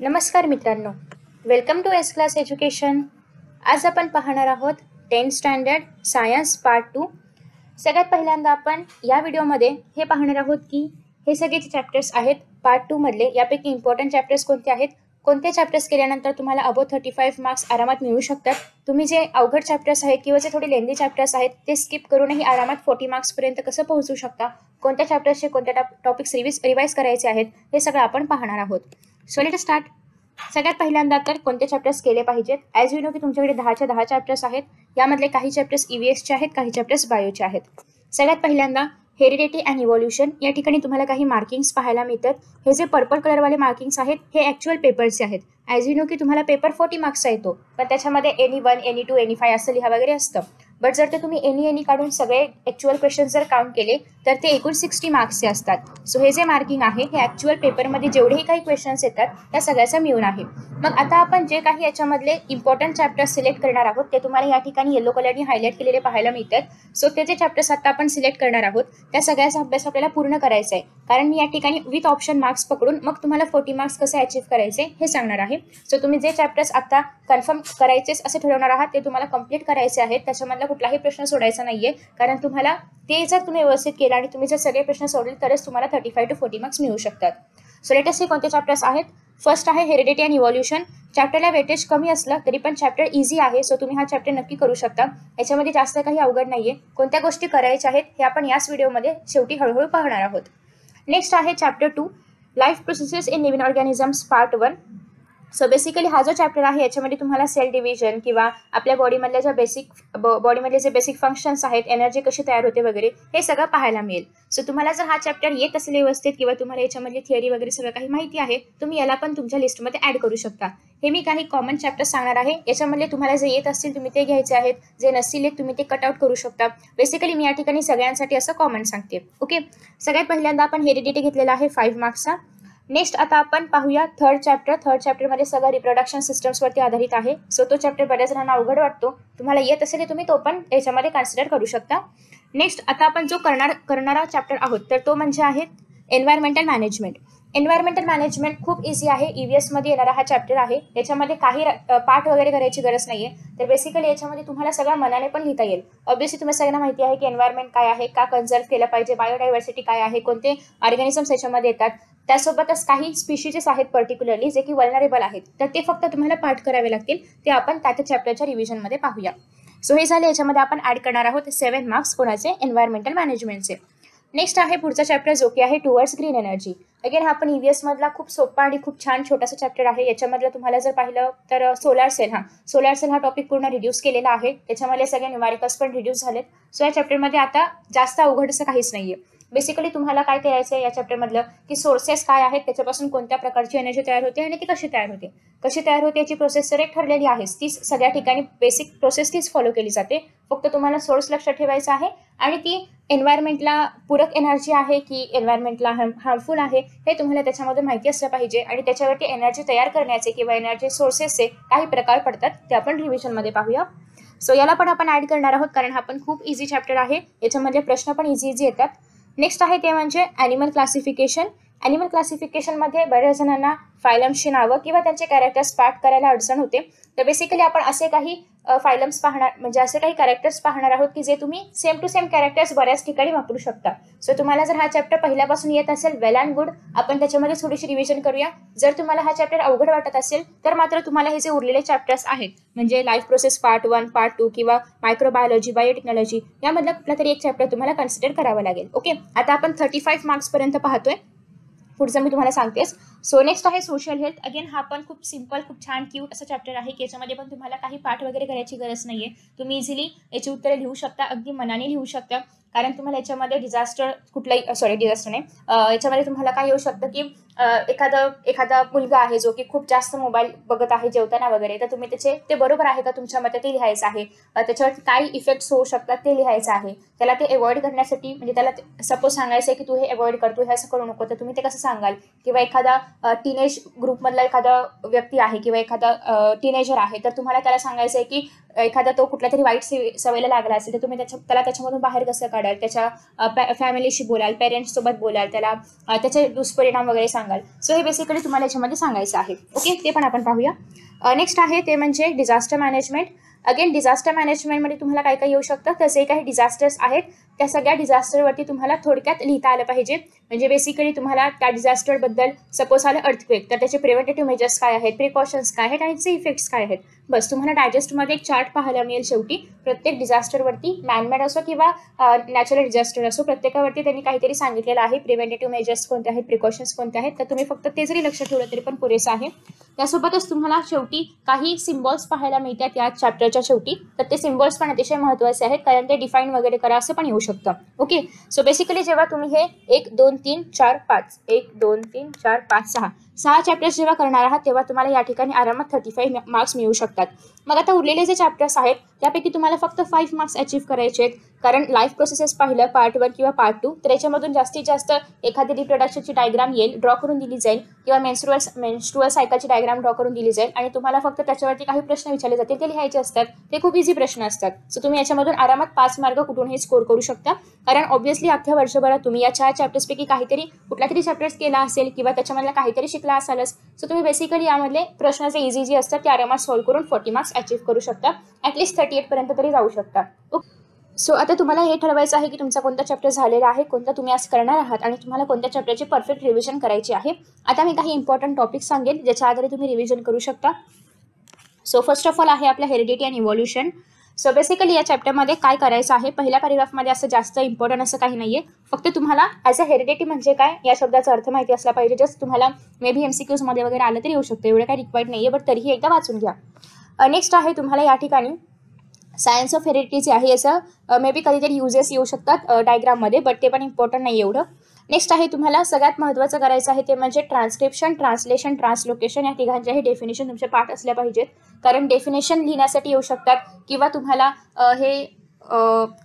नमस्कार मित्रांनो. Welcome to S class education आज आपण पाहणार आहोत tenth standard science part two सगळ्यात पहिल्यांदा आपण या व्हिडिओमध्ये हे पाहणार आहोत की हे सगळे जे चॅप्टर्स आहेत पार्ट टूमधले यापैकी इम्पॉर्टंट चॅप्टर्स कोणते आहेत? कोणते चॅप्टर्स केल्यानंतर तुम्हाला अबो थर्टी फाईव्ह मार्क्स आरामात मिळू शकतात? तुम्ही जे अवघड चॅप्टर्स आहेत किंवा जे थोडे लेंदी चॅप्टर्स आहेत ते स्किप करूनही आरामात फोर्टी मार्क्सपर्यंत कसं पोहोचू शकता? कोणत्या चॅप्टर्सचे कोणत्या टॉपिक्स रिव्हिज रिवाईज करायचे आहेत हे सगळं आपण पाहणार आहोत. सो लेट स्टार्ट सगळ्यात पहिल्यांदा तर कोणते चॅप्टर्स केले पाहिजेत? ॲज यू नो की तुमच्याकडे दहाच्या दहा चॅप्टर्स आहेत. यामधले काही चॅप्टर्स ई व्ही एसचे आहेत काही चॅप्टर्स बायोचे आहेत. सगळ्यात पहिल्यांदा हेरिडिटी अँड इव्हॉल्युशन या ठिकाणी तुम्हाला काही मार्किंग्स पाहायला मिळतात. हे जे पर्पल कलरवाले मार्किंग्स आहेत हे ॲक्च्युअल पेपरचे आहेत. ॲज यू नो की तुम्हाला पेपर फोर्टी मार्क्सचा येतो. पण त्याच्यामध्ये any one any two any five असं लिहा वगैरे असतं. बट जर ते तुम्ही एनी एनी काढून सगळे ॲक्च्युअल क्वेश्चन जर काउंट केले तर ते एकूण सिक्स्टी मार्क्सचे असतात. सो हे जे मार्किंग आहे हे ॲक्च्युअल पेपरमध्ये जेवढेही काही क्वेश्चन्स येतात त्या सगळ्याचा मिळून आहे. मग आता आपण जे काही याच्यामधले इम्पॉर्टंट चॅप्टर्स सिलेक्ट करणार आहोत ते तुम्हाला या ठिकाणी येलो कलरने हायलाईट केलेले पाहायला मिळतात. सो ते जे चॅप्टर्स आता आपण सिलेक्ट करणार आहोत त्या सगळ्याचा अभ्यास आपल्याला पूर्ण करायचा आहे. कारण मी या ठिकाणी विथ ऑप्शन मार्क्स पकडून मग तुम्हाला फोर्टी मार्क्स कसे अचीव्ह करायचे हे सांगणार आहे. सो तुम्ही जे चॅप्टर्स आता कन्फर्म करायचेच असे ठरवणार आहात ते तुम्हाला कंप्लीट करायचे आहेत. त्याच्यामधला कुठलाही प्रश्न सोडायचा नाहीये. कारण तुम्हाला ते जर तुम्ही व्यवस्थित केलं आणि तुम्ही जर सगळे प्रश्न सोडले तरच तुम्हाला thirty five to forty marks मिळू शकतात. सो लेटेस्ट हे कोणते चॅप्टर्स आहेत. फर्स्ट आहे हेरिडिटी अँड इव्हॉल्युशन चॅप्टरला वेटेज कमी असलं तरी पण चॅप्टर इझी आहे. सो तुम्ही हा चॅप्टर नक्की करू शकता. याच्यामध्ये जास्त काही अवघड नाहीये. कोणत्या गोष्टी करायच्या आहेत हे आपण याच व्हिडिओमध्ये शेवटी हळूहळू पाहणार आहोत. नेक्स्ट आहे chapter two life processes in living organisms part one so basically हा जो चॅप्टर आहे याच्यामध्ये तुम्हाला सेल डिव्हिजन किंवा आपल्या बॉडीमधल्या ज्या बेसिक बॉडीमधले जे बेसिक फंक्शन्स आहेत एनर्जी कशी तयार होते वगैरे हे सगळं पाहायला मिळेल. सो तुम्हाला जर हा चॅप्टर येत असेल व्यवस्थित किंवा तुम्हाला याच्यामध्ये थिअरी वगैरे सगळं काही माहिती आहे तुम्ही याला पण तुमच्या लिस्टमध्ये ॲड करू शकता. हे मी काही कॉमन चॅप्टर सांगणार आहे. याच्यामधले तुम्हाला जे येत असतील तुम्ही ते घ्यायचे आहेत. जे नसतील तुम्ही ते कट आउट करू शकता. बेसिकली मी या ठिकाणी सगळ्यांसाठी असं कॉमन सांगते. ओके सगळ्यात पहिल्यांदा आपण हेरिडिटी घेतलेला आहे फाईव्ह मार्क्सचा नेक्स्ट आता आपण पाहूया थर्ड चॅप्टर थर्ड चॅप्टरमध्ये सगळं रिप्रोडक्शन सिस्टम्सवरती आधारित आहे. सो तो चॅप्टर बऱ्याच जणांना अवघड वाटतो. तुम्हाला येत असेल तुम्ही तो पण याच्यामध्ये कन्सिडर करू शकता. नेक्स्ट आता आपण जो करणार करणारा चॅप्टर आहोत तर तो म्हणजे आहे एन्व्हायरमेंटल मॅनेजमेंट एन्व्हायरमेंटल मॅनेजमेंट खूप इझी आहे. ई व्ही एसमध्ये येणारा हा चॅप्टर आहे. याच्यामध्ये काही पाठ वगैरे करायची गरज नाही आहे तर बेसिकली याच्यामध्ये तुम्हाला सगळ्या मनाने पण लिहिता येईल. ऑब्वियसली तुम्हाला सगळ्यांना माहिती आहे की एन्व्हायरमेंट काय आहे का कन्झर्व केलं पाहिजे बायोडायव्हर्सिटी काय आहे कोणते ऑर्गॅनिझम्स याच्यामध्ये येतात. त्यासोबतच काही स्पीशीजेस आहेत पर्टिक्युलरली जे की वल्नरेबल आहेत. तर ते फक्त तुम्हाला पाठ करावे लागतील. ते आपण त्या त्या चॅप्टरच्या रिव्हिजनमध्ये पाहूया. सो हे झाले याच्यामध्ये आपण ॲड करणार आहोत सेवन मार्क्स कोणाचे? एन्व्हायरमेंटल मॅनेजमेंटचे नेक्स्ट आहे पुढचा चॅप्टर जो की आहे टुवर्ड्स ग्रीन एनर्जी अगेन हा पण ईव्हीएस मधला खूप सोपा आणि खूप छान छोटासा चॅप्टर आहे. याच्यामधलं तुम्हाला जर पाहिलं तर सोलार सेल हा. सोलार सेल हा टॉपिक पूर्ण रिड्यूस केलेला आहे. त्याच्यामध्ये सगळे न्युमारिकल्स पण रिड्यूस झालेत. सो या चॅप्टरमध्ये आता जास्त अवघड असं काहीच नाहीये. बेसिकली तुम्हाला काय करायचं आहे या चॅप्टरमधलं की सोर्सेस काय आहेत? त्याच्यापासून कोणत्या प्रकारची एनर्जी तयार होते आणि ती कशी तयार होते? कशी तयार होते याची प्रोसेस तर एक ठरलेली आहे ती सगळ्या ठिकाणी बेसिक प्रोसेस तीच फॉलो केली जाते. फक्त तुम्हाला सोर्स लक्षात ठेवायचा आहे आणि ती एन्व्हायरमेंटला पूरक एनर्जी आहे की एन्व्हायरमेंटला हार्म हार्मफुल आहे हे तुम्हाला त्याच्यामध्ये माहिती असलं पाहिजे आणि त्याच्यावरती एनर्जी तयार करण्याचे किंवा एनर्जी सोर्सेसचे काही प्रकार पडतात ते आपण रिव्हिजनमध्ये पाहूया. सो याला पण आपण ऍड करणार आहोत कारण हा पण खूप इझी चॅप्टर आहे. याच्यामध्ये प्रश्न पण इझी इझी येतात. नेक्स्ट आहे ते म्हणजे ॲनिमल क्लासिफिकेशन ॲनिमल क्लासिफिकेशनमध्ये बऱ्याच जणांना फायलम्सची नावं किंवा त्यांचे कॅरेक्टर्स पाठ करायला अडचण होते. तर बेसिकली आपण असे काही फायलम्स पाहणार म्हणजे असे काही कॅरेक्टर्स पाहणार आहोत की जे तुम्ही सेम टू सेम कॅरेक्टर्स बऱ्याच ठिकाणी वापरू शकता. सो तुम्हाला जर हा चॅप्टर पहिल्यापासून येत असेल वेल अँड गुड आपण त्याच्यामध्ये थोडीशी रिव्हिजन करूया. जर तुम्हाला हा चॅप्टर अवघड वाटत असेल तर मात्र तुम्हाला हे जे उरलेले चॅप्टर्स आहेत म्हणजे life process part one part two किंवा मायक्रोबायोलॉजी बायोटेक्नॉलॉजी यामधला कुठला तरी एक चॅप्टर तुम्हाला कन्सिडर करावं लागेल. ओके आता आपण थर्टी फाईव्ह मार्क्सपर्यंत पाहतोय. पुढचं मी तुम्हाला सांगतेस सो नेक्स्ट आहे सोशल हेल्थ अगेन हा पण खूप सिंपल खूप छान क्यूट असा चॅप्टर आहे. की याच्यामध्ये पण तुम्हाला काही पाठ वगैरे करायची गरज नाही आहे तुम्ही इझिली याची उत्तरे लिहू शकता अगदी मनाने लिहू शकता. कारण तुम्हाला याच्यामध्ये डिझास्टर कुठलाही सॉरी डिझास्टर नाही. याच्यामध्ये तुम्हाला काय येऊ शकतं की एखादं एखादा मुलगा आहे जो की खूप जास्त मोबाईल बघत आहे जेवताना वगैरे तर तुम्ही त्याचे ते बरोबर आहे का तुमच्या मते? ते लिहायचं आहे. त्याच्यावर काय इफेक्ट्स होऊ शकतात ते लिहायचं आहे. त्याला ते अवॉइड करण्यासाठी म्हणजे त्याला सपोज सांगायचं आहे की तू हे अवॉइड करतो हे असं करू नको तर तुम्ही ते कसं सांगाल? किंवा एखादा टीनेज ग्रुपमधला एखादा व्यक्ती आहे किंवा एखादा टीनेजर आहे तर तुम्हाला त्याला सांगायचं आहे की एखादा तो कुठल्या तरी वाईट सवयीला लागला असेल तर तुम्ही त्याच्या त्याला त्याच्यामधून बाहेर कसं काढ काढाल त्याच्या फॅमिलीशी बोलाल पेरेंट्ससोबत बोलाल त्याला त्याचे दुष्परिणाम वगैरे सांगाल. सो हे बेसिकली तुम्हाला याच्यामध्ये सांगायचं आहे. ओके ते पण आपण पाहूया. नेक्स्ट आहे ते म्हणजे डिझास्टर मॅनेजमेंट अगेन डिझास्टर मॅनेजमेंटमध्ये तुम्हाला काय काय येऊ शकतं? तर जे काही डिझास्टर्स आहेत त्या सगळ्या डिझास्टरवरती तुम्हाला थोडक्यात लिहिता आलं पाहिजे. म्हणजे बेसिकली तुम्हाला त्या डिझास्टरबद्दल सपोज आलं अर्थक्वेक तर त्याचे प्रिव्हेंटेटिव्ह मेजर्स काय आहेत? प्रिकॉशन्स काय आहेत? आणि त्याचे इफेक्ट्स काय आहेत? बस तुम्हाला डायजेस्टमध्ये एक चार्ट पाहायला मिळेल शेवटी. प्रत्येक डिझास्टरवरती मॅनमेड असो किंवा नॅचरल डिझास्टर असो प्रत्येकावरती त्यांनी काहीतरी सांगितलेलं आहे. प्रिव्हेंटेटिव्ह मेजर्स कोणते आहेत? प्रिकॉशन्स कोणते आहेत? तर तुम्ही फक्त ते जरी लक्ष ठेवलं तरी पण पुरेसं आहे. त्यासोबतच तुम्हाला शेवटी काही सिम्बॉल्स पाहायला मिळतात या चॅप्टरच्या शेवटी. तर ते सिम्बॉल्स पण अतिशय महत्त्वाचे आहेत. कारण ते डिफाईन वगैरे करा असं पण येऊ शकतं. ओके सो बेसिकली जेव्हा तुम्ही हे एक दोन तीन चार पाच एक दोन तीन चार पाच सहा सहा चॅप्टर्स जेव्हा करणार आहात तेव्हा तुम्हाला या ठिकाणी आरामात थर्टी फाईव्ह मार्क्स मिळू शकतात. मग आता उरलेले जे चॅप्टर्स आहेत त्यापैकी तुम्हाला फक्त फाईव्ह मार्क्स अचीव्ह करायचे आहेत. कारण लाईफ प्रोसेसेस पाहिलं पार्ट वन किंवा पार्ट टू तर याच्यामधून जास्तीत जास्त एखादी रिप्रोडक्शनची डायग्राम येईल ड्रॉ करून दिली जाईल किंवा मेन्स्ट्रुअल मेन्स्ट्रुअल सायकलची डायग्राम ड्रॉ करून दिली जाईल. आणि तुम्हाला फक्त त्याच्यावरती काही प्रश्न विचारले जातील ते लिहायचे असतात. ते खूप इझी प्रश्न असतात. सो तुम्ही याच्यामधून आरामात पाच मार्क कुठूनही स्कोर करू शकता. कारण ऑब्व्हियसली अख्ख्या वर्षभरात तुम्ही या चार चॅप्टर्सपैकी काहीतरी कुठला तरी चॅप्टर्स केला असेल किंवा त्याच्यामधला काहीतरी शिकला असालच सो तुम्ही बेसिकली यामधले प्रश्न जे इझी जे असतात ते आरामात सॉल्व्ह करून फोर्टी मार्क्स अचीव्ह करू शकता. ॲटलिस्ट थर्टी एटपर्यंत तरी जाऊ शकता. ओके सो आता तुम्हाला हे ठरवायचं आहे की तुमचा कोणता चॅप्टर झालेला आहे कोणता तुम्ही आज करणार आहात आणि तुम्हाला कोणत्या चॅप्टरची परफेक्ट रिव्हिजन करायची आहे. आता मी काही इम्पॉर्टंट टॉपिक सांगेल ज्याच्या आधारे तुम्ही रिव्हिजन करू शकता. सो फर्स्ट ऑफ ऑल आहे आपलं heredity and evolution so basically या चॅप्टरमध्ये काय करायचं आहे? पहिल्या पॅरेग्राफमध्ये असं जास्त इम्पॉर्टंट असं काही नाही आहे फक्त तुम्हाला ॲज अ हेरिडिटी म्हणजे काय? या शब्दाचा अर्थ माहिती असला पाहिजे. जस्ट तुम्हाला मे बी एम सी क्यूजमध्ये वगैरे आलं तरी येऊ शकतं. एवढं काही रिक्वायर्ड नाही आहे बट तरीही एकदा वाचून घ्या. नेक्स्ट आहे तुम्हाला या ठिकाणी सायन्स ऑफ हेरिडिटी जे आहे याचं मे बी कधीतरी युजेस येऊ शकतात डायग्राममध्ये बट ते पण इम्पॉर्टंट नाही एवढं. नेक्स्ट आहे तुम्हाला सगळ्यात महत्त्वाचं करायचं आहे ते म्हणजे ट्रान्स्क्रिप्शन ट्रान्सलेशन ट्रान्सलोकेशन या तिघांच्याही डेफिनेशन तुमचे पाठ असल्या पाहिजेत. कारण डेफिनेशन लिहिण्यासाठी येऊ शकतात किंवा तुम्हाला हे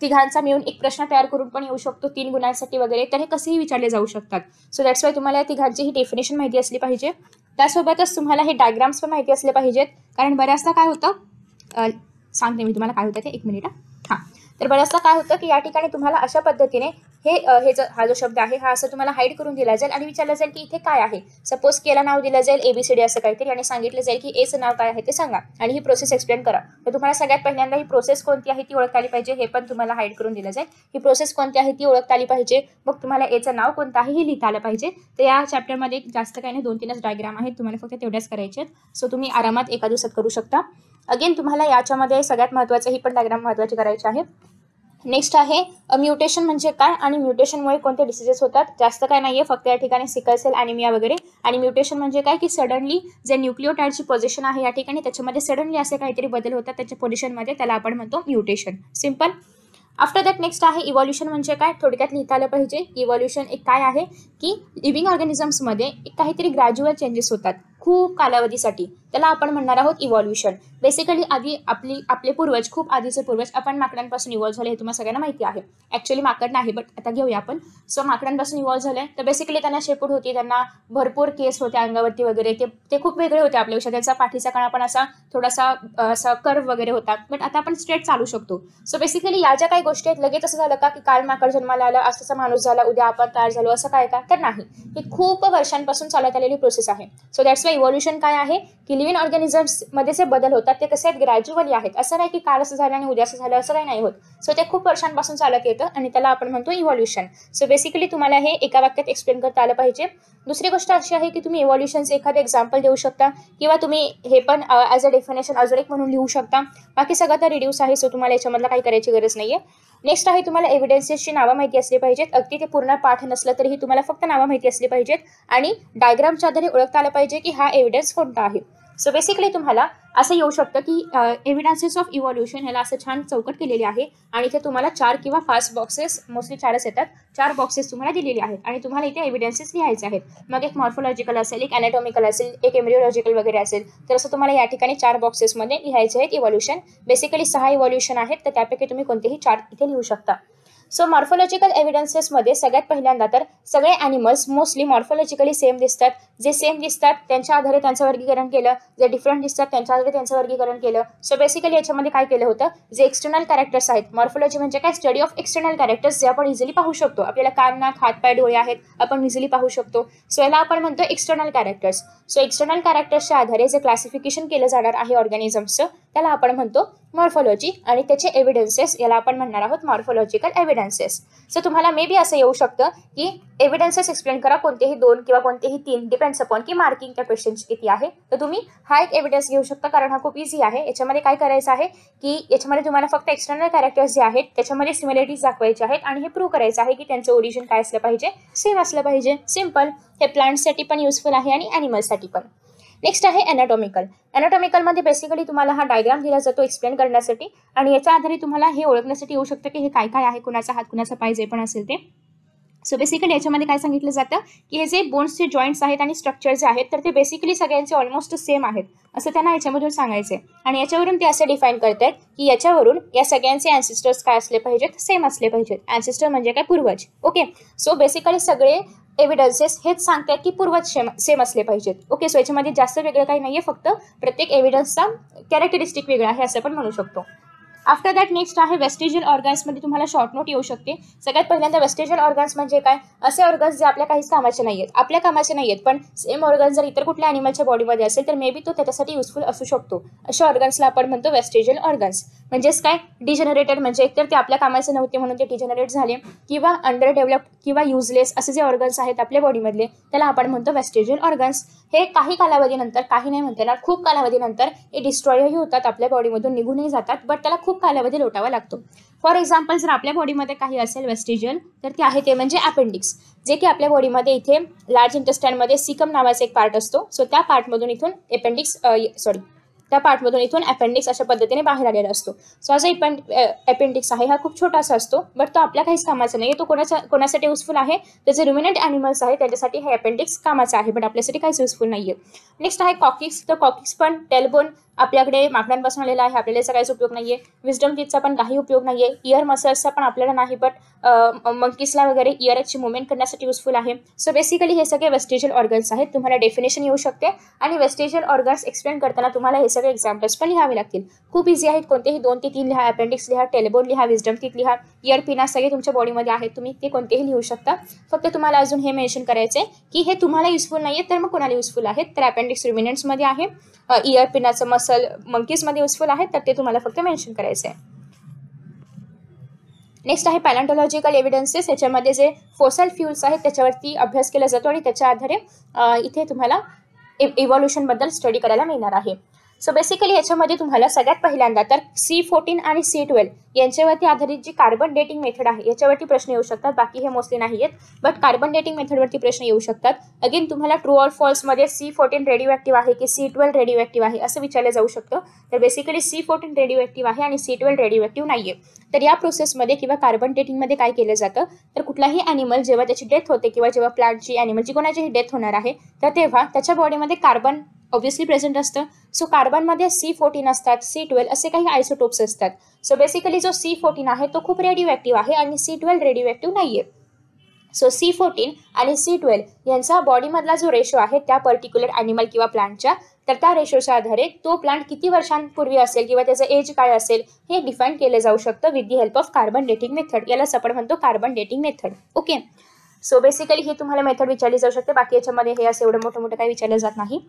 तिघांचा मिळून एक प्रश्न तयार करून पण येऊ शकतो तीन गुणांसाठी वगैरे तर हे कसेही विचारले जाऊ शकतात. सो दॅट्स वाय तुम्हाला या तिघांची ही डेफिनेशन माहिती असली पाहिजे. त्यासोबतच तुम्हाला हे डायग्राम्स पण माहिती असले पाहिजेत. कारण बऱ्याचदा काय होतं सांगते मी तुम्हाला काय होतं ते एक मिनिट हां. तर बऱ्याचदा काय होतं की या ठिकाणी तुम्हाला अशा पद्धतीने हे हे जो हा जो शब्द आहे हा असं तुम्हाला हाईड करून दिला जाईल आणि विचारलं जाईल की इथे काय आहे? सपोज केला नाव दिलं जाईल एबीसीडी असं काहीतरी आणि सांगितलं जाईल की एचं नाव काय आहे ते सांगा आणि ही प्रोसेस एक्सप्लेन करा. तर तुम्हाला सगळ्यात पहिल्यांदा ही प्रोसेस कोणती आहे ती ओळखता आली पाहिजे हे पण तुम्हाला हाईड करून दिलं जाईल. ही प्रोसेस कोणती आहे ती ओळखता आली पाहिजे. मग तुम्हाला एचं नाव कोणतं आहे हे लिहिता आलं पाहिजे. तर या चॅप्टरमध्ये जास्त काही नाही दोन तीनच डायग्राम आहेत. तुम्हाला फक्त तेवढ्याच करायचे आहेत. सो तुम्ही आरामात एका दिवसात करू शकता. अगेन तुम्हाला याच्यामध्ये सगळ्यात महत्त्वाचं ही पण डायग्राम महत्त्वाची करायची आहे. नेक्स्ट आहे म्युटेशन म्हणजे काय? आणि म्युटेशनमुळे कोणते डिसिजेस होतात? जास्त काय नाही आहे फक्त या ठिकाणी सिकल सेल ॲनिमिया वगैरे. आणि म्युटेशन म्हणजे काय? की सडनली जे न्यूक्लिओटाईडची पोझिशन आहे या ठिकाणी त्याच्यामध्ये सडनली असे काहीतरी बदल होतात त्याच्या पोझिशनमध्ये त्याला आपण म्हणतो mutation simple after that next आहे इव्हॉल्युशन म्हणजे काय? थोडक्यात लिहिता आलं पाहिजे. इव्हॉल्युशन एक काय आहे? की लिव्हिंग ऑर्गॅनिझम्समध्ये एक काहीतरी ग्रॅज्युअल चेंजेस होतात. खूप कालावधीसाठी. त्याला आपण म्हणणार आहोत इव्हॉल्युशन बेसिकली आधी आपली आपले पूर्वज खूप आधीचे पूर्वज आपण माकडांपासून इव्हॉल्व झाले हे तुम्हाला सगळ्यांना माहिती आहे. ॲक्च्युली माकड नाही बट आता घेऊया आपण. सो माकडांपासून इव्हॉल्व झाले. तर बेसिकली त्यांना शेपूट होती त्यांना भरपूर केस होते अंगावरती वगैरे. ते ते खूप वेगळे होते आपल्यापेक्षा त्यांचा पाठीचा कणा पण असा थोडासा असा कर्व वगैरे होता. बट आता आपण स्ट्रेट चालू शकतो. सो बेसिकली या ज्या काही गोष्टी आहेत लगेच असं झालं का की काल माकड जन्माला आलं असा माणूस झाला उद्या आपण तयार झालो असं काय का? तर नाही. ही खूप वर्षांपासून चालत आलेली प्रोसेस आहे. सो दॅट्स वाय इव्हॉल्युशन काय आहे? की लिव्हिंग ऑर्गॅनिझम्समध्ये जे बदल होतात ते कसे आहेत? ग्रॅज्युअली आहेत. असं नाही की काल असं झालं आणि उद्या असं झालं असं काही नाही होत. सो ते खूप वर्षांपासून चालत येतं आणि त्याला आपण म्हणतो इव्हॉल्युशन सो बेसिकली तुम्हाला हे एका वाक्यात एक्सप्लेन करता आलं पाहिजे. दुसरी गोष्ट अशी आहे की तुम्ही इव्हॉल्युशनचं एखादं एक्झाम्पल देऊ शकता किंवा तुम्ही हे पण ॲज अ डेफिनेशन अजून एक म्हणून लिहू शकता. बाकी सगळं तर रिड्यूस आहे सो तुम्हाला याच्यामधलं काही करायची गरज नाही आहे नेक्स्ट आहे तुम्हाला एव्हिडन्सेसची नावं माहिती असली पाहिजेत. अगदी ते पूर्ण पाठ नसलं तरीही तुम्हाला फक्त नावं माहिती असली पाहिजेत. आणि डायग्रामच्या आधारे ओळखता आलं पाहिजे की हा एव्हिडन्स कोणता आहे. सो बेसिकली तुम्हाला असं येऊ शकतं की एव्हिडन्सेस ऑफ इव्हॉल्युशन ह्याला असं छान चौकट केलेली आहे आणि इथे तुम्हाला चार किंवा पाच बॉक्सेस मोस्टली चारच येतात. चार बॉक्सेस तुम्हाला दिलेले आहेत आणि तुम्हाला इथे एव्हिडन्सेस लिहायचे आहेत. मग एक मॉर्फोलॉजिकल असेल एक अनॅटॉमिकल असेल एक एम्ब्रिओलॉजिकल वगैरे असेल तर असं तुम्हाला या ठिकाणी चार बॉक्सेसमध्ये लिहायचे आहेत इव्हॉल्युशन बेसिकली सहा इव्हॉल्युशन आहेत तर त्यापैकी तुम्ही कोणतेही चार इथे लिहू शकता. सो मॉर्फॉलॉजिकल एव्हिडन्सेसमध्ये सगळ्यात पहिल्यांदा तर सगळे ॲनिमल्स मोस्टली मॉर्फॉलॉजिकली सेम दिसतात. जे सेम दिसतात त्यांच्या आधारे त्यांचं वर्गीकरण केलं. जे डिफरंट दिसतात त्यांच्या आधारे त्यांचं वर्गीकरण केलं. सो बेसिकली याच्यामध्ये काय केलं होतं? जे एक्सटर्नल कॅरेक्टर्स आहेत मॉर्फॉलॉजी म्हणजे काय? स्टडी ऑफ एक्सटर्नल कॅरेक्टर्स जे आपण इझिली पाहू शकतो. आपल्याला कान नाक हातपाय डोळे आहेत आपण इझिली पाहू शकतो. सो याला आपण म्हणतो एक्सटर्नल कॅरेक्टर्स सो एक्सटर्नल कॅरेक्टर्सच्या आधारे जे क्लासिफिकेशन केलं जाणार आहे ऑर्गॅनिझम्सचं त्याला आपण म्हणतो मॉर्फॉलॉजी आणि त्याचे एव्हिडन्सेस याला आपण म्हणणार आहोत मॉर्फॉलॉजिकल एव्हिडन्सेस सो तुम्हाला मे बी असं येऊ शकतं की एव्हिडन्सेस एक्सप्लेन करा कोणतेही दोन किंवा कोणतेही तीन डिपेंड्स अपॉन की मार्किंग त्या क्वेश्चनची किती आहे. तर तुम्ही हा एक एव्हिडन्स घेऊ शकता कारण हा खूप इझी आहे. याच्यामध्ये काय करायचं आहे की याच्यामध्ये तुम्हाला फक्त एक्सटर्नल कॅरेक्टर्स जे आहेत त्याच्यामध्ये सिमिलरिटीज दाखवायचे आहेत आणि हे प्रूव्ह करायचं आहे की त्यांचं ओरिजिन काय असलं पाहिजे? सेम असलं पाहिजे. सिंपल हे प्लांट्ससाठी पण युजफुल आहे आणि ॲनिमल्ससाठी पण. नेक्स्ट आहे अॅनाटॉमिकल अॅनाटॉमिकलमध्ये बेसिकली तुम्हाला हा डायग्राम दिला जातो एक्सप्लेन करण्यासाठी आणि याच्या आधारे तुम्हाला हे ओळखण्यासाठी येऊ शकतं की हे काय काय आहे कुणाचा हात कुणाचा पाय जे पण असेल ते. सो बेसिकली याच्यामध्ये काय सांगितलं जातं की हे जे बोन्सचे जॉईंट्स आहेत आणि स्ट्रक्चर जे आहेत तर ते बेसिकली सगळ्यांचे ऑलमोस्ट सेम आहेत. असं त्यांना याच्यामधून सांगायचं आहे आणि याच्यावरून ते असं डिफाईन करतात की याच्यावरून या सगळ्यांचे अँसिस्टर्स काय असले पाहिजेत? सेम असले पाहिजेत. अँसिस्टर म्हणजे काय? पूर्वज. ओके सो बेसिकली सगळे एव्हिडन्सेस हेच सांगतात की पूर्वज सेम सेम असले पाहिजेत. ओके सो याच्यामध्ये जास्त वेगळं काही नाही आहे फक्त प्रत्येक एव्हिडन्सचा कॅरेक्टरिस्टिक वेगळा आहे असं पण म्हणू शकतो. आफ्टर दॅट नेक्स्ट आहे वेस्टेजल ऑर्गन्समध्ये म्हणजे तुम्हाला शॉर्ट नोट येऊ शकते. सगळ्यात पहिल्यांदा वेस्टेजल ऑर्गन्स म्हणजे काय? असे ऑर्गन्स जे आपल्या काहीच कामाचे नाही आहेत. आपल्या कामाचे नाही आहेत पण सेम ऑर्गन्स जर इतर कुठल्या ॲनिमलच्या बॉडीमध्ये असेल तर मे बी तो त्याच्यासाठी युजफुल असू शकतो. अशा ऑर्गन्सला आपण म्हणतो वेस्टेजल ऑर्गन्स म्हणजेच काय? डिजनरेटेड म्हणजे एकतर ते आपल्या कामाचे नव्हते म्हणून ते डिजनरेट झाले किंवा अंडर डेव्हलप किंवा युजलेस असे जे ऑर्गन्स आहेत आपल्या बॉडीमधले त्याला आपण म्हणतो वेस्टेजल ऑर्गन्स हे काही कालावधीनंतर काही नाही म्हणता येणार खूप कालावधीनंतर हे डिस्ट्रॉयही होतात आपल्या बॉडीमधून निघूनही जातात बट त्याला खूप कालावधी लोटावा लागतो. फॉर एक्झाम्पल जर आपल्या बॉडीमध्ये काही असेल वेस्टिजल तर ते आहे ते म्हणजे अपेंडिक्स जे की आपल्या बॉडीमध्ये इथे लार्ज इंटेस्टाईनमध्ये सिकम नावाचा एक पार्ट असतो. सो त्या पार्टमधून इथून अपेंडिक्स सॉरी त्या पार्टमधून इथून अपेंडिक्स अशा पद्धतीने बाहेर आलेला असतो. सो हा जो अपेंडिक्स आहे हा खूप छोटासा असतो बट तो आपल्या काहीच कामाचा नाही तो कोणाचा कोणासाठी युजफुल आहे? तर जे रुमिनंट ॲनिमल्स आहे त्याच्यासाठी हे अपेंडिक्स कामाचं आहे बट आपल्यासाठी काहीच युजफुल नाही आहे नेक्स्ट आहे कॉकिक्स तर कॉकिक्स पण टेलबोन आपल्याकडे माकडांपासून आलेला आहे आपल्याला याचा काहीच उपयोग नाही आहे विजडम टीथचा पण काही उपयोग नाही आहे इयर मसल्सचा पण आपल्याला नाही बट मंकीसला वगैरे इयरची मुवमेंट करण्यासाठी युजफुल आहे. सो बेसिकली हे सगळे वेस्टेजल ऑर्गन्स आहेत. तुम्हाला डेफिनेशन येऊ शकते. आणि वेस्टेजल ऑर्गन्स एक्सप्लेन करताना तुम्हाला हे सगळे एक्झाम्पल्स पण लिहावे लागतील. खूप इझी आहेत कोणतेही दोन ते तीन लिहा अपेंडिक्स लिहा टेलेबोन लिहा विजडम टीथ लिहा इयर पिना सगळे तुमच्या बॉडीमध्ये आहेत. तुम्ही ते कोणतेही लिहू शकता. फक्त तुम्हाला अजून हे मेन्शन करायचं आहे की हे तुम्हाला युजफुल नाही आहे तर मग कोणाला युजफुल आहेत तर अपेंडिक्स रुमिनेंट्समध्ये आहे. इयर पिनाचं मसल मंकीजमध्ये युजफुल आहे तर ते तुम्हाला फक्त मेन्शन करायचं आहे. नेक्स्ट आहे पॅलॅन्टॉलॉजिकल एव्हिडन्सेस याच्यामध्ये जे फोसल फ्युल्स आहेत त्याच्यावरती अभ्यास केला जातो आणि त्याच्या आधारे इथे तुम्हाला इव्हॉल्युशनबद्दल स्टडी करायला मिळणार आहे. सो बेसिकली याच्यामध्ये तुम्हाला सगळ्यात पहिल्यांदा तर सी फोर्टीन आणि सी ट्वेल्व यांच्यावरती आधारित जी कार्बन डेटिंग मेथड आहे याच्यावरती प्रश्न येऊ शकतात. बाकी हे मोस्टली नाही आहेत बट कार्बन डेटिंग मेथडवरती प्रश्न येऊ शकतात. अगेन तुम्हाला ट्रू ऑर फॉल्समध्ये सी फोर्टीन रेडिओ ॲक्टिव्ह आहे की सी ट्वेल्व रेडिओ ॲक्टिव्ह आहे असं विचारलं जाऊ शकतं. तर basically C fourteen radioactive आहे आणि सी ट्वेल्व रेडिओ ॲक्टिव्ह नाही आहे तर या प्रोसेसमध्ये किंवा कार्बन डेटिंगमध्ये काय केलं जातं? तर कुठलाही ॲनिमल जेव्हा त्याची डेथ होते किंवा जेव्हा प्लांटची ॲनिमलची कोणाचीही डेथ होणार आहे तर तेव्हा त्याच्या बॉडीमध्ये कार्बन ऑब्व्हियसली प्रेझेंट असतं. सो कार्बनमध्ये सी फोर्टीन असतात सी ट्वेल्व असे काही आयसोटोप्स असतात. सो बेसिकली जो सी फोर्टीन आहे तो खूप रेडिओ ॲक्टिव्ह आहे आणि सी ट्वेल्व रेडिओ ॲक्टिव्ह नाही आहे सो सी फोर्टीन आणि सी ट्वेल्व यांचा बॉडीमधला जो रेशो आहे त्या पर्टिक्युलर ॲनिमल किंवा प्लांटच्या तर त्या रेशोच्या आधारे तो प्लांट किती वर्षांपूर्वी असेल किंवा त्याचं एज काय असेल हे डिफाईन केलं जाऊ शकतं with the help of carbon dating method यालाच आपण म्हणतो carbon dating method okay so basically ही तुम्हाला मेथड विचारली जाऊ शकते. बाकी याच्यामध्ये हे असं एवढं मोठं मोठं काही विचारलं जात नाही.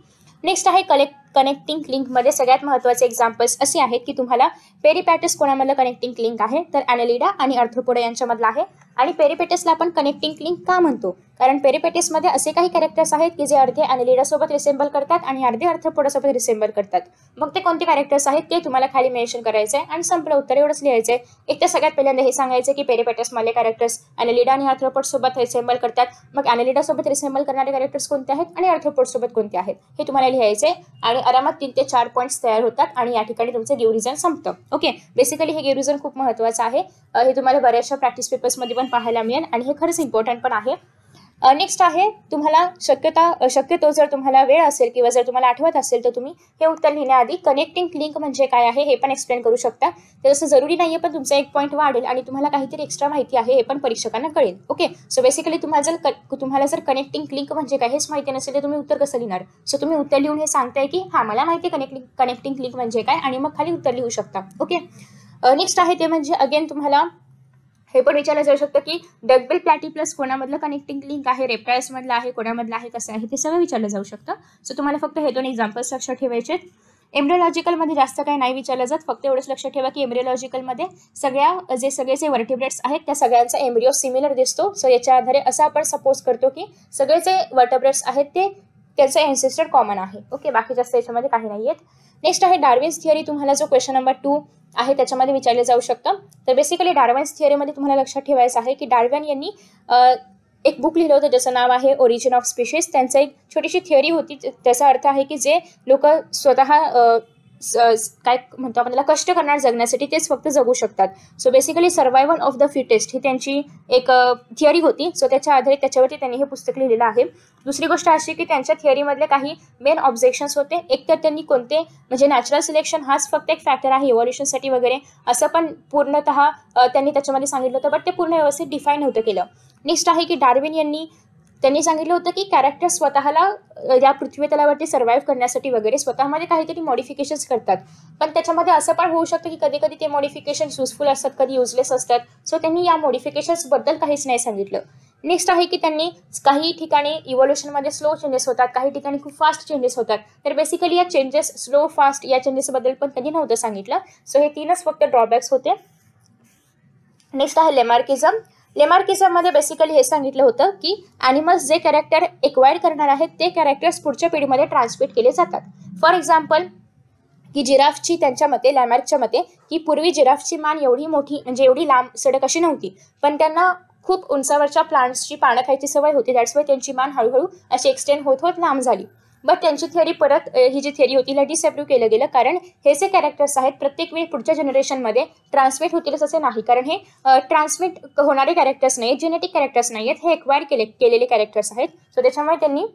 नेक्स्ट आहे कलेक्ट कनेक्टिंग लिंकमध्ये सगळ्यात महत्त्वाचे एक्झाम्पल्स असे आहेत की तुम्हाला पेरिपॅटस कोणामधलं कनेक्टिंग लिंक आहे? तर ॲनेलिडा आणि अर्थ्रोपोडा यांच्यामधला आहे. आणि पेरिपेटसला आपण कनेक्टिंग लिंक का म्हणतो? कारण पेरिपेटसमध्ये असे काही कॅरेक्टर्स आहेत की जे अर्धे ॲनेलिडासोबत रिसेंबल करतात आणि अर्धे अर्थपोडासोबत रिसेंबल करतात. मग ते कोणते कॅरेक्टर्स आहेत ते तुम्हाला खाली मेन्शन करायचे आणि संपलं उत्तर एवढंच लिहायचं एक तर सगळ्यात पहिल्यांदा हे सांगायचं की पेरिपेटसमधले कॅरेक्टर्स ॲनेलिडा आणि अर्थोपोडसोबत रिसेंबल करतात. मग ॲनेलिडासोबत रिसेंबल करणारे कॅरेक्टर्स कोणते आहेत आणि अर्थोपोडसोबत कोणते आहेत? हे तुम्हाला लिहायचे आणि आरामात तीन ते चार पॉईंट्स तयार होतात आणि या ठिकाणी तुमचं गिव्ह संपतं. ओके बेसिकली हे गिव्ह खूप महत्त्वाचं आहे. हे तुम्हाला बऱ्याचशा प्रॅक्टिस पेपर्समध्ये पण पाहायला मिळेल आणि हे खरंच इम्पॉर्टंट पण आहे. नेक्स्ट आहे तुम्हाला शक्यता शक्यतो जर तुम्हाला वेळ असेल किंवा जर तुम्हाला आठवत असेल तर तुम्ही हे उत्तर लिहिण्याआधी कनेक्टिंग लिंक म्हणजे काय आहे हे पण एक्सप्लेन करू शकता. ते तसं जरुरी नाही आहे पण तुमचा एक पॉईंट वाढेल आणि तुम्हाला काहीतरी एक्स्ट्रा माहिती आहे हे पण परीक्षकांना कळेल. ओके सो बेसिकली तुम्हाला जर तुम्हाला जर कनेक्टिंग लिंक म्हणजे काय हेच माहिती नसेल तर तुम्ही उत्तर कसं लिहिणार? सो तुम्ही उत्तर लिहून हे सांगताय की हा मला माहिती आहे कनेक्टिंग कनेक्टिंग लिंक म्हणजे काय आणि मग खाली उत्तर लिहू शकता. ओके नेक्स्ट आहे ते म्हणजे अगेन तुम्हाला हे पण विचारलं जाऊ शकतं की डगबेल प्लॅटी प्लस कोणामधलं कनेक्टिंग लिंक आहे रेप्टायल्समधलं आहे कोणामधलं आहे कसं आहे ते सगळं विचारलं जाऊ शकतं. सो तुम्हाला फक्त हे दोन एक्झाम्पल्स लक्षात ठेवायचे एम्ब्रिओलॉजिकलमध्ये जास्त काही नाही विचारलं जात. फक्त एवढंच लक्षात ठेवा की एम्ब्रिओलॉजिकलमध्ये सगळ्या जे सगळे जे वर्टिब्रेट्स आहेत त्या सगळ्यांचा एम्ब्रिओ सिमिलर दिसतो. सो याच्या आधारे असं आपण सपोज करतो की सगळे जे वर्टिब्रेट्स आहेत ते त्यांचं एन्सेस्टर कॉमन आहे. ओके बाकी जास्त याच्यामध्ये काही नाही आहेत नेक्स्ट आहे डार्विन्स थिअरी तुम्हाला जो क्वेश्चन नंबर टू आहे त्याच्यामध्ये विचारलं जाऊ शकतं. तर बेसिकली डार्विन्स थिअरीमध्ये तुम्हाला लक्षात ठेवायचं आहे की डार्विन यांनी एक बुक लिहिलं होतं ज्याचं नाव आहे ओरिजिन ऑफ स्पीशीज त्यांचं एक छोटीशी थिअरी होती. त्याचा अर्थ आहे की जे लोक स्वतः काय म्हणतो आपण त्याला कष्ट करणार जगण्यासाठी तेच फक्त जगू शकतात. So basically survival of the fittest ही त्यांची एक थिअरी होती. सो त्याच्या आधारे त्याच्यावरती त्यांनी हे पुस्तक लिहिलेलं आहे. दुसरी गोष्ट अशी की त्यांच्या थिअरीमधले काही मेन ऑब्जेक्शन्स होते. एक तर त्यांनी कोणते म्हणजे नॅचरल सिलेक्शन हाच फक्त एक फॅक्टर आहे इव्हॉल्युशनसाठी वगैरे. असं पण पूर्णतः त्यांनी त्याच्यामध्ये सांगितलं होतं बट ते पूर्ण व्यवस्थित डिफाईन होतं केलं. नेक्स्ट आहे की डार्विन यांनी त्यांनी सांगितलं होतं की कॅरेक्टर स्वतःला या पृथ्वी तलावरती सर्व्हाइव्ह करण्यासाठी वगैरे स्वतःमध्ये काहीतरी मॉडिफिकेशन्स करतात. पण त्याच्यामध्ये असं पण होऊ शकतं की कधी कधी ते मॉडिफिकेशन युजफुल असतात कधी युजलेस असतात. सो त्यांनी या मॉडिफिकेशन्सबद्दल काहीच नाही सांगितलं. नेक्स्ट आहे की त्यांनी काही ठिकाणी इव्होल्युशनमध्ये स्लो चेंजेस होतात काही ठिकाणी खूप फास्ट चेंजेस होतात. तर बेसिकली या चेंजेस स्लो फास्ट या चेंजेसबद्दल पण त्यांनी नव्हतं सांगितलं. सो हे तीनच फक्त ड्रॉबॅक्स होते. नेक्स्ट आहे लेमार्किझम लेमार्किझममध्ये बेसिकली हे सांगितलं होतं की ॲनिमल्स जे कॅरेक्टर एक्वायर करणार आहेत ते कॅरेक्टर्स पुढच्या पिढीमध्ये ट्रान्समिट केले जातात. फॉर एक्झाम्पल की जिराफची त्यांच्या मते लॅमार्कच्या मते की पूर्वी जिराफची मान एवढी मोठी म्हणजे एवढी लांब सडक अशी नव्हती. पण त्यांना खूप उंचावरच्या प्लांट्सची पानं खायची सवय होती. दॅट्स वाय त्यांची मान हळूहळू अशी एक्सटेंड होत होत लांब झाली. बट त्यांची थिअरी परत ही जी थिअरी होती डिसअप्रूव्ह केलं गेलं. कारण हे जे कॅरेक्टर्स आहेत प्रत्येक वेळी पुढच्या जनरेशनमध्ये ट्रान्समिट होतीलच असे नाही. कारण हे ट्रान्समिट होणारे कॅरेक्टर्स नाही जेनेटिक कॅरेक्टर्स नाही आहेत हे एक्वायर केले केलेले कॅरेक्टर्स आहेत. सो त्याच्यामुळे त्यांनी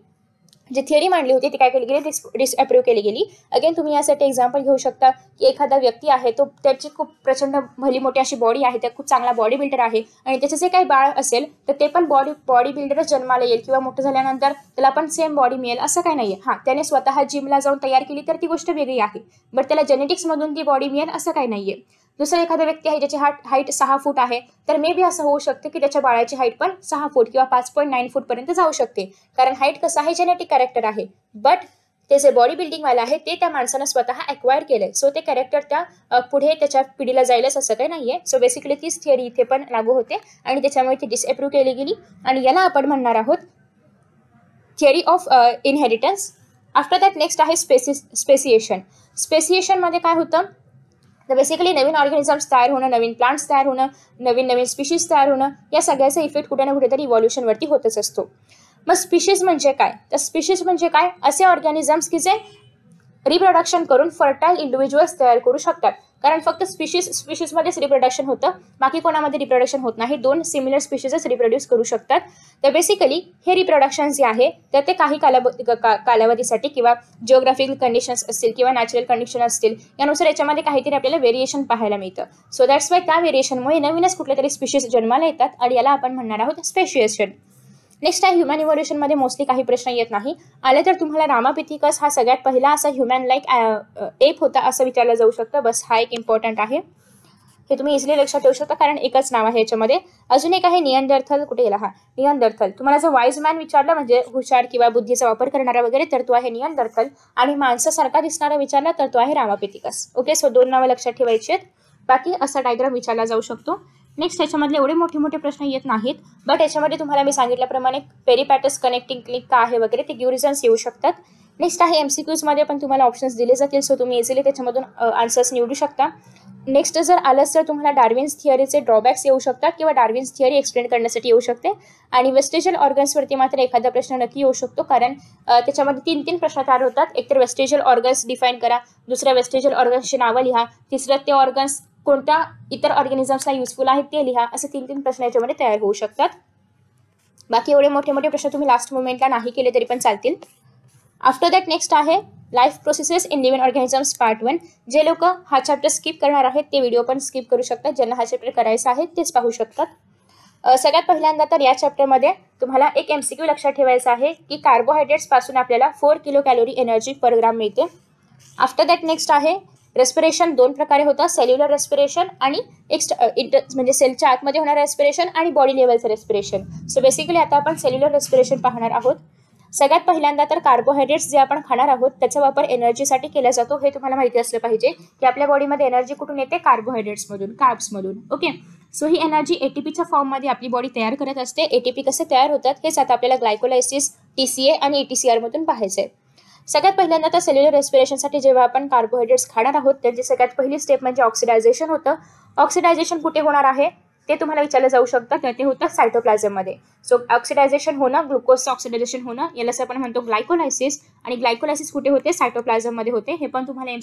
जी थिअरी मांडली होती ती काय केली गेली? डिस डिसअप्रूव्ह केली गेली. अगेन तुम्ही यासाठी एक्झाम्पल घेऊ शकता की एखादा व्यक्ती आहे तो त्याची खूप प्रचंड भली मोठी अशी बॉडी आहे त्या खूप चांगला बॉडी बिल्डर आहे आणि त्याचं जे काही बाळ असेल तर ते पण बॉडी बॉडी बिल्डरच जन्माला येईल किंवा मोठं झाल्यानंतर त्याला पण सेम बॉडी मिळेल असं काही नाही आहे हां त्याने स्वतः जिमला जाऊन तयार केली तर ती गोष्ट वेगळी आहे बट त्याला जेनेटिक्समधून ती बॉडी मिळेल असं काही नाही आहे दुसरा एखादा व्यक्ती आहे ज्याची हाट हाईट सहा फूट आहे तर मे बी असं होऊ शकतं की त्याच्या बाळाची हाईट पण सहा फूट किंवा पाच पॉईंट नाईन फूटपर्यंत जाऊ शकते. कारण हाईट कसं आहे? जेनेटिक कॅरेक्टर आहे. बट ते जे बॉडी बिल्डिंगवाला आहे ते त्या माणसानं स्वतः अक्वायर केलंय. सो ते कॅरेक्टर त्या पुढे त्याच्या पिढीला जायलाच असं काही नाहीये. सो बेसिकली तीच थिअरी इथे पण लागू होते. आणि त्याच्यामुळे ती डिसअप्रूव्ह केली गेली. आणि याला आपण म्हणणार आहोत theory of inheritance after that next आहे स्पेसिस स्पेसिएशन स्पेसिएशनमध्ये काय होतं? तर बेसिकली नवीन ऑर्गॅनिझम्स तयार होणं नवीन प्लांट्स तयार होणं नवीन नवीन स्पीशीज तयार होणं या सगळ्याचा इफेक्ट कुठे ना कुठेतरी इव्हॉल्युशनवरती होतच असतो. मग स्पीशीज म्हणजे काय? तर स्पीशीज म्हणजे काय? असे ऑर्गॅनिझम्स की जे रिप्रोडक्शन करून फर्टाईल इंडिव्हिज्युअल्स तयार करू शकतात. कारण फक्त स्पीशीज स्पीशीजमध्येच रिप्रोडक्शन होतं. बाकी कोणामध्ये रिप्रोडक्शन होत नाही. दोन सिमिलर स्पीशीजच रिप्रोड्यूस करू शकतात. तर बेसिकली हे रिप्रोडक्शन जे आहे तर ते काही कालावधी कालावधीसाठी किंवा जिओग्राफिकल कंडिशन्स असतील किंवा नॅचरल कंडिशन असतील यानुसार याच्यामध्ये काहीतरी आपल्याला व्हेरिएशन पाहायला मिळतं. सो दॅट्स वाय त्या व्हेरिएशनमुळे नवीनच कुठल्या तरी स्पीशीज जन्माला येतात. आणि याला आपण म्हणणार आहोत स्पेशिएशन नेक्स्ट आहे ह्युमन इव्होल्युशनमध्ये मोस्टली काही प्रश्न येत नाही. आले तर तुम्हाला रामापिथिकस हा सगळ्यात पहिला असा ह्युमॅन लाईक एप होता असं विचारलं जाऊ शकतं. बस हा एक इम्पॉर्टंट आहे. हे तुम्ही इझिली लक्षात ठेवू शकता कारण एकच नाव आहे याच्यामध्ये. अजून एक आहे नियंदर्थल. कुठे गेला हा? नियंदर्थल. तुम्हाला जर वाईज मॅन विचारलं म्हणजे हुशार किंवा बुद्धीचा वापर करणारा वगैरे तर तो आहे नियंदर्थल. आणि माणसासारखा दिसणारा विचारला तर तो आहे रामापिथिकस. ओके सो दोन नावं लक्षात ठेवायची आहेत. बाकी असा डायग्राम विचारला जाऊ शकतो. नेक्स्ट ह्याच्यामधले एवढे मोठे मोठे प्रश्न येत नाहीत. बट याच्यामध्ये तुम्हाला मी सांगितल्याप्रमाणे पेरीपॅटस कनेक्टिंग क्लिक का आहे वगैरे ते गिव रिझन्स येऊ शकतात. नेक्स्ट आहे एम सी क्यूजमध्ये पण तुम्हाला ऑप्शन्स दिले जातील सो तुम्ही इझिली त्याच्यामधून आन्सर्स निवडू शकता. नेक्स्ट जर आलंच तर तुम्हाला डार्विन्स थिअरीचे ड्रॉबॅक्स येऊ शकतात किंवा डार्विन्स थिअरी एक्सप्लेन करण्यासाठी येऊ शकते. आणि वेस्टेजल ऑर्गन्सवरती मात्र एखादा प्रश्न नक्की येऊ शकतो कारण त्याच्यामध्ये तीन तीन प्रश्न तयार होतात. एकतर वेस्टेजल ऑर्गन्स डिफाईन करा दुसऱ्या वेस्टेजल ऑर्गन्सची नावं लिहा तिसरं ते ऑर्गन्स कोणत्या इतर ऑर्गॅनिझम्सला युजफुल आहेत ते लिहा असे तीन तीन प्रश्न याच्यामध्ये तयार होऊ शकतात. बाकी एवढे मोठे मोठे प्रश्न तुम्ही लास्ट मुमेंटला नाही केले तरी पण चालतील. आफ्टर दॅट नेक्स्ट आहे life processes in living organisms part one जे लोक हा चॅप्टर स्किप करणार आहेत ते व्हिडिओ पण स्किप करू शकतात. ज्यांना हा चॅप्टर करायचा आहे तेच पाहू शकतात. सगळ्यात पहिल्यांदा तर या चॅप्टरमध्ये तुम्हाला एक एम सी क्यू लक्षात ठेवायचा आहे की कार्बोहायड्रेट्सपासून आपल्याला four kilo calorie energy per gram मिळते. आफ्टर दॅट नेक्स्ट आहे रेस्पिरेशन दोन प्रकारे होतं सेल्युलर रेस्पिरेशन आणि एक्स्ट इंटर म्हणजे सेलच्या आतमध्ये होणारं रेस्पिरेशन आणि बॉडी लेवलचं रेस्पिरेशन सो बेसिकली आता आपण सेल्युलर रेस्पिरेशन पाहणार आहोत. सगळ्यात पहिल्यांदा तर कार्बोहायड्रेट्स जे आपण खाणार आहोत त्याचा वापर एनर्जीसाठी केला जातो हे तुम्हाला माहिती असलं पाहिजे की आपल्या बॉडीमध्ये एनर्जी कुठून येते? कार्बोहायड्रेट्समधून कार्ब्समधून ओके सो ही एनर्जी एटीपीच्या फॉर्ममध्ये आपली बॉडी तयार करत असते. एटीपी कसे तयार होतात? हेच आता आपल्याला ग्लायकोलायसिस टी सी ए आणि एटी सी आरमधून पाहायचं आहे सगळ्यात पहिल्यांदा तर सेल्युलर रेस्पिरेशनसाठी जेव्हा आपण कार्बोहायड्रेट्स खाणार आहोत त्यांची सगळ्यात पहिली स्टेप म्हणजे ऑक्सिडायझेशन होतं. ऑक्सिडायझेशन कुठे होणार आहे? ते तुम्हाला विचारलं जाऊ शकतं. तर ते होतं सायटोप्लाझममध्ये सो ऑक्सिडायझेशन होणं ग्लुकोजचं ऑक्सिडायझेशन होणं यालाच आपण म्हणतो ग्लायकोलायसिस आणि ग्लायकोलायसिस कुठे होते? सायटोप्लाझममध्ये होते. हे पण तुम्हाला एम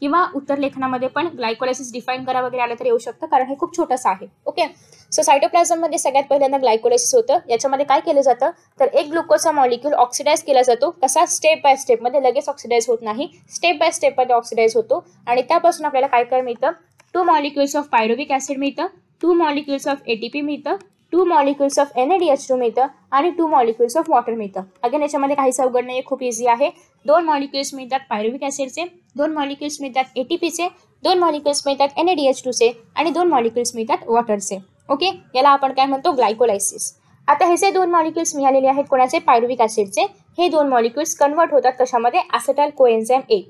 किंवा उत्तर लेखनामध्ये पण ग्लायकोलायसिस डिफाईन करा वगैरे आलं तर येऊ शकतं कारण हे खूप छोटंसं आहे. ओके सो सायटोप्लाझममध्ये सगळ्यात पहिल्यांदा ग्लायकोलायसिस होतं. याच्यामध्ये काय केलं जातं? तर एक ग्लुकोजचा मॉलिक्यूल ऑक्सिडाईज केला जातो. कसा? स्टेप बाय स्टेपमध्ये लगेच ऑक्सिडाईज होत नाही. स्टेप बाय स्टेपमध्ये ऑक्सिडाईज होतो. आणि त्यापासून आपल्याला काय काय मिळतं? Two molecules of pyruvic acid मिळतं. Two molecules of A T P मिळतं two molecules of N A D H two मिळतं आणि टू मॉलिक्युल्स ऑफ वॉटर मिळतं. अगेन याच्यामध्ये काहीच अवघड नाही खूप इझी आहे. दोन मॉलिक्युल्स मिळतात पायरुविक ॲसिडचे दोन मॉलिक्युल्स मिळतात ए टी पीचे दोन मॉलिक्युल्स मिळतात एन ए डी एच टूचे आणि दोन मॉलिक्युल्स मिळतात वॉटरचे ओके याला आपण काय म्हणतो? ग्लायकोलायसिस आता हे जे दोन मॉलिक्युल्स मिळालेले आहेत कोणाचे? पायरुविक ॲसिडचे हे दोन मॉलिक्युल्स कन्वर्ट होतात कशामध्ये? ॲसेटाल कोएन्झाईम ए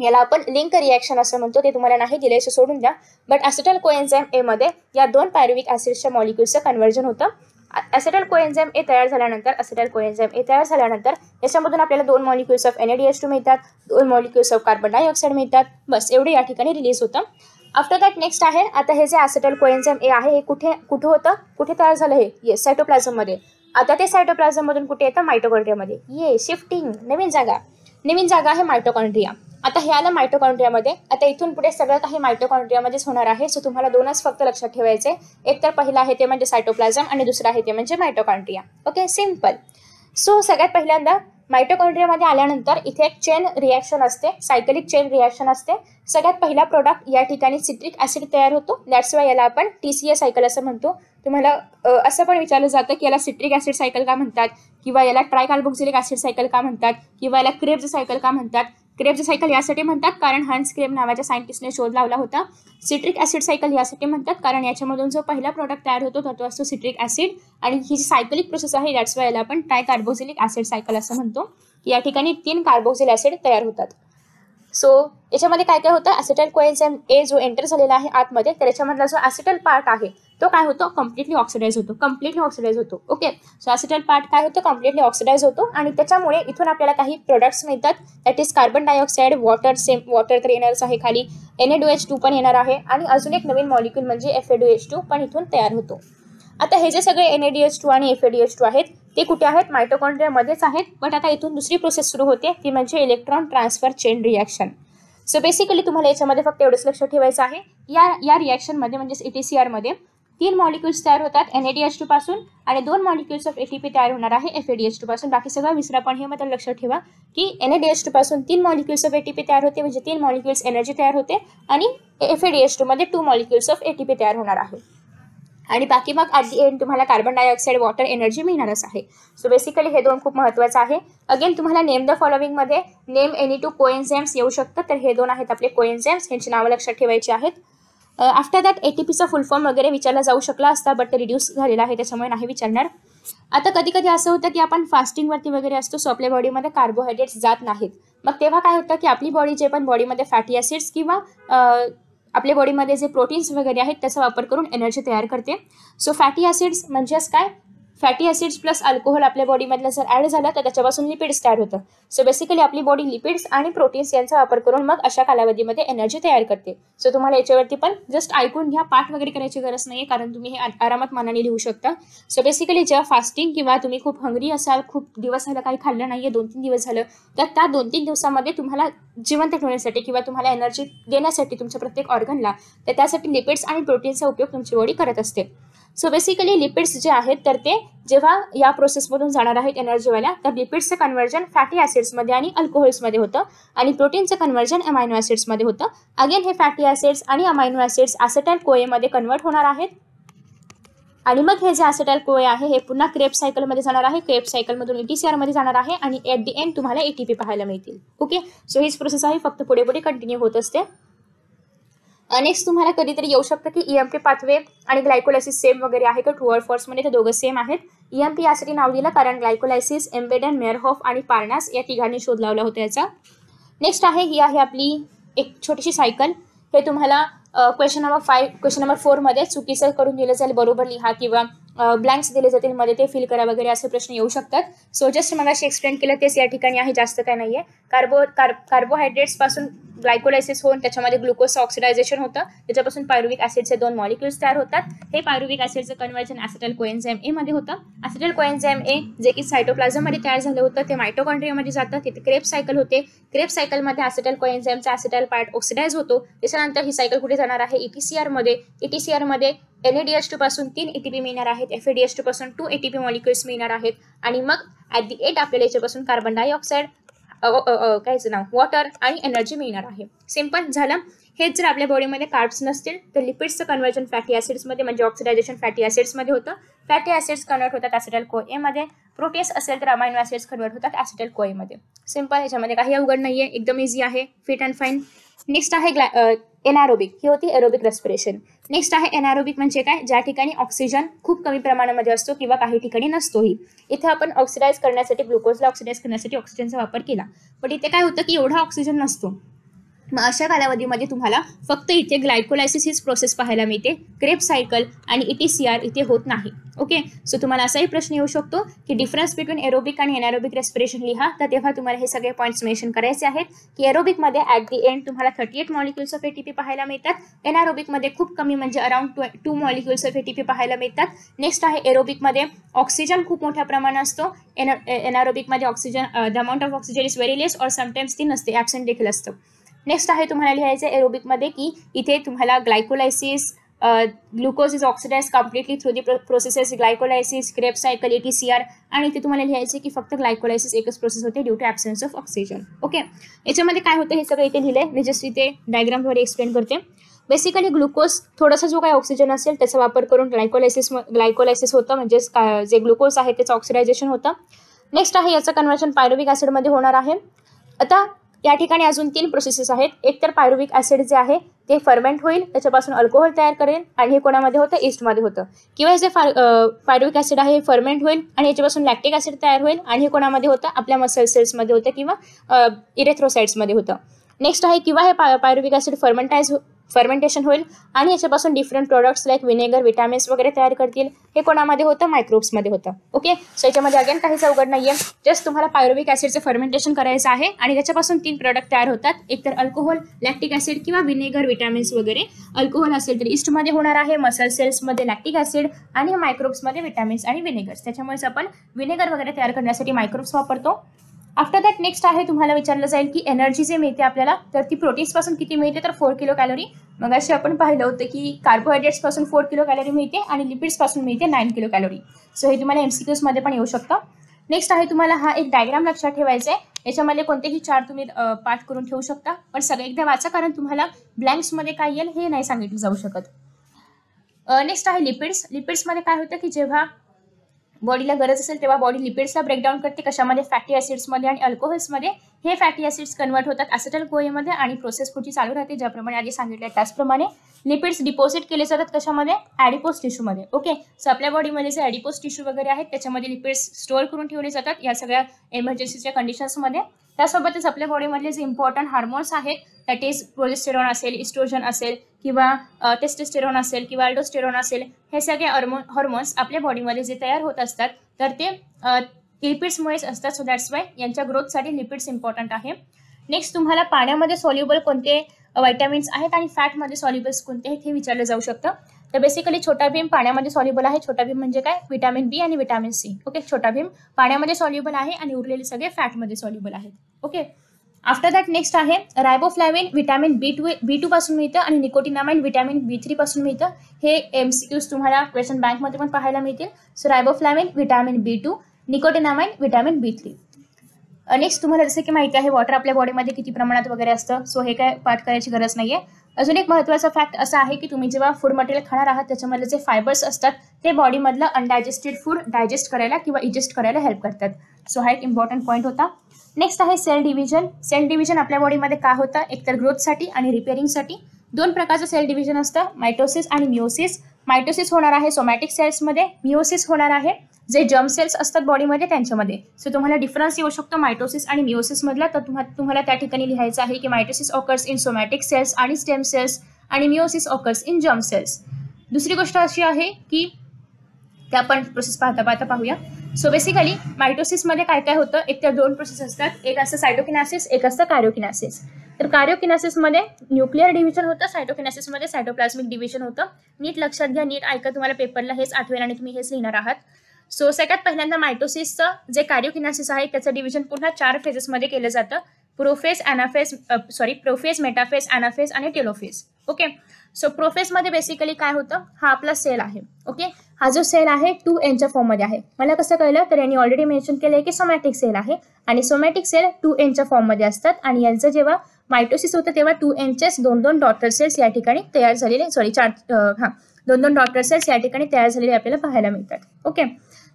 याला आपण लिंक रिॲक्शन असं म्हणतो ते तुम्हाला नाही दिले असं सोडून द्या. बट ॲसिटल कोएन्झाईम एमध्ये या दोन पायरुविक ॲसिड्सच्या मॉलिक्युलचं कन्व्हर्जन होतं. ॲसिटल कोएन्झाईम ए तयार झाल्यानंतर ॲसिटल कोएन्झाईम ए तयार झाल्यानंतर याच्यामधून आपल्याला दोन molecules of N D two मिळतात दोन मॉलिक्युल्स ऑफ कार्बन डायऑक्साईड मिळतात. बस एवढे या ठिकाणी रिलीज होतं. आफ्टर दॅट नेक्स्ट आहे आता हे जे ॲसिटल कोएन्झाईम ए आहे हे कुठे कुठं होतं? कुठे तयार झालं हे? येस सायटोप्लाझममध्ये आता ते सायटोप्लाझममधून कुठे येतं? मायटोकॉन्ड्रियामध्ये ये शिफ्टिंग नवीन जागा. नवीन जागा आहे मायटोकॉन्ड्रिया आता हे आलं मायटोकॉन्ड्रियामध्ये आता इथून पुढे सगळं काही मायटोकॉन्ड्रियामध्येच होणार आहे. सो तुम्हाला दोनच फक्त लक्षात ठेवायचे. एक तर पहिलं आहे ते म्हणजे सायटोप्लाझम आणि दुसरं आहे ते म्हणजे मायटोकॉन्ड्रिया ओके सिंपल सो सगळ्यात पहिल्यांदा मायटोकॉन्ड्रियामध्ये आल्यानंतर इथे एक चेन रिॲक्शन असते. सायकलिक चेन रिॲक्शन असते. सगळ्यात पहिला प्रोडक्ट या ठिकाणी सिट्रिक ॲसिड तयार होतो. दॅट्स वाय याला आपण टी सी ए सायकल असं म्हणतो. तुम्हाला असं पण विचारलं जातं की याला सिट्रिक ॲसिड सायकल का म्हणतात? किंवा याला ट्रायकार्बोक्सिलिक ॲसिड सायकल का म्हणतात? किंवा याला क्रेब्ज सायकल का म्हणतात? क्रेब्ज सायकल यासाठी म्हणतात कारण हन्स क्रेब नावाच्या सायंटिस्टने शोध लावला होता. सिट्रिक ॲसिड सायकल यासाठी म्हणतात कारण याच्यामधून जो पहिला प्रोडक्ट तयार होतो तो असतो सिट्रिक ॲसिड आणि ही जी सायकलिक प्रोसेस आहे दॅट्स वाय याला आपण ट्रायकार्बोक्सिलिक ॲसिड सायकल असं म्हणतो. की या ठिकाणी तीन कार्बोक्सिल ॲसिड तयार होतात. सो याच्यामध्ये काय काय होतं? ॲसिटल कोएन्झाईम ए जो एंटर झालेला आहे आतमध्ये तर याच्यामधला जो ॲसिटल पार्ट आहे तो काय होतो? कम्प्लिटली ऑक्सिडाईज होतो. कम्प्लिटली ऑक्सिडाईज होतो. ओके सो ॲसिटल पार्ट काय होतो? कम्प्लिटली ऑक्सिडाईज होतो. आणि त्याच्यामुळे इथून आपल्याला काही प्रोडक्ट्स मिळतात. That is carbon dioxide water same water तर येणारच आहे खाली. N A D H two पण येणार आहे. आणि अजून एक नवीन मॉलिक्यूल म्हणजे F A D H two पण इथून तयार होतो. आता हे जे सगळे N A D H two आणि F A D H two आहेत ते कुठे आहेत? मायटोकॉन्ड्रियामध्येच आहेत. बट आता इथून दुसरी प्रोसेस सुरू होते. ती म्हणजे electron transfer chain reaction so basically तुम्हाला याच्यामध्ये फक्त एवढंच लक्ष ठेवायचं आहे. या या रिॲक्शनमध्ये म्हणजे ई टी सी आरमध्ये तीन मॉलिक्युल्स तयार होतात N A D H two पासून आणि दोन molecules of A T P तयार होणार आहे F A D H two पासून. बाकी सगळं विसरा पण हे मात्र लक्षात ठेवा की N A D H two पासून तीन molecules of A T P तयार होते म्हणजे तीन मॉलिक्युल्स एनर्जी तयार होते आणि एफ ए डी एच टूमध्ये two molecules of A T P तयार होणार आहे. आणि बाकी मग ॲट दी एंड तुम्हाला कार्बन डायऑक्साईड वॉटर एनर्जी मिळणारच आहे. सो बेसिकली हे दोन खूप महत्त्वाचं आहे. अगेन तुम्हाला नेम द फॉलोविंगमध्ये नेम एनी टू कोएन्झेम्स येऊ शकतं. तर हे दोन आहेत आपले कोएन्झेम्स यांची नावं लक्षात ठेवायची आहेत. आफ्टर दॅट ए टी पीचा फुल फॉर्म वगैरे विचारला जाऊ शकला असता बट रिड्यूस झालेला आहे त्याच्यामुळे नाही विचारणार. आता कधी कधी असं होतं की आपण फास्टिंगवरती वगैरे असतो सो आपल्या बॉडीमध्ये कार्बोहायड्रेट्स जात नाहीत. मग तेव्हा काय होतं की आपली बॉडी जे पण बॉडीमध्ये फॅटी ॲसिड्स किंवा आपल्या बॉडीमध्ये जे प्रोटीन्स वगैरे आहेत त्याचा वापर करून एनर्जी तयार करते. सो फॅटी ॲसिड्स म्हणजेच काय? फॅटी ॲसिड्स प्लस अल्कोहोल आपल्या बॉडीमधलं जर ॲड झालं तर त्याच्यापासून लिपिड्स तयार होतं. सो बेसिकली आपली बॉडी लिपिड्स आणि प्रोटीन्स यांचा वापर करून मग अशा कालावधीमध्ये एनर्जी तयार करते. सो तुम्हाला याच्यावरती पण जस्ट ऐकून घ्या पाठ वगैरे करायची गरज नाही कारण तुम्ही हे आरामात मनाने लिहू शकता. सो बेसिकली जेव्हा फास्टिंग किंवा तुम्ही खूप हंगरी असाल खूप दिवस झालं काही खाल्लं नाही आहे दोन तीन दिवस झालं तर त्या दोन तीन दिवसामध्ये तुम्हाला जिवंत ठेवण्यासाठी किंवा तुम्हाला एनर्जी देण्यासाठी तुमच्या प्रत्येक ऑर्गनला तर त्यासाठी लिपिड्स आणि प्रोटीन्सचा उपयोग तुमची बॉडी करत असते. सो बेसिकली लिपिड्स जे आहेत तर ते जेव्हा या प्रोसेसमधून जाणार आहेत एनर्जीवाल्या तर लिपिड्सचं कन्व्हर्जन फॅटी ॲसिड्समध्ये आणि अल्कोहोल्समध्ये होतं. आणि प्रोटीनचं कन्व्हर्जन अमायनो ॲसिड्समध्ये होतं. अगेन हे फॅटी ॲसिड्स आणि अमायनो ॲसिड्स ॲसेटाईल कोएमध्ये कन्वर्ट होणार आहेत. आणि मग हे जे ॲसेटाईल कोए आहे हे पुन्हा क्रेप सायकलमध्ये जाणार आहे. क्रेप सायकलमधून ई टी सी आरमध्ये जाणार आहे आणि ॲट दी एंड तुम्हाला ए टी पी पाहायला मिळतील. ओके सो हीच प्रोसेस आहे. फक्त पुढे पुढे कंटिन्यू होत असते. नेक्स्ट तुम्हाला कधीतरी येऊ शकतं की ई एम पी पाथवे आणि ग्लायकोलायसिस सेम वगैरे आहे का? ट्रू फॉर्स फॉर्समध्ये ते दोघं सेम आहेत. ई एम पी यासाठी नाव दिलं कारण ग्लायकोलायसिस एम्बेडन मेअरहॉफ आणि पार्नास या तिघांनी शोध लावला होता याचा. नेक्स्ट आहे ही आहे आपली एक छोटीशी सायकल हे तुम्हाला question number five question number फोरमध्ये चुकीचं करून दिलं जाईल बरोबर लिहा किंवा ब्लँक्स दिले जातील मध्ये ते फिल करा वगैरे असे प्रश्न येऊ शकतात. सो जस्ट मगाशी एक्सप्लेन केलं तेच या ठिकाणी आहे जास्त काय नाही आहे कार्बो कार्ब कार्बोहायड्रेट्सपासून ग्लायकोलायसिस होऊन त्याच्यामध्ये ग्लुकोजचं ऑक्सिडायझेशन होतं. त्याच्यापासून पायरुविक ॲसिडचे दोन मॉलिक्युल्स तयार होतात. हे पायरुविक ॲसिडचं कन्व्हर्जन ॲसिटल कोएन्झाईममध्ये होतं. ॲसिटल कोएन्झाईम ए जे की सायटोप्लाझममध्ये तयार झालं होतं ते मायटोकॉन्ड्रियामध्ये जातं. तिथे क्रेप सायकल होते. क्रेप सायकलमध्ये ॲसिटल कोएन्झाईमचा ॲसिटल पार्ट ऑक्सिडाईज होतो. त्याच्यानंतर ही सायकल कुठे जाणार आहे? E T E N A D H two पासून तीन ए टी पी मिळणार आहेत F A D H two पासून two A T P molecules मिळणार आहेत आणि मग ॲट दी एट आपल्याला याच्यापासून कार्बन डायऑक्साईड कायचं नाव? वॉटर आणि एनर्जी मिळणार आहे. सिंपल झालं. हेच जर आपल्या बॉडीमध्ये कार्ब्स नसतील तर लिपिड्सचं कन्वर्जन फॅटी ॲसिड्समध्ये म्हणजे ऑक्सिडायझेशन फॅटी ॲसिड्समध्ये होतं. फॅटी ॲसिड्स कन्वर्ट होतात ॲसिडल को एमध्ये प्रोटीन्स असेल तर अमायनो ॲसिड्स कन्वर्ट होतात ॲसिडल कोएमध्ये सिंपल याच्यामध्ये काही अवघड नाही आहे एकदम इझी आहे. फिट अँड फाईन नेक्स्ट आहे ग्लॅ ही होती एरोबिक रेस्पिरेशन नेक्स्ट आहे एनॅरोबिक म्हणजे काय? ज्या ठिकाणी ऑक्सिजन खूप कमी प्रमाणामध्ये असतो किंवा काही ठिकाणी नसतोही. इथे आपण ऑक्सिडाईज करण्यासाठी ग्लुकोजला ऑक्सिडाईज करण्यासाठी ऑक्सिजनचा वापर केला. पण इथे काय होतं की एवढा ऑक्सिजन नसतो. मग अशा कालावधीमध्ये तुम्हाला फक्त इथे ग्लायकोलायसिस हीच प्रोसेस पाहायला मिळते. क्रेप सायकल आणि ई टी सी आर इथे होत नाही. ओके सो तुम्हाला असाही प्रश्न येऊ शकतो की डिफरन्स बिटवीन एरोबिक आणि एनारोबिक रेस्पिरेशन लिहा. तर तेव्हा तुम्हाला हे सगळे पॉईंट्स मेन्शन करायचे आहेत. की एरोबिकमध्ये ॲट दी एंड तुम्हाला thirty eight molecules of ATP पाहायला मिळतात. एनॅरोबिकमध्ये खूप कमी म्हणजे around two two molecules of ATP पाहायला मिळतात. नेक्स्ट आहे एरोबिकमध्ये ऑक्सिजन खूप मोठ्या प्रमाणात असतो. एन एनॅरोबिकमध्ये oxygen the amount of oxygen is very less और समटाईम्स ती नसते. ॲबसेंट देखील असतं. नेक्स्ट आहे तुम्हाला लिहायचं एरोबिकमध्ये की इथे तुम्हाला glycolysis glucose is oxidise completely through the processes glycolysis Krebs cycle ET C R आणि इथे तुम्हाला लिहायचे की फक्त ग्लायकोलायसिस एकच प्रोसेस होते due to absence of oxygen okay याच्यामध्ये काय होतं हे सगळं इथे लिहिलं आहे मी जस्ट इथे डायग्रामद्वारे एक्सप्लेन करते. बेसिकली ग्लुकोज थोडासा जो काही ऑक्सिजन असेल त्याचा वापर करून ग्लायकोलायसिस ग्लायकोलायसिस होतं म्हणजेच जे ग्लुकोज आहे त्याचं ऑक्सिडायझेशन होतं. नेक्स्ट आहे याचं कन्व्हर्शन पायरोबिक ॲसिडमध्ये होणार आहे. आता या ठिकाणी अजून तीन प्रोसेसेस आहेत. एक तर पायरुविक ॲसिड जे आहे ते फर्मेंट होईल त्याच्यापासून अल्कोहोल तयार करेल आणि हे कोणामध्ये होतं? ईस्टमध्ये होतं. किंवा जे फाय पायरुविक ॲसिड आहे हे फर्मेंट होईल आणि याच्यापासून लॅक्टिक ॲसिड तयार होईल आणि हे कोणामध्ये होतं? आपल्या मसल सेल्समध्ये होतं किंवा इरेथ्रोसाइट्समध्ये होतं. नेक्स्ट आहे किंवा हे पा पायरुविक ॲसिड फर्मेंटाईज फर्मेंटेशन होईल आणि याच्यापासून different products like vinegar vitamins वगैरे तयार करतील. हे कोणामध्ये होतं? मायक्रोब्समध्ये होतं. ओके सो याच्यामध्ये अगेन काहीच अवघड नाही आहे जस्ट तुम्हाला पायरोबिक ॲसिडचं फर्मेंटेशन करायचं आहे आणि त्याच्यापासून तीन प्रोडक्ट तयार होतात. एक तर अल्कोहोल लॅक्टिक ॲसिड किंवा विनेगर विटॅमिन्स वगैरे. अल्कोहोल असेल तर ईस्टमध्ये होणार आहे मसल सेल्समध्ये लॅक्टिक ॲसिड आणि मायक्रोब्समध्ये विटॅमिन्स आणि विनेगर्स त्याच्यामुळेच आपण विनेगर वगैरे तयार करण्यासाठी मायक्रोब्स वापरतो. आफ्टर दॅट नेक्स्ट आहे तुम्हाला विचारलं जाईल की एनर्जी जे मिळते आपल्याला तर ती प्रोटीन्सपासून किती मिळते? तर फोर किलो कॅलरी मग अशी आपण पाहिलं होतं की कार्बोहायड्रेट्सपासून फोर किलो कॅलरी मिळते आणि लिपिड्सपासून मिळते नाईन किलो कॅलरी सो हे तुम्हाला एम सी क्यूजमध्ये पण येऊ शकतं. नेक्स्ट आहे तुम्हाला हा एक डायग्राम लक्षात ठेवायचा आहे याच्यामध्ये कोणतेही चार तुम्ही पाठ करून ठेवू शकता. पण सगळं एकदा वाचा कारण तुम्हाला ब्लँक्समध्ये काय येईल हे नाही सांगितलं जाऊ शकत. नेक्स्ट आहे लिपिड्स लिपिड्समध्ये काय होतं की जेव्हा बॉडीला गरज असेल तेव्हा बॉडी लिपिड्सला ब्रेकडाऊन करते. कशामध्ये? फॅटी ॲसिड्समध्ये आणि अल्कोहोल्समध्ये हे फॅटी ॲसिड्स कन्वर्ट होतात ॲसिटल कोएमध्ये आणि प्रोसेस पुढची चालू राहते ज्याप्रमाणे आधी सांगितलं त्याचप्रमाणे लिपिड्स डिपॉझिट केले जातात कशामध्ये? ॲडिपोस टिश्यूमध्ये ओके सो आपल्या बॉडीमध्ये जे ॲडिपोस टिश्यू वगैरे आहेत त्याच्यामध्ये लिपिड्स स्टोअर करून ठेवले जातात या सगळ्या एमर्जन्सीच्या कंडिशन्समध्ये त्यासोबतच आपल्या बॉडीमधले जे इम्पॉर्टंट हार्मोन्स आहेत दॅट इज प्रोजेस्टेरॉन असेल इस्ट्रोजन असेल किंवा टेस्टेस्टेरॉन असेल किंवा अल्डोस्टेरॉन असेल हे सगळे हॉर्मो हॉर्मोन्स आपल्या बॉडीमध्ये जे तयार होत असतात तर ते लिपिड्समुळेच असतात सो दॅट्स वाय यांच्या ग्रोथसाठी लिपिड्स इम्पॉर्टंट आहे. नेक्स्ट तुम्हाला पाण्यामध्ये सॉल्युबल कोणते व्हायटामिन्स आहेत आणि फॅटमध्ये सॉल्युबल्स कोणते आहेत हे विचारलं जाऊ शकतं. तर बेसिकली छोटा भीम पाण्यामध्ये सॉल्युबल आहे. छोटा भीम म्हणजे काय? विटॅमिन बी आणि विटॅमिन सी ओके छोटा भीम पाण्यामध्ये सॉल्युबल आहे आणि उरलेले सगळे फॅटमध्ये सॉल्युबल आहेत. ओके आफ्टर दॅट नेक्स्ट आहे riboflavin vitamin B two B two पासून मिळतं आणि निकोटिनामाइन विटॅमिन बी थ्री पासून मिळतं. हे एम सी क्यूज तुम्हाला क्वेश्चन बँकमध्ये पण पाहायला मिळतील. So riboflavin vitamin B two nicotinamide vitamin B three. Next तुम्हाला जसं की माहिती आहे वॉटर आपल्या बॉडीमध्ये किती प्रमाणात वगैरे असतं सो हे काय पाठ करायची गरज नाही आहे अजून एक महत्त्वाचा फॅक्ट असा आहे की तुम्ही जेव्हा फूड मटेरियल खाणार आहात त्याच्यामध्ये जे फायबर्स असतात ते बॉडीमधलं अनडायजेस्टेड फूड डायजेस्ट करायला किंवा इजेस्ट करायला हेल्प करतात. सो हा एक इम्पॉर्टंट पॉईंट होता. नेक्स्ट आहे सेल डिव्हिजन सेल डिव्हिजन आपल्या बॉडीमध्ये का होतं? एकतर ग्रोथसाठी आणि रिपेअरिंगसाठी दोन प्रकारचं सेल डिव्हिजन असतं मायटोसिस आणि मिओसिस मायटोसिस होणार आहे सोमॅटिक सेल्समध्ये मिओसिस होणार आहे जे जम सेल्स असतात बॉडीमध्ये त्यांच्यामध्ये. सो तुम्हाला डिफरन्स येऊ शकतो मायटोसिस आणि मिओसिसमधला तर तुम्हाला तुम्हाला त्या ठिकाणी लिहायचं आहे की mitosis occurs in somatic cells आणि स्टेम सेल्स आणि meiosis occurs in germ cells दुसरी गोष्ट अशी आहे की ते आपण प्रोसेस पाहता पाहता पाहूया. सो बेसिकली मायटोसिसमध्ये काय काय होतं? एक तर दोन प्रोसेस असतात. एक असतं सायटोकिनासिस एक असतं कार्योकिनासिस तर कार्योकिनासिसमध्ये न्यूक्लिअर डिव्हिजन होतं सायटोकिनासिसमध्ये सायटोप्लाझमिक डिव्हिजन होतं. नीट लक्षात घ्या नीट ऐका. तुम्हाला पेपरला हेच आठवेल आणि तुम्ही हेच लिहिणार आहात. सो सगळ्यात पहिल्यांदा मायटोसिसचं जे कार्योकिनासिस आहे त्याचं डिव्हिजन पुन्हा चार फेजेसमध्ये केलं जातं. Prophase anaphase sorry prophase metaphase anaphase आणि टेलोफेस. ओके? सो प्रोफेसमध्ये बेसिकली काय होतं? हा आपला सेल आहे. ओके? हा जो सेल आहे टू एनच्या फॉर्ममध्ये आहे. मला कसं कळलं? तर यांनी ऑलरेडी मेन्शन केलं की सोमॅटिक सेल आहे. आणि सोमॅटिक सेल टू एनच्या फॉर्ममध्ये असतात. आणि यांचं जेव्हा मायटोसिस होतं तेव्हा टू एनचेच दोन दोन डॉटर सेल्स या ठिकाणी तयार झालेले सॉरी चार हां दोन दोन डॉटर सेल्स या ठिकाणी तयार झालेले आपल्याला पाहायला मिळतात. ओके?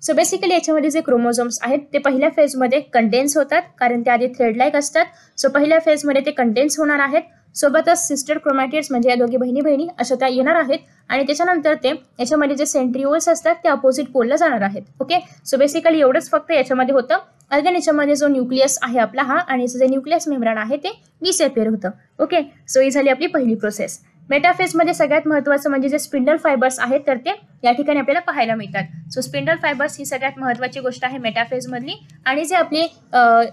सो बेसिकली याच्यामध्ये जे क्रोमोझोम्स आहेत ते पहिल्या फेजमध्ये कंडेन्स होतात कारण ते आधी थ्रेड लाईक असतात. सो पहिल्या फेजमध्ये ते कंडेन्स होणार आहेत. सोबतच सिस्टर क्रोमॅटिड्स म्हणजे या दोघी बहिणी बहिणी अशा त्या येणार आहेत. आणि त्याच्यानंतर ते याच्यामध्ये जे सेंट्रिओल्स असतात ते अपोजिट पोलला जाणार आहेत. ओके सो बेसिकली एवढंच फक्त याच्यामध्ये होतं. अगेन याच्यामध्ये जो न्यूक्लियस आहे आपला हा आणि याचं जे न्यूक्लियस मेम्ब्रान आहे ते डिसेपियर होतं. ओके सो ही झाली आपली पहिली प्रोसेस मेटाफेसमध्ये सगळ्यात महत्त्वाचं म्हणजे जे स्पिंडल फायबर्स आहेत तर ते या ठिकाणी आपल्याला पाहायला मिळतात. सो स्पिंडल फायबर्स ही सगळ्यात महत्त्वाची गोष्ट आहे मेटाफेजमधली आणि जे आपले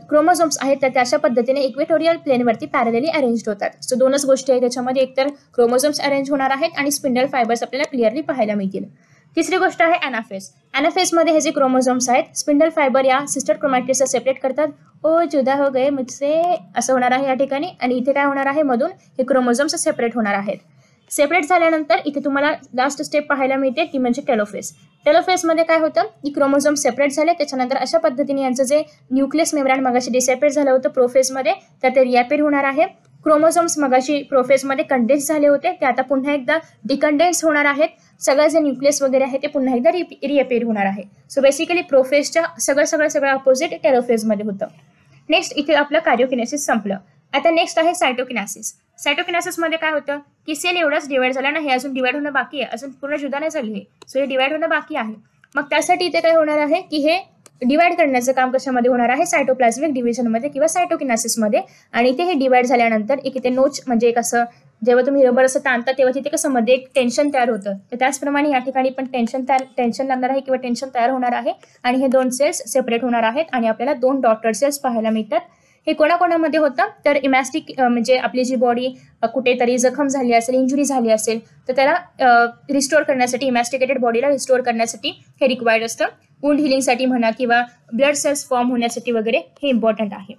क्रोमोझोम्स आहेत तर त्या अशा पद्धतीने इक्वेटोरियल प्लेनवरती पॅरलेली अरेंज होतात. सो दोनच गोष्टी आहेत त्याच्यामध्ये एकतर क्रोमोझोम्स अरेंज होणार आहेत आणि स्पिंडल फायबर्स आपल्याला क्लिअरली पाहायला मिळतील. तिसरी गोष्ट आहे अॅनाफेस अॅनाफेसमध्ये हे जे क्रोमोझोम्स आहेत स्पिंडल फायबर या सिस्टर क्रोमॅटिसला सेपरेट करतात. ओ जुदा हो गए मुझसे. असं होणार आहे या ठिकाणी. आणि इथे काय होणार आहे मधून हे क्रोमोझोम्स सेपरेट होणार आहेत. सेपरेट झाल्यानंतर इथे तुम्हाला लास्ट स्टेप पाहायला मिळते ती म्हणजे टेलोफेस. टेलोफेसमध्ये काय होतं? की क्रोमोझोम सेपरेट झाले त्याच्यानंतर अशा पद्धतीने यांचं जे न्यूक्लियस मेम्ब्रान मगाशी डिसेपरेट झालं होतं प्रोफेसमध्ये तर ते रिॲपेर होणार आहे. क्रोमोझोम्स मगाशी प्रोफेसमध्ये कंडेन्स झाले होते. ते आता पुन्हा एकदा डिकंडेन्स होणार आहेत. सगळं जे न्यूक्लियस वगैरे आहे ते पुन्हा एकदा रि रिअपेअर होणार आहे. सो बेसिकली प्रोफेसच्या सगळं सगळं सगळं अपोजिट टेरोफेजमध्ये होतं. नेक्स्ट इथे आपलं कार्योकिनेसिस संपलं. आता नेक्स्ट आहे सायटोकिनासिस सायटोकिनासिसमध्ये काय होतं? की सेल एवढाच डिवाइड झाला ना हे अजून डिवाइड होणं बाकी आहे. अजून पूर्ण जुदा नाही झाली आहे सो हे डिवाइड होणं बाकी आहे. मग त्यासाठी इथे काय होणार आहे की हे डिवाइड करण्याचं काम कशामध्ये होणार आहे? सायटोप्लाझमिक डिव्हिजनमध्ये किंवा सायटोकिनासिसमध्ये आणि इथे हे डिवाइड झाल्यानंतर एक इथे नोच म्हणजे एक असं जेव्हा तुम्ही रबर असं ताणता तेव्हा तिथे कसं मध्ये एक टेन्शन तयार होतं. तर त्याचप्रमाणे या ठिकाणी पण टेन्शन तयार टेन्शन लागणार आहे किंवा टेन्शन तयार होणार आहे. आणि हे दोन सेल्स सेपरेट होणार आहेत आणि आपल्याला दोन डॉक्टर सेल्स पाहायला मिळतात. हे कोणाकोणामध्ये होतं? तर इमॅस्टिक म्हणजे आपली जी बॉडी कुठेतरी जखम झाली असेल इंजुरी झाली असेल तर त्याला रिस्टोअर करण्यासाठी इमॅस्टिकेटेड बॉडीला रिस्टोअर करण्यासाठी हे रिक्वायर्ड असतं. वुंड हिलिंगसाठी म्हणा किंवा ब्लड सेल्स फॉर्म होण्यासाठी वगैरे हे इम्पॉर्टंट आहे.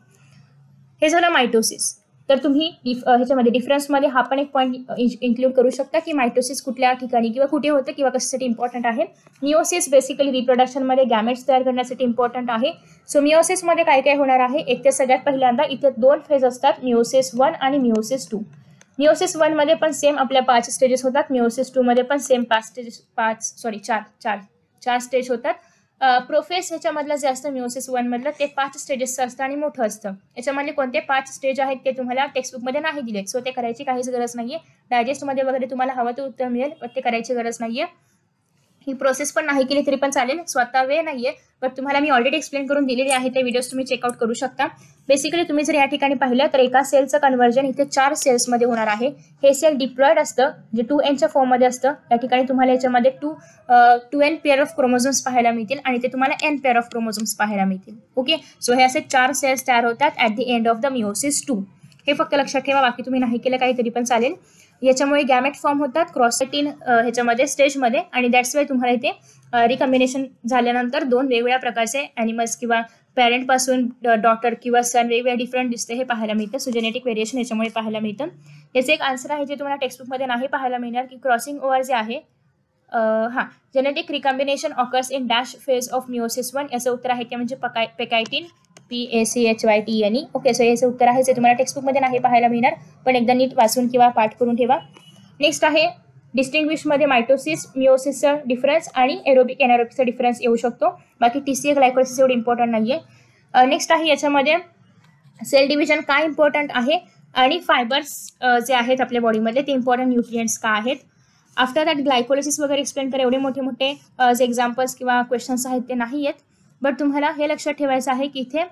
हे झालं मायटोसिस तर तुम्ही डिफ ह्याच्यामध्ये डिफरन्समध्ये हा पण एक पॉईंट इन्क्लूड करू शकता की मायटोसिस कुठल्या ठिकाणी किंवा कुठे होतं किंवा कशासाठी इम्पॉर्टंट आहे. निओसिस बेसिकली रिप्रोडक्शनमध्ये गॅमेट्स तयार करण्यासाठी इम्पॉर्टंट आहे. सो मिओसिसमध्ये काय काय होणार आहे? एक ते सगळ्यात पहिल्यांदा इथे दोन फेज असतात मिओसिस वन आणि मिओसिस टू मिओसिस वनमध्ये पण सेम आपल्या पाच स्टेजेस होतात मिओसिस टूमध्ये पण सेम पाच स्टेजेस पाच सॉरी चार चार चार स्टेज होतात. प्रोफेस ह्याच्यामधलं जे असतं मिओसिस वनमधलं ते पाच स्टेजेसचं असतं आणि मोठं असतं. याच्यामधले कोणते पाच स्टेज आहेत ते तुम्हाला टेक्स्टबुकमध्ये नाही दिलेत. सो ते करायची काहीच गरज नाही आहे डायजेस्टमध्ये वगैरे तुम्हाला हवं तर उत्तर मिळेल पण ते करायची गरज नाही आहे ही प्रोसेस पण नाही केली तरी पण चालेल. स्वतः वेळ नाहीये बट तुम्हाला मी ऑलरेडी एक्सप्लेन करून दिलेली आहे. ते व्हिडिओज तुम्ही चेकआउट करू शकता. बेसिकली तुम्ही जर या ठिकाणी पाहिलं तर एका सेलचं कन्व्हर्जन इथे चार सेल्समध्ये होणार आहे. हे सेल डिप्लॉइड असतं जे टू एनच्या फॉर्ममध्ये असतं. या ठिकाणी तुम्हाला याच्यामध्ये two two N pair of chromosomes पाहायला मिळतील आणि ते तुम्हाला एन पेअर ऑफ क्रोमोझोम्स पाहायला मिळतील. ओके सो हे असे चार सेल्स तयार होतात at the end of the meiosis two हे फक्त लक्षात ठेवा बाकी तुम्ही नाही केलं काही तरी पण चालेल. याच्यामुळे गॅमेट फॉर्म होतात क्रॉसेटिन ह्याच्यामध्ये स्टेजमध्ये आणि दॅट्स वाय तुम्हाला इथे रिकॉम्बिनेशन झाल्यानंतर दोन वेगवेगळ्या प्रकारचे ॲनिमल्स किंवा पॅरेंटपासून डॉटर किंवा सन वेगवेगळ्या डिफरंट दिसते हे पाहायला मिळतं. सो जेनेटिक व्हेरिएशन याच्यामुळे पाहायला मिळतं. याचं एक आन्सर आहे जे तुम्हाला टेक्स्टबुकमध्ये नाही पाहायला मिळणार की क्रॉसिंग ओव्हर जे आहे हां. Genetic recombination occurs in dash phase of meiosis one याचं उत्तर आहे ते म्हणजे पकाय pachytene P A C H Y T N E okay so याचं उत्तर आहे जे तुम्हाला टेक्स्टबुकमध्ये नाही पाहायला मिळणार पण एकदा नीट वाचून किंवा पाठ करून ठेवा. नेक्स्ट आहे डिस्टिंग्विशमध्ये मायटोसिस मिओसिसचा डिफरन्स आणि एरोबिक एनारोबिकचा डिफरन्स येऊ शकतो. बाकी टी सी ए ग्लायकोसिस एवढं इम्पॉर्टंट नाही आहे नेक्स्ट आहे याच्यामध्ये सेल डिव्हिजन काय इम्पॉर्टंट आहे? आणि फायबर्स जे आहेत आपल्या बॉडीमध्ये ते इम्पॉर्टंट न्यूट्रियंट्स का आहेत? आफ्टर दॅट ग्लायकोलिसिस वगैरे एक्सप्लेन करा. एवढे मोठे मोठे जे एक्झाम्पल्स किंवा क्वेश्चन्स आहेत ते नाही आहेत बट तुम्हाला हे लक्षात ठेवायचं आहे की इथे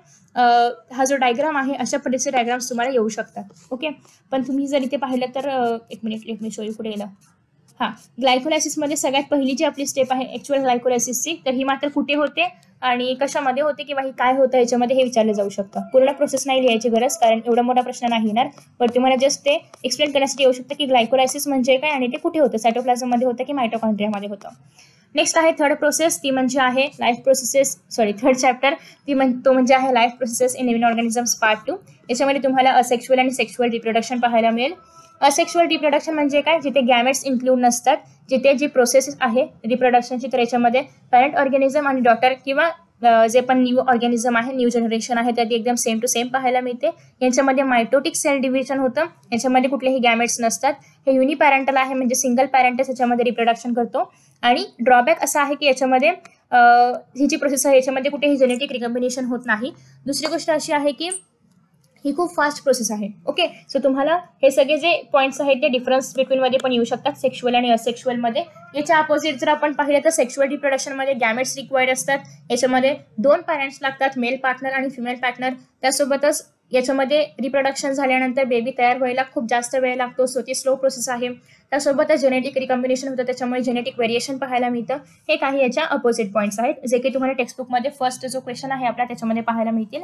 हा जो डायग्राम आहे अशा पद्धतीचे डायग्राम्स तुम्हाला येऊ शकतात. ओके पण तुम्ही जर इथे पाहिलं तर एक मिनिट एक मिनिट शोरी पुढे गेलं. हां ग्लायकोलायसिसमध्ये सगळ्यात पहिली जी आपली स्टेप आहे ॲक्च्युअल ग्लायकोलायसिसची तर ही मात्र कुठे होते आणि कशामध्ये होते किंवा ही काय होतं याच्यामध्ये हे विचारलं जाऊ शकतं. पूर्ण प्रोसेस नाही लिहायची गरज कारण एवढा मोठा प्रश्न नाही येणार. पण तुम्हाला जस्ट ते एक्सप्लेन करण्यासाठी येऊ शकतं की ग्लायकोलायसिस म्हणजे काय आणि ते कुठे होतं? सायटोप्लाझममध्ये होतं की मायटोकॉन्ड्रियामध्ये होतं? नेक्स्ट आहे थर्ड प्रोसेस ती म्हणजे आहे life processes sorry third chapter ती म्हण तो म्हणजे आहे life processes in living organisms part two याच्यामध्ये तुम्हाला असेक्शुअल आणि सेक्शुअल रिप्रोडक्शन पाहायला मिळेल. असेक्शुअल रिप्रोडक्शन म्हणजे काय? जिथे गॅमेट्स इन्क्लूड नसतात जिथे जी प्रोसेस आहे रिप्रोडक्शनची तर याच्यामध्ये पॅरेंट ऑर्गॅनिझम आणि डॉटर किंवा जे पण न्यू ऑर्गॅनिझम आहे न्यू जनरेशन आहे त्यात एकदम सेम टू सेम पाहायला मिळते. यांच्यामध्ये मायटोटिक सेल डिव्हिजन होतं. याच्यामध्ये कुठलेही गॅमेट्स नसतात. हे युनिपॅरेंटल आहे म्हणजे सिंगल पॅरेंटस याच्यामध्ये रिप्रोडक्शन करतो. आणि ड्रॉबॅक असा आहे की याच्यामध्ये ही जी प्रोसेस आहे याच्यामध्ये कुठेही जेनेटिक रिकॉम्बिनेशन होत नाही. दुसरी गोष्ट अशी आहे की ही खूप फास्ट प्रोसेस आहे. ओके सो तुम्हाला हे सगळे जे पॉईंट्स आहेत ते डिफरन्स बिटवीनमध्ये पण येऊ शकतात सेक्शुअल आणि असेक्शुअलमध्ये याच्या अपोजिट जर आपण पाहिलं तर सेक्शुअल रिप्रोडक्शनमध्ये गॅमेट्स रिक्वायर्ड असतात. याच्यामध्ये दोन पॅरेंट्स लागतात मेल पार्टनर आणि फिमेल पार्टनर त्यासोबतच याच्यामध्ये रिप्रोडक्शन झाल्यानंतर बेबी तयार व्हायला खूप जास्त वेळ लागतो सो ती स्लो प्रोसेस आहे. त्यासोबतच जेनेटिक रिकॉम्बिनेशन होतं त्याच्यामुळे जेनेटिक व्हेरिएशन पाहायला मिळतं. हे काही याच्या अपोजिट पॉईंट्स आहेत जे की तुम्हाला टेक्स्टबुकमध्ये फर्स्ट जो क्वेश्चन आहे आपला त्याच्यामध्ये पाहायला मिळतील.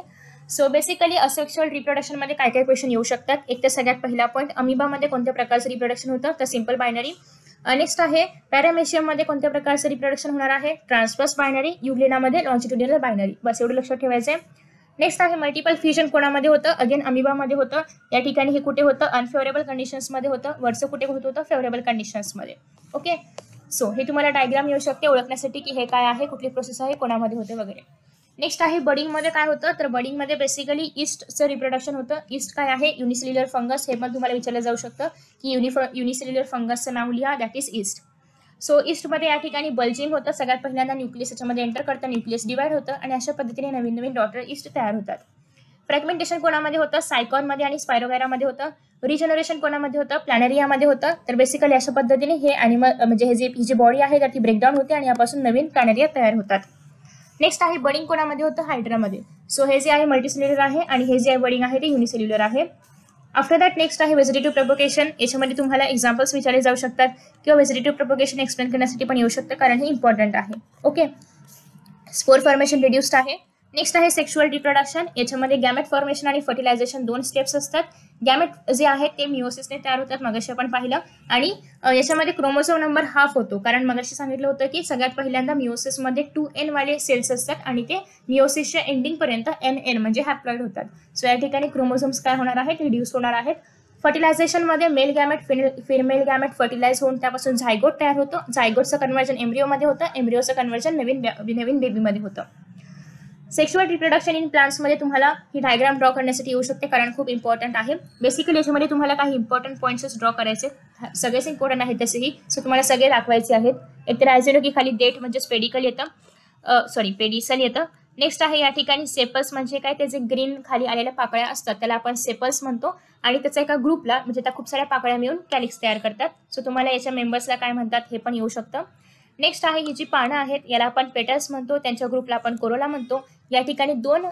सो बेसिकली असेक्शुअल रिप्रोडक्शनमध्ये काय काय क्वेश्चन येऊ शकतात? एक तर सगळ्यात पहिला पॉईंट अमिबामध्ये कोणत्या प्रकारचं रिप्रोडक्शन होतं? तर सिंपल बायनरी नेक्स्ट आहे पॅरामेशियममध्ये कोणत्या प्रकारचं रिप्रोडक्शन होणार आहे? ट्रान्सफर्स बायनरी युग्लिनामध्ये लॉन्जिट्युडिनल बायनरी बस एवढं लक्षात ठेवायचं आहे नेक्स्ट आहे मल्टिपल फ्युजन कोणामध्ये होतं? अगेन अमिबामध्ये होतं. या ठिकाणी हे कुठे होतं? अनफेवरेबल कंडिशन्समध्ये होतं. वरचं कुठे होत होतं? फेवरेबल कंडिशन्समध्ये ओके सो हे तुम्हाला डायग्राम येऊ शकते ओळखण्यासाठी की हे काय आहे कुठली प्रोसेस आहे कोणामध्ये होते वगैरे. नेक्स्ट आहे बडिंगमध्ये काय होतं? तर बडिंगमध्ये बेसिकली ईस्टचं रिप्रोडक्शन होतं. ईस्ट काय आहे? युनिसिल्युलर फंगस हे पण तुम्हाला विचारलं जाऊ शकतं की युनिफॉ युनिसिल्युलर फंगसचं नाव लिहा. दॅट इज ईस्ट सो ईस्टमध्ये या ठिकाणी बल्जिंग होतं. सगळ्यात पहिल्यांदा न्यूक्लियस याच्यामध्ये एंटर करतं. न्यूक्लियस डिवाइड होतं आणि अशा पद्धतीने नवीन नवीन डॉटर ईस्ट तयार होतात. फ्रॅगमेंटेशन कोणामध्ये होतं? सायकॉनमध्ये आणि स्पायरोगॅरामध्ये होतं. रिजनरेशन कोणामध्ये होतं? प्लॅनेरियामध्ये होतं. तर बेसिकली अशा पद्धतीने हे ॲनिमल म्हणजे हे जे ही जी बॉडी आहे तर ती ब्रेकडाऊन होते आणि यापासून नवीन प्लॅनेरिया तयार होतात. नेक्स्ट आहे बडिंग कोणामध्ये होतं? हायड्रामध्ये. सो हे जे आहे मल्टीसेल्युलर आहे आणि हे जे आहे बडिंग आहे ते युनिसेल्युलर आहे. आफ्टर दॅट नेक्स्ट आहे व्हेजिटेटिव्ह प्रपोकेशन याच्यामध्ये तुम्हाला एक्झाम्पल्स विचारले जाऊ शकतात किंवा व्हेजिटेटिव्ह प्रपोकेशन एक्सप्लेन करण्यासाठी पण येऊ शकतं कारण हे इम्पॉर्टंट आहे. ओके स्पोर फॉर्मेशन रिड्युस्ड आहे. नेक्स्ट आहे सेक्शुअल रिप्रोडक्शन याच्यामध्ये गॅमेट फॉर्मेशन आणि फर्टिलायझेशन दोन स्टेप्स असतात. गॅमेट जे आहेत ते मिओसिसने तयार होतात मगाशी आपण पाहिलं. आणि याच्यामध्ये क्रोमोझोम नंबर हाफ होतो. कारण मगाशी सांगितलं होतं की सगळ्यात पहिल्यांदा मिओसिसमध्ये टू एन वाले सेल्स असतात आणि ते मिओसिसच्या एंडिंगपर्यंत एन एन म्हणजे हॅप्लॉइड होतात. सो या ठिकाणी क्रोमोझोम्स काय होणार आहेत? रिड्यूस होणार आहेत. फर्टिलायझेशनमध्ये male gamete female gamete fertilise होऊन त्यापासून झायगोट तयार होतं. झायगोटचं कन्व्हर्जन एम्ब्रिओमध्ये होतं. एम्ब्रिओचं कन्व्हर्जन नवीन नवीन बेबीमध्ये होतं. सेक्शुअल रिप्रोडक्शन इन प्लांट्समध्ये तुम्हाला ही डायग्राम ड्रॉ करण्यासाठी येऊ शकते कारण खूप इम्पॉर्टंट आहे. बेसिकली याच्यामध्ये तुम्हाला काही इम्पॉर्टंट पॉईंट्सच ड्रॉ करायचे सगळेच इम्पॉर्टंट आहेत तसेही सो तुम्हाला सगळे दाखवायचे आहेत. एक तर ॲझेलो की खाली डेट म्हणजे पेडिकल येतं. सॉरी पेडिसल येतं. नेक्स्ट आहे या ठिकाणी सेपल्स म्हणजे काय? त्याचे ग्रीन खाली आलेल्या पाकळ्या असतात त्याला आपण सेपल्स म्हणतो. आणि त्याचा एका ग्रुपला म्हणजे त्या खूप साऱ्या पाकळ्या मिळून कॅलिक्स तयार करतात. सो तुम्हाला याच्या मेंबर्सला काय म्हणतात हे पण येऊ शकतं. नेक्स्ट आहे ही जी पानं आहेत याला आपण पेटल्स म्हणतो त्यांच्या ग्रुपला आपण कोरोला म्हणतो. या ठिकाणी दोन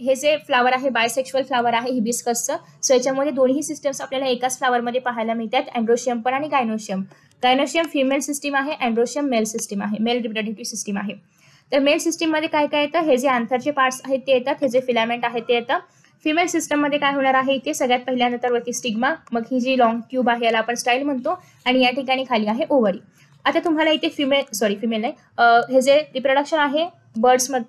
हे जे फ्लावर आहे बायसेक्शुअल फ्लावर आहे हिबिस्कसचं सो याच्यामध्ये दोन्ही सिस्टम्स आपल्याला एकाच फ्लावरमध्ये पाहायला मिळतात अँड्रोशियम पण आणि गायनोशियम गायनोशियम फिमेल सिस्टीम आहे अँड्रोशियम मेल सिस्टीम आहे मेल रिप्रेझेंटेटिव्ह सिस्टीम आहे. तर मेल सिस्टीममध्ये काय काय येतं? हे जे आंथरचे पार्ट्स आहेत ते येतात. हे जे फिलामेंट आहे ते येतं. फिमेल सिस्टममध्ये काय होणार आहे इथे? सगळ्यात पहिल्यांदा तर वरती स्टिग्मा मग ही जी लॉंग ट्यूब आहे याला आपण स्टाईल म्हणतो. आणि या ठिकाणी खाली आहे ओव्हरी आता तुम्हाला इथे फिमेल सॉरी फिमेल नाही. हे जे रिप्रोडक्शन आहे बर्ड्स मध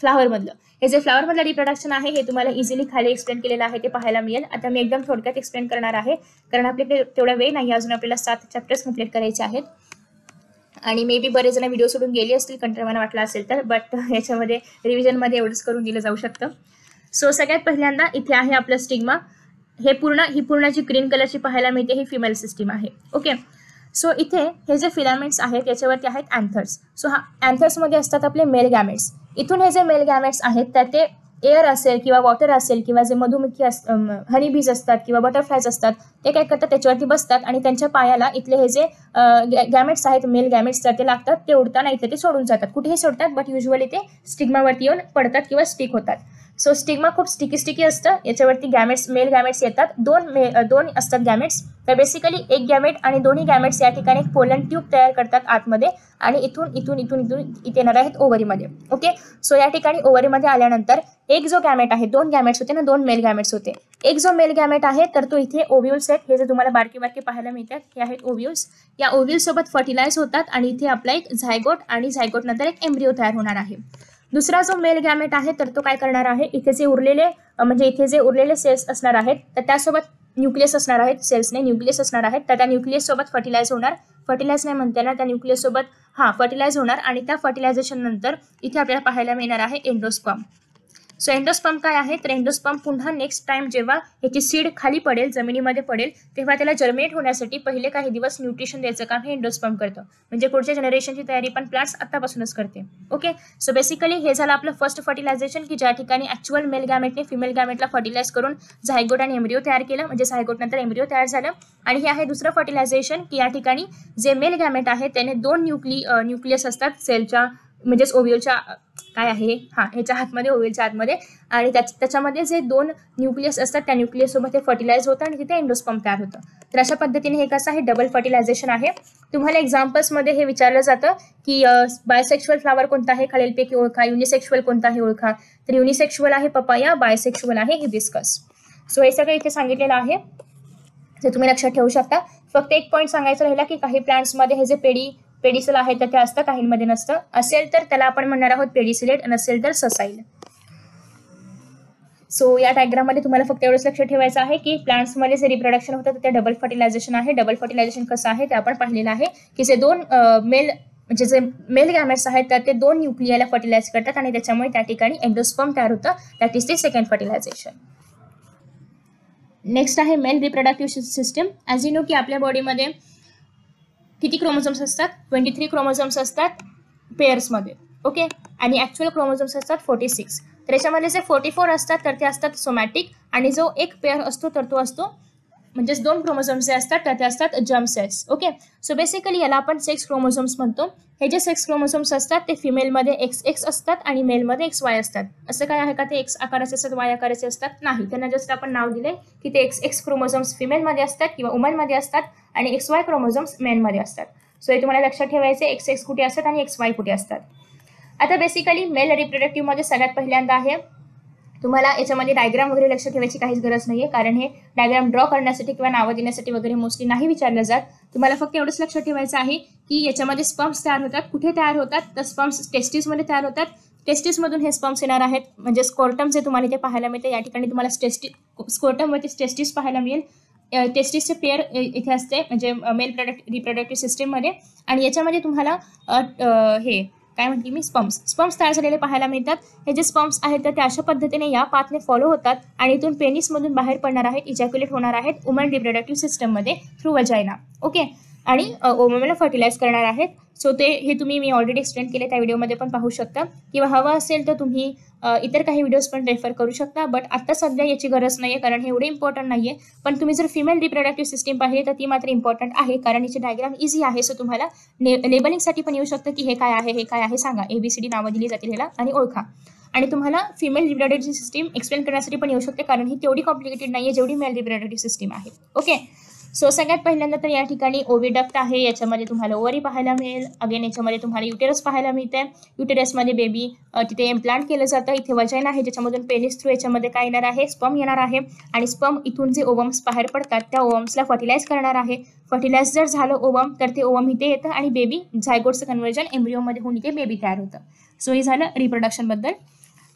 फ्लावरमधलं हे जे फ्लावरमधलं रिप्रोडक्शन आहे हे तुम्हाला इझिली खाली एक्सप्लेन केलेलं आहे ते पाहायला मिळेल. आता मी एकदम थोडक्यात एक्सप्लेन करणार आहे कारण आपल्याकडे तेवढा वेळ नाही. अजून आपल्याला सात चॅप्टर्स कंप्लीट करायचे आहेत. आणि मे बी बरेच जण व्हिडिओ सोडून गेले असतील कंटाळवाना वाटला असेल तर बट याच्यामध्ये रिव्हिजनमध्ये एवढंच करून दिलं जाऊ शकतं. सो सगळ्यात पहिल्यांदा इथे आहे आपलं स्टिग्मा हे पूर्ण ही पूर्ण जी ग्रीन कलरची पाहायला मिळते ही फिमेल सिस्टीम आहे. ओके सो इथे हे जे फिलामेंट्स आहेत याच्यावरती आहेत अँथर्स सो हा अँथर्समध्ये असतात आपले मेल गॅमेट्स इथून हे जे मेल गॅमेट्स आहेत तर ते एअर असेल किंवा वॉटर असेल किंवा जे मधुमक्खी अस हनी बीज असतात किंवा बटरफ्लायज असतात ते काय करतात? त्याच्यावरती बसतात आणि त्यांच्या पायाला इथले हे जे गॅमेट्स आहेत मेल गॅमेट्स तर ते लागतात ते उडताना इथे ते सोडून जातात. कुठेही सोडतात बट युजली ते स्टिग्मावरती येऊन पडतात किंवा स्टिक होतात. सो स्टिग्मा खूप स्टिकी स्टिकी असतं. याच्यावरती गॅमेट्स मेल गॅमेट्स येतात. दोन मे दोन असतात गॅमेट्स तर बेसिकली एक गॅमेट आणि दोन्ही गॅमेट्स या ठिकाणी एक पोलन ट्यूब तयार करतात आतमध्ये आणि इथून इथून इथून इथून इथे येणार आहेत ओव्हरीमध्ये ओके सो या ठिकाणी ओव्हरीमध्ये आल्यानंतर एक जो गॅमेट आहे दोन गॅमेट्स होते ना दोन मेल गॅमेट्स होते. एक जो मेल गॅमेट आहे तर तो इथे ओव्ह्युल्स आहेत. हे जे तुम्हाला बारके बारके पाहायला मिळतात हे आहेत ओव्ह्युल्स या ओव्ह्युल्स सोबत फर्टिलाइज होतात आणि इथे आपला एक झायगोट आणि झायगोट नंतर एक एम्ब्रिओ तयार होणार आहे. दुसरा जो मेल गॅमेट आहे तर तो काय करणार आहे? इथे जे उरलेले म्हणजे इथे जे उरलेले सेल्स असणार आहेत तर त्यासोबत न्यूक्लियस असणार आहेत सेल्सने न्यूक्लियस असणार आहेत. तर त्या न्यूक्लियस सोबत फर्टिलाइज होणार. फर्टिलाइज नाही म्हणते ना त्या न्यूक्लियस सोबत हां फर्टिलाइज होणार आणि त्या फर्टिलायझेशन नंतर इथे आपल्याला पाहायला मिळणार आहे एंडोस्पम सो एंडोस्पम काय आहे? तर एंडोस्पम पुन्हा नेक्स्ट टाइम जेव्हा ह्याची सीड खाली पडेल जमिनीमध्ये पडेल तेव्हा त्याला जर्मिनेट होण्यासाठी पहिले काही दिवस न्यूट्रिशन द्यायचं काम हे एंडोस्पम करतं. म्हणजे पुढच्या जनरेशनची तयारी पण प्लांट्स आतापासूनच करते. ओके सो बेसिकली हे झालं आपलं फर्स्ट फर्टिलायझेशन की ज्या ठिकाणी ॲक्च्युअल मेल गॅमेटने फिमेल गॅमेटला फर्टिलाइज करून झायगोट आणि एम्ब्रिओ तयार केलं. म्हणजे झायगोट नंतर एम्ब्रिओ तयार झालं. आणि हे आहे दुसरं फर्टिलायझेशन की या ठिकाणी जे मेल गॅमेट आहे त्याने दोन न्यूक्ली न्यूक्लियस असतात सेलच्या म्हणजेच ओव्हिओलच्या काय आहे? हां ह्याच्या हातमध्ये ओव्हिलच्या आतमध्ये. आणि त्याच त्याच्यामध्ये जे दोन न्यूक्लियस असतात त्या न्यूक्लियससोबत ते फर्टिलाइज होतं आणि तिथे एंडोस्पम तयार होतं. तर अशा पद्धतीने हे कसं आहे? डबल फर्टिलायझेशन आहे. तुम्हाला एक्झाम्पल्समध्ये हे विचारलं जातं की बायोसेक्शुअल फ्लावर कोणता आहे? खालीलपैकी ओळखा. युनिसेक्शुअल कोणता आहे? ओळखा. तर युनिसेक्शुअल आहे पपाया बायोसेक्शुअल आहे हिबिस्कस सो हे सगळं इथे सांगितलेलं आहे. जे तुम्ही लक्षात ठेवू शकता. फक्त एक पॉईंट सांगायचं राहिला की काही प्लांट्समध्ये हे जे पेडी पेडिसल आहे तर ते असतं काहींमध्ये नसतं. असेल तर त्याला आपण म्हणणार आहोत पेडिसिलेट नसेल तर ससाईल. सो या डायग्राममध्ये तुम्हाला फक्त एवढंच लक्ष ठेवायचं आहे की प्लांट्समध्ये जे रिप्रोडक्शन होतं ते डबल फर्टिलायझेशन आहे. डबल फर्टिलायझेशन कसं आहे ते आपण पाहिलेलं आहे की जे दोन मेल म्हणजे जे मेल गॅमेट्स आहेत तर ते दोन न्यूक्लियाला फर्टिलाइज करतात आणि त्याच्यामुळे त्या ठिकाणी एंडोस्पम तयार होतं. That is the second fertilisation next आहे male reproductive system as you know की आपल्या बॉडीमध्ये किती क्रोमोझोम्स असतात? ट्वेंटी थ्री क्रोमोझोम्स असतात पेअर्समध्ये ओके आणि ॲक्च्युअल क्रोमोझोम्स असतात फोर्टी सिक्स तर याच्यामध्ये जे फोर्टी फोर असतात तर ते असतात सोमॅटिक आणि जो एक पेअर असतो तर तो असतो म्हणजेच दोन क्रोमोझोम्स जे असतात तर ते असतात जम ओके सो बेसिकली याला आपण सेक्स क्रोमोझोम्स म्हणतो. हे जे सेक्स क्रोमोझोम्स असतात ते फिमेलमध्ये एक्स एक्स असतात आणि मेलमध्ये एक्स वाय असतात. असं काय आहे का ते एक्स आकाराचे असतात वाय आकाराचे असतात? नाही. त्यांना जस्ट आपण नाव दिले की ते एक्स एक्स क्रोमोझोम्स फिमेलमध्ये असतात किंवा वुमनमध्ये असतात. आणि एक्स वाय क्रोमोझोम्स मेनमध्ये असतात. सो हे तुम्हाला लक्षात ठेवायचे एक्स एक्स कुठे असतात आणि एक्स वाय कुठे असतात. आता बेसिकली मेल रिप्रोडक्टिव्हमध्ये सगळ्यात पहिल्यांदा आहे तुम्हाला याच्यामध्ये डायग्राम वगैरे लक्ष ठेवायची काहीच गरज नाही आहे कारण हे डायग्राम ड्रॉ करण्यासाठी किंवा नावं देण्यासाठी वगैरे मोस्टली नाही विचारलं जात. तुम्हाला फक्त एवढंच लक्ष ठेवायचं आहे की याच्यामध्ये स्पम्प्स तयार होतात कुठे तयार होतात तर स्पम्प्स टेस्टिसमध्ये तयार होतात. टेस्टिसमधून हे स्पम्प्स येणार आहेत म्हणजे स्कोर्टम जे तुम्हाला इथे पाहायला मिळते या ठिकाणी तुम्हाला स्टेस्टी स्कोर्टमवरती टेस्टिस पाहायला मिळेल. टेस्टिसचे पेअर इथे असते म्हणजे मेल प्रोडक्ट रिप्रोडक्टिव्ह सिस्टीममध्ये आणि याच्यामध्ये तुम्हाला हे काय म्हणते मी? स्पम्स स्पम्स तयार झालेले पाहायला मिळतात. हे जे स्पम्स आहेत तर ते अशा पद्धतीने या पाथने फॉलो होतात आणि इथून पेनिसमधून बाहेर पडणार आहेत इजॅक्युलेट होणार आहेत वुमन रिप्रोडक्टिव्ह सिस्टममध्ये थ्रू वजायना ओके आणि ओमोमेला फर्टिलाइज करणार आहेत. सो ते हे तुम्ही मी ऑलरेडी एक्सप्लेन केले त्या व्हिडिओमध्ये पण पाहू शकता. किंवा हवं असेल तर तुम्ही इतर काही व्हिडिओज पण रेफर करू शकता बट आता सध्या याची गरज नाही आहे कारण हे एवढे इम्पॉर्टंट नाही आहे पण तुम्ही जर फिमेल रिप्रोडक्टिव्ह सिस्टीम पाहिली तर ती मात्र इम्पॉर्टंट आहे कारण याची डायग्राम इझी आहे सो तुम्हाला ने लेबलिंगसाठी पण येऊ शकतं की हे काय आहे हे काय आहे सांगा. एबीसीडी नावं दिली जातील ह्याला आणि ओळखा. आणि तुम्हाला फिमेल रिप्रोडक्टिव्ह सिस्टीम एक्सप्लेन करण्यासाठी पण येऊ शकते कारण ही तेवढी कॉम्प्लिकेटेड नाही आहे जेवढी मेल रिप्रोडक्टिव्ह सिस्टीम आहे. ओके सो सगळ्यात पहिल्यांदा तर या ठिकाणी ओविडक्ट आहे. याच्यामध्ये तुम्हाला ओवरी पाहायला मिळेल. अगेन याच्यामध्ये तुम्हाला युटेरस पाहायला मिळते युटेरसमध्ये बेबी तिथे इम्प्लांट केलं जातं. इथे वजन आहे. ज्याच्यामधून पेनिस थ्रू याच्यामध्ये काय येणार आहे? स्पम येणार आहे. आणि स्पम इथून जे ओवम्स बाहेर पडतात त्या ओवम्सला फर्टिलाइज करणार आहे. फर्टिलाइज जर झालं ओवम तर ते ओवम इथे येतं आणि बेबी झायगोडचं कन्व्हर्जन एम्ब्रिओमध्ये होऊन इथे बेबी तयार होतं. सो हे झालं रिप्रोडक्शनबद्दल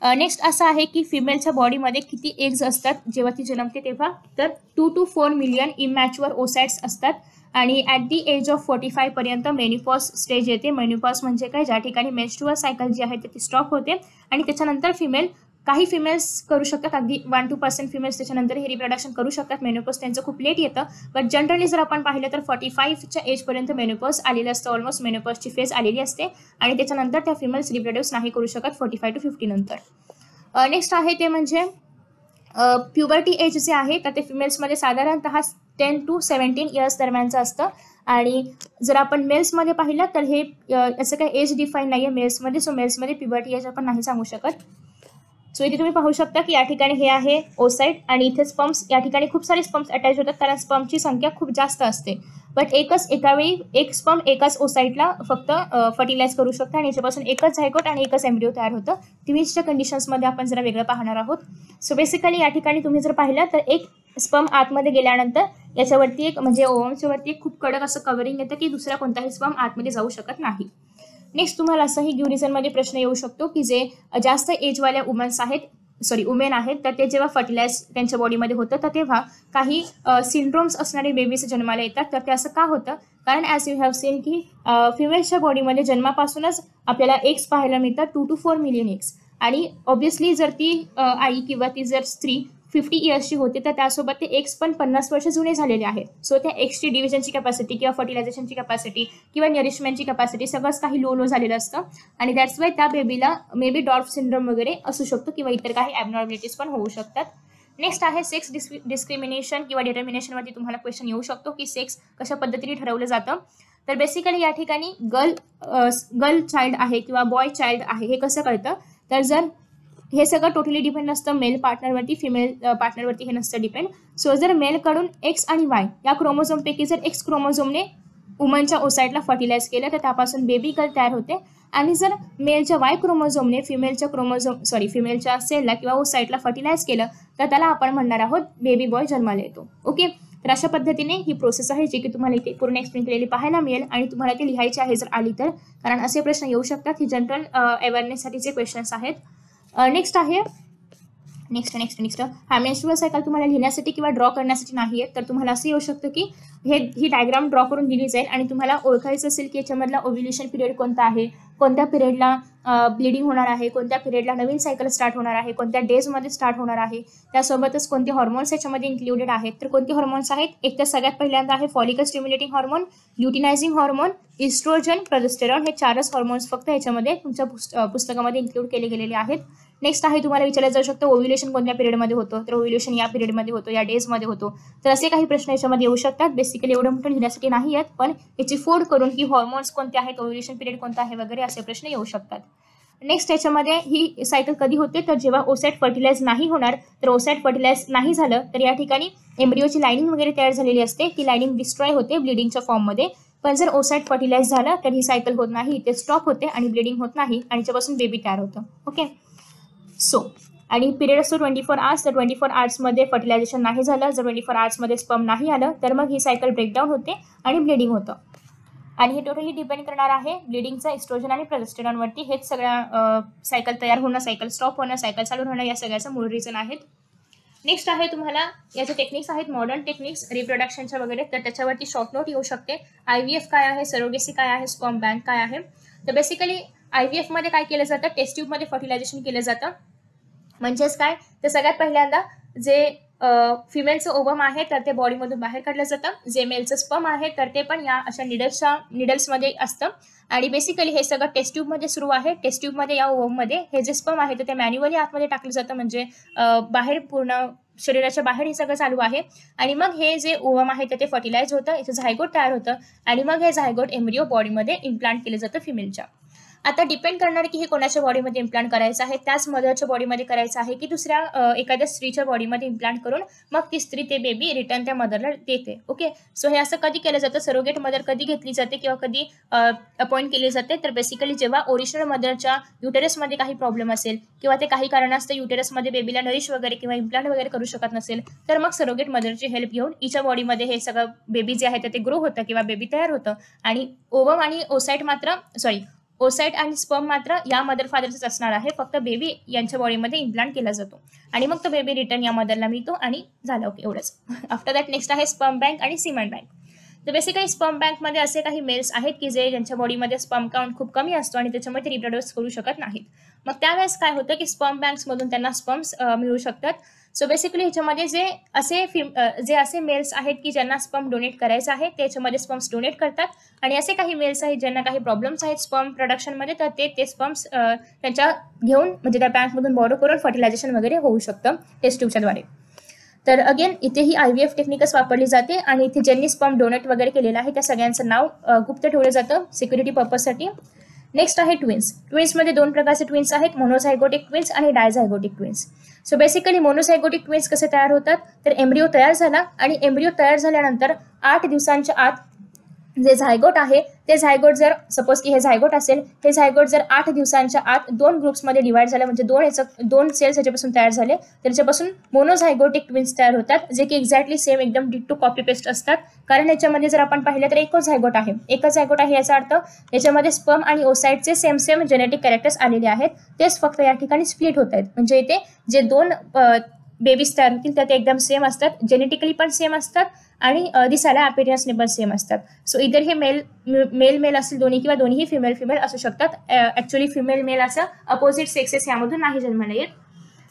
नेक्स्ट असं आहे की फिमेलच्या बॉडीमध्ये किती एग्ज असतात? जेव्हा ती जन्मते तेव्हा. तर two two four million immature oocytes असतात. आणि at the age of forty five पर्यंत मेन्युपॉस स्टेज येते. मेन्युपॉस म्हणजे काय? ज्या ठिकाणी मेन्स्ट्रुअल सायकल जी आहे ती स्टॉप होते. आणि त्याच्यानंतर फिमेल काही फिमेल्स करू शकतात. अगदी वन टू पर्सेंट फिमेल्स त्याच्यानंतर हे रिप्रोडक्शन करू शकतात. मेन्युपॉस त्यांचं खूप लेट येतं. बट जनरली जर आपण पाहिलं तर फॉर्टी फाईव्हच्या एजपर्यंत मेन्युपॉस आलेलं असतं. ऑलमोस्ट मेन्युपॉसची फेज आलेली असते. आणि त्याच्यानंतर त्या फिमेल्स रिप्रोड्यूस नाही करू शकत फोर्टी फाय टू फिफ्टी नंतर नेक्स्ट आहे ते म्हणजे प्युबर्टी एज जे आहे तर ते फिमेल्समध्ये साधारणतः टेन टू सेवन्टीन इयर्स दरम्यानचं असतं. आणि जर आपण मेल्समध्ये पाहिलं तर हे असं काही एज डिफाईन नाही आहे मेल्समध्ये सो मेल्समध्ये प्युबर्टी एज आपण नाही सांगू शकत. सो इथे तुम्ही पाहू शकता की या ठिकाणी हे आहे ओसाईट आणि इथे स्पम्प्स या ठिकाणी खूप सारे स्पम्प्स अटॅच होतात कारण स्पम्पची संख्या खूप जास्त असते. बट एकच एकावेळी एक स्पम्प एकाच ओसाईटला फक्त फर्टिलाइज करू शकतं आणि याच्यापासून एकच झायकोट आणि एकच एम्ब्रिओ तयार होतं. ट्विन्सच्या कंडिशन्समध्ये आपण जरा वेगळं पाहणार आहोत. सो बेसिकली या ठिकाणी तुम्ही जर पाहिलं तर एक स्पम आतमध्ये गेल्यानंतर याच्यावरती एक म्हणजे ओवमच्यावरती एक खूप कडक असं कवरिंग येतं की दुसरा कोणताही स्पम आतमध्ये जाऊ शकत नाही. नेक्स्ट तुम्हाला असंही ग्युरिझनमध्ये प्रश्न येऊ शकतो की जे जास्त एजवाल्या वुमन्स आहेत सॉरी वुमेन आहेत तर ते जेव्हा फर्टिलाइज त्यांच्या बॉडीमध्ये होतं तर तेव्हा काही सिंड्रोम्स असणारे बेबीज जन्माला येतात. तर ते असं का होतं? कारण ॲज यू हॅव सीन की फिमेल्सच्या बॉडीमध्ये जन्मापासूनच आपल्याला एक्स पाहायला मिळतात two two four million eggs आणि ऑब्विसली जर ती आई किंवा ती जर स्त्री फिफ्टी इयर्सची होते तर त्यासोबत ते एक्स पण पन्नास वर्ष जुने झालेले आहेत. सो त्या एक्सची डिव्हिजनची कॅपॅसिटी किंवा फर्टिलायझेशनची कॅपॅसिटी किंवा नरिशमेंटची कॅपॅसिटी सगळंच काही लो लो झालेलं असतं. आणि दॅट्स वाय त्या बेबीला मे बी डॉर्फ सिंड्रोम वगैरे असू शकतो किंवा इतर काही ॲबनॉर्मॅलिटीज पण होऊ शकतात. नेक्स्ट आहे सेक्स डिस्क डिस्क्रिमिनेशन किंवा डिटर्मिनेशनवरती तुम्हाला क्वेश्चन येऊ शकतो की सेक्स कशा पद्धतीने ठरवलं जातं. तर बेसिकली या ठिकाणी गर्ल गर्ल चाइल्ड आहे किंवा बॉय चाइल्ड आहे हे कसं कळतं? तर जर हे सगळं टोटली डिपेंड नसतं मेल पार्टनरवरती फिमेल पार्टनरवरती हे नसतं डिपेंड सो जर मेलकडून एक्स आणि वाय या क्रोमोझोमपैकी जर एक्स क्रोमोझोमने वुमनच्या ओसाईडला फर्टिलाइज केलं तर त्यापासून बेबी गर्ल तयार होते. आणि जर मेलच्या वाय क्रोमोझोमने फिमेलच्या क्रोमोझोम सॉरी फिमेलच्या सेलला किंवा ओसाईटला फर्टिलाइज केलं तर त्याला आपण म्हणणार आहोत बेबी बॉय जन्माला येतो. ओके तर अशा पद्धतीने ही प्रोसेस आहे जी की तुम्हाला इथे पूर्ण एक्सप्लेन केलेली पाहायला मिळेल आणि तुम्हाला ती लिहायची आहे जर आली तर. कारण असे प्रश्न येऊ शकतात ही जनरल अवेअरनेससाठीचे क्वेश्चन्स आहेत. नेक्स्ट आहे. नेक्स्ट नेक्स्ट नेक्स्ट हा मेन्स्ट्रुअल सायकल तुम्हाला लिहिण्यासाठी किंवा ड्रॉ करण्यासाठी नाही आहे तर तुम्हाला असं येऊ शकतं की हे ही डायग्राम ड्रॉ करून दिली जाईल आणि तुम्हाला ओळखायचं असेल की याच्यामधला ओव्ह्युलेशन पिरियड कोणता आहे. कोणत्या पिरियडला ब्लिडिंग होणार आहे कोणत्या पिरियडला नवीन सायकल स्टार्ट होणार आहे कोणत्या डेजमध्ये स्टार्ट होणार आहे त्यासोबतच कोणते हॉर्मोन्स याच्यामध्ये इन्क्लुडेड आहेत? तर कोणते हॉर्मोन्स आहेत? एक तर सगळ्यात पहिल्यांदा आहे follicle stimulating hormone luteinising hormone oestrogen progesterone हे चारच हॉर्मोन्स फक्त याच्यामध्ये तुमच्या पुस्तकामध्ये इन्क्लूड केले गेलेले आहेत. नेक्स्ट आहे तुम्हाला विचारलं जाऊ शकतं ओव्ह्युलेशन कोणत्या पिरियडमध्ये होतं? तर ओव्ह्युलेशन या पिरियडमध्ये होतो या डेजमध्ये होतो. तर असे काही प्रश्न याच्यामध्ये येऊ शकतात. बेसिकली एवढं मोठं लिहिण्यासाठी नाही आहेत पण याची फोड करून की हॉर्मोन्स कोणते आहेत ओव्ह्युलेशन पिरियड कोणता आहे वगैरे असे प्रश्न येऊ शकतात. नेक्स्ट याच्यामध्ये ही सायकल कधी होते? तर जेव्हा ओसाईट फर्टिलाइज नाही होणार तर ओसाईट फर्टिलाइज नाही झालं तर या ठिकाणी एम्ब्रिओची लाईनिंग वगैरे तयार झालेली असते. ती लाईनिंग डिस्ट्रॉय होते ब्लिडिंगच्या फॉर्ममध्ये पण जर ओसाईट फर्टिलाइज झालं तर ही सायकल होत नाही ते स्टॉप होते आणि ब्लिडिंग होत नाही आणि त्यापासून बेबी तयार होतं. ओके सो आणि पिरियड असतो ट्वेंटी फोर आर्स तर ट्वेंटी फोर आर्ट्समध्ये फर्टिलायझेशन नाही झालं. जर ट्वेंटी फोर आर्ट्समध्ये स्पम नाही आलं तर मग ही सायकल ब्रेकडाऊन होते आणि ब्लिडिंग होतं. आणि हे टोटली डिपेंड करणार आहे ब्लिडिंगचा इस्ट्रोजन आणि प्रोजेस्टेरॉनवरती हेच सगळ्या सायकल तयार होणं सायकल स्टॉप होणं सायकल चालू होणं या सगळ्याचं मूळ रिझन आहेत. नेक्स्ट आहे तुम्हाला याचे टेक्निक्स आहेत मॉडर्न टेक्निक्स रिप्रोडक्शनच्या वगैरे. तर त्याच्यावरती शॉर्ट नोट येऊ शकते. आय व्ही एफ काय आहे? सरोगेसी काय आहे? स्पॉम बँक काय आहे? तर बेसिकली आय व्ही एफमध्ये काय केलं जातं? टेस्ट ट्यूबमध्ये फर्टिलायझेशन केलं जातं. म्हणजेच काय? तर सगळ्यात पहिल्यांदा जे फिमेलचं ओवम आहे तर ते बॉडीमधून बाहेर काढलं जातं. जे मेलचं स्पम आहे तर ते पण या अशा निडल्सच्या निडल्समध्ये असतं. आणि बेसिकली हे सगळं टेस्ट ट्यूबमध्ये सुरू आहे. टेस्ट ट्यूबमध्ये या ओवममध्ये हे जे स्पम आहे तर ते मॅन्युअली आतमध्ये टाकलं जातं. म्हणजे बाहेर पूर्ण शरीराच्या बाहेर हे सगळं चालू आहे. आणि मग हे जे ओवम आहे तर ते फर्टिलाइज होतं. याचं झायगोट तयार होतं. आणि मग हे झायगोट एम्ब्रिओ बॉडीमध्ये इम्प्लांट केलं जातं फिमेलच्या आता डिपेंड करणार की हे कोणाच्या बॉडीमध्ये इम्प्लांट करायचं आहे त्याच मदरच्या बॉडीमध्ये करायचं आहे की दुसऱ्या एखाद्या स्त्रीच्या बॉडीमध्ये इम्प्लांट करून मग ती स्त्री ते बेबी रिटर्न त्या मदरला देते ओके सो हे असं कधी केलं जातं? सरोगेट मदर कधी घेतली जाते किंवा कधी अपॉइंट केली जाते? तर बेसिकली जेव्हा ओरिजिनल मदरच्या युटेरसमध्ये काही प्रॉब्लेम असेल किंवा ते काही कारणास्तव युटेरसमध्ये बेबीला नरिश वगैरे किंवा इम्प्लांट वगैरे करू शकत नसेल तर मग सरोगेट मदरची हेल्प घेऊन हिच्या बॉडीमध्ये हे सगळं बेबी जे आहे ते ग्रो होतं किंवा बेबी तयार होतं. आणि ओवम आणि ओसाईट मात्र सॉरी ओसाईट आणि स्पर्म मात्र या मदर फादरचाच असणार आहे. फक्त बेबी यांच्या बॉडीमध्ये इम्प्लांट केला जातो. आणि मग तो बेबी रिटर्न या मदरला मिळतो आणि झालं ओके एवढंच. आफ्टर दॅट नेक्स्ट आहे स्पर्म बँक आणि सिमेंट बँक तर बेसिकली स्पर्म बँकमध्ये असे काही मेल्स आहेत की जे ज्यांच्या बॉडीमध्ये स्पर्म काउंट खूप कमी असतो आणि त्याच्यामुळे ते रिप्रोड्यूस करू शकत नाहीत. मग त्यावेळेस काय होतं की स्पर्म बँक्समधून त्यांना स्पर्म्स मिळू शकतात. सो बेसिकली ह्याच्यामध्ये जे असे फिम जे असे मेल्स आहेत की ज्यांना स्पर्म डोनेट करायचं आहे त्याच्यामध्ये स्पम्स डोनेट करतात. आणि असे काही मेल्स आहेत ज्यांना काही प्रॉब्लेम्स आहेत स्पर्म प्रोडक्शनमध्ये तर ते ते स्पर्म्स त्यांच्या घेऊन म्हणजे त्या बँकमधून बॉरो करून फर्टिलायझेशन वगैरे होऊ शकतं टेस्ट ट्यूबच्याद्वारे तर अगेन इथे ही आय व्ही एफ टेक्निकच वापरली जाते आणि इथे ज्यांनी स्पर्म डोनेट वगैरे केलेलं आहे त्या सगळ्यांचं नाव गुप्त ठेवलं जातं सिक्युरिटी पर्पजसाठी नेक्स्ट आहे ट्विन्स ट्विन्समध्ये दोन प्रकारचे ट्विन्स आहेत. मोनोसायगोटिक ट्विन्स आणि dizygotic twins so basically monozygotic twins कसे तयार होतात? तर एम्ब्रिओ तयार झाला आणि एम्ब्रिओ तयार झाल्यानंतर आठ दिवसांच्या आत जे झायगोट आहे ते झायगोट जर सपोज की हे झायगोट असेल हे झायगोट जर आठ दिवसांच्या आत दोन ग्रुप्समध्ये डिवाइड झालं म्हणजे दोन याचं दोन सेल्स याच्यापासून तयार झाले त्याच्यापासून मोनोझायगोटिक ट्विन्स तयार होतात जे की एक्झॅक्टली सेम एकदम डिट टू कॉपी पेस्ट असतात. कारण याच्यामध्ये जर आपण पाहिलं तर एकच झायगोट आहे. एकच झायगोट आहे याचा अर्थ याच्यामध्ये स्पर्म आणि ओसाईडचे सेम सेम जेनेटिक कॅरेक्टर्स आलेले आहेत. तेच फक्त या ठिकाणी स्प्लिट होत आहेत. म्हणजे इथे जे दोन बेबीज तयार होतील त्या ते एकदम सेम असतात. जेनेटिकली पण सेम असतात. आणि दिसायला अपेरियन्सने पण सेम असतात. सो इतर हे मेल मेल मेल असतील दोन्ही किंवा दोन्हीही फिमेल फिमेल असू शकतात. ॲक्च्युली फिमेल मेल असं अपोजिट सेक्सेस यामधून नाही जन्माला येत.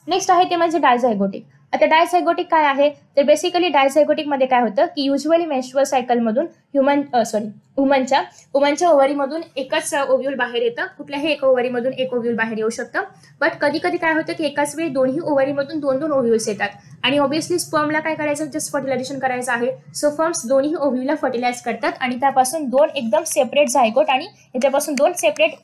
नेक्स्ट आहे ते म्हणजे डायझायगोटिक आता डायझायगोटिक काय आहे? तर बेसिकली डायझायगोटिकमध्ये काय होतं? की युजली मेन्स्ट्रुअल सायकलमधून ह्युमन सॉरी वुमनच्या वुमनच्या ओव्हरीमधून एकच ओव्ह्यूल बाहेर येतं. कुठल्याही एका ओव्हरीमधून एक ओव्ह्यूल बाहेर येऊ शकतं. बट कधी कधी काय होतं की एकाच वेळी दोन्ही ओव्हरीमधून दोन दोन ओव्ह्यूल्स येतात. आणि ऑब्विसली स्पर्मला काय करायचं? जस्ट फर्टिलायझेशन करायचं आहे. सो फर्म्स दोन्ही ओव्ह्यूला फर्टिलाइज करतात आणि त्यापासून दोन एकदम सेपरेट झायकोट आणि याच्यापासून दोन सेपरेट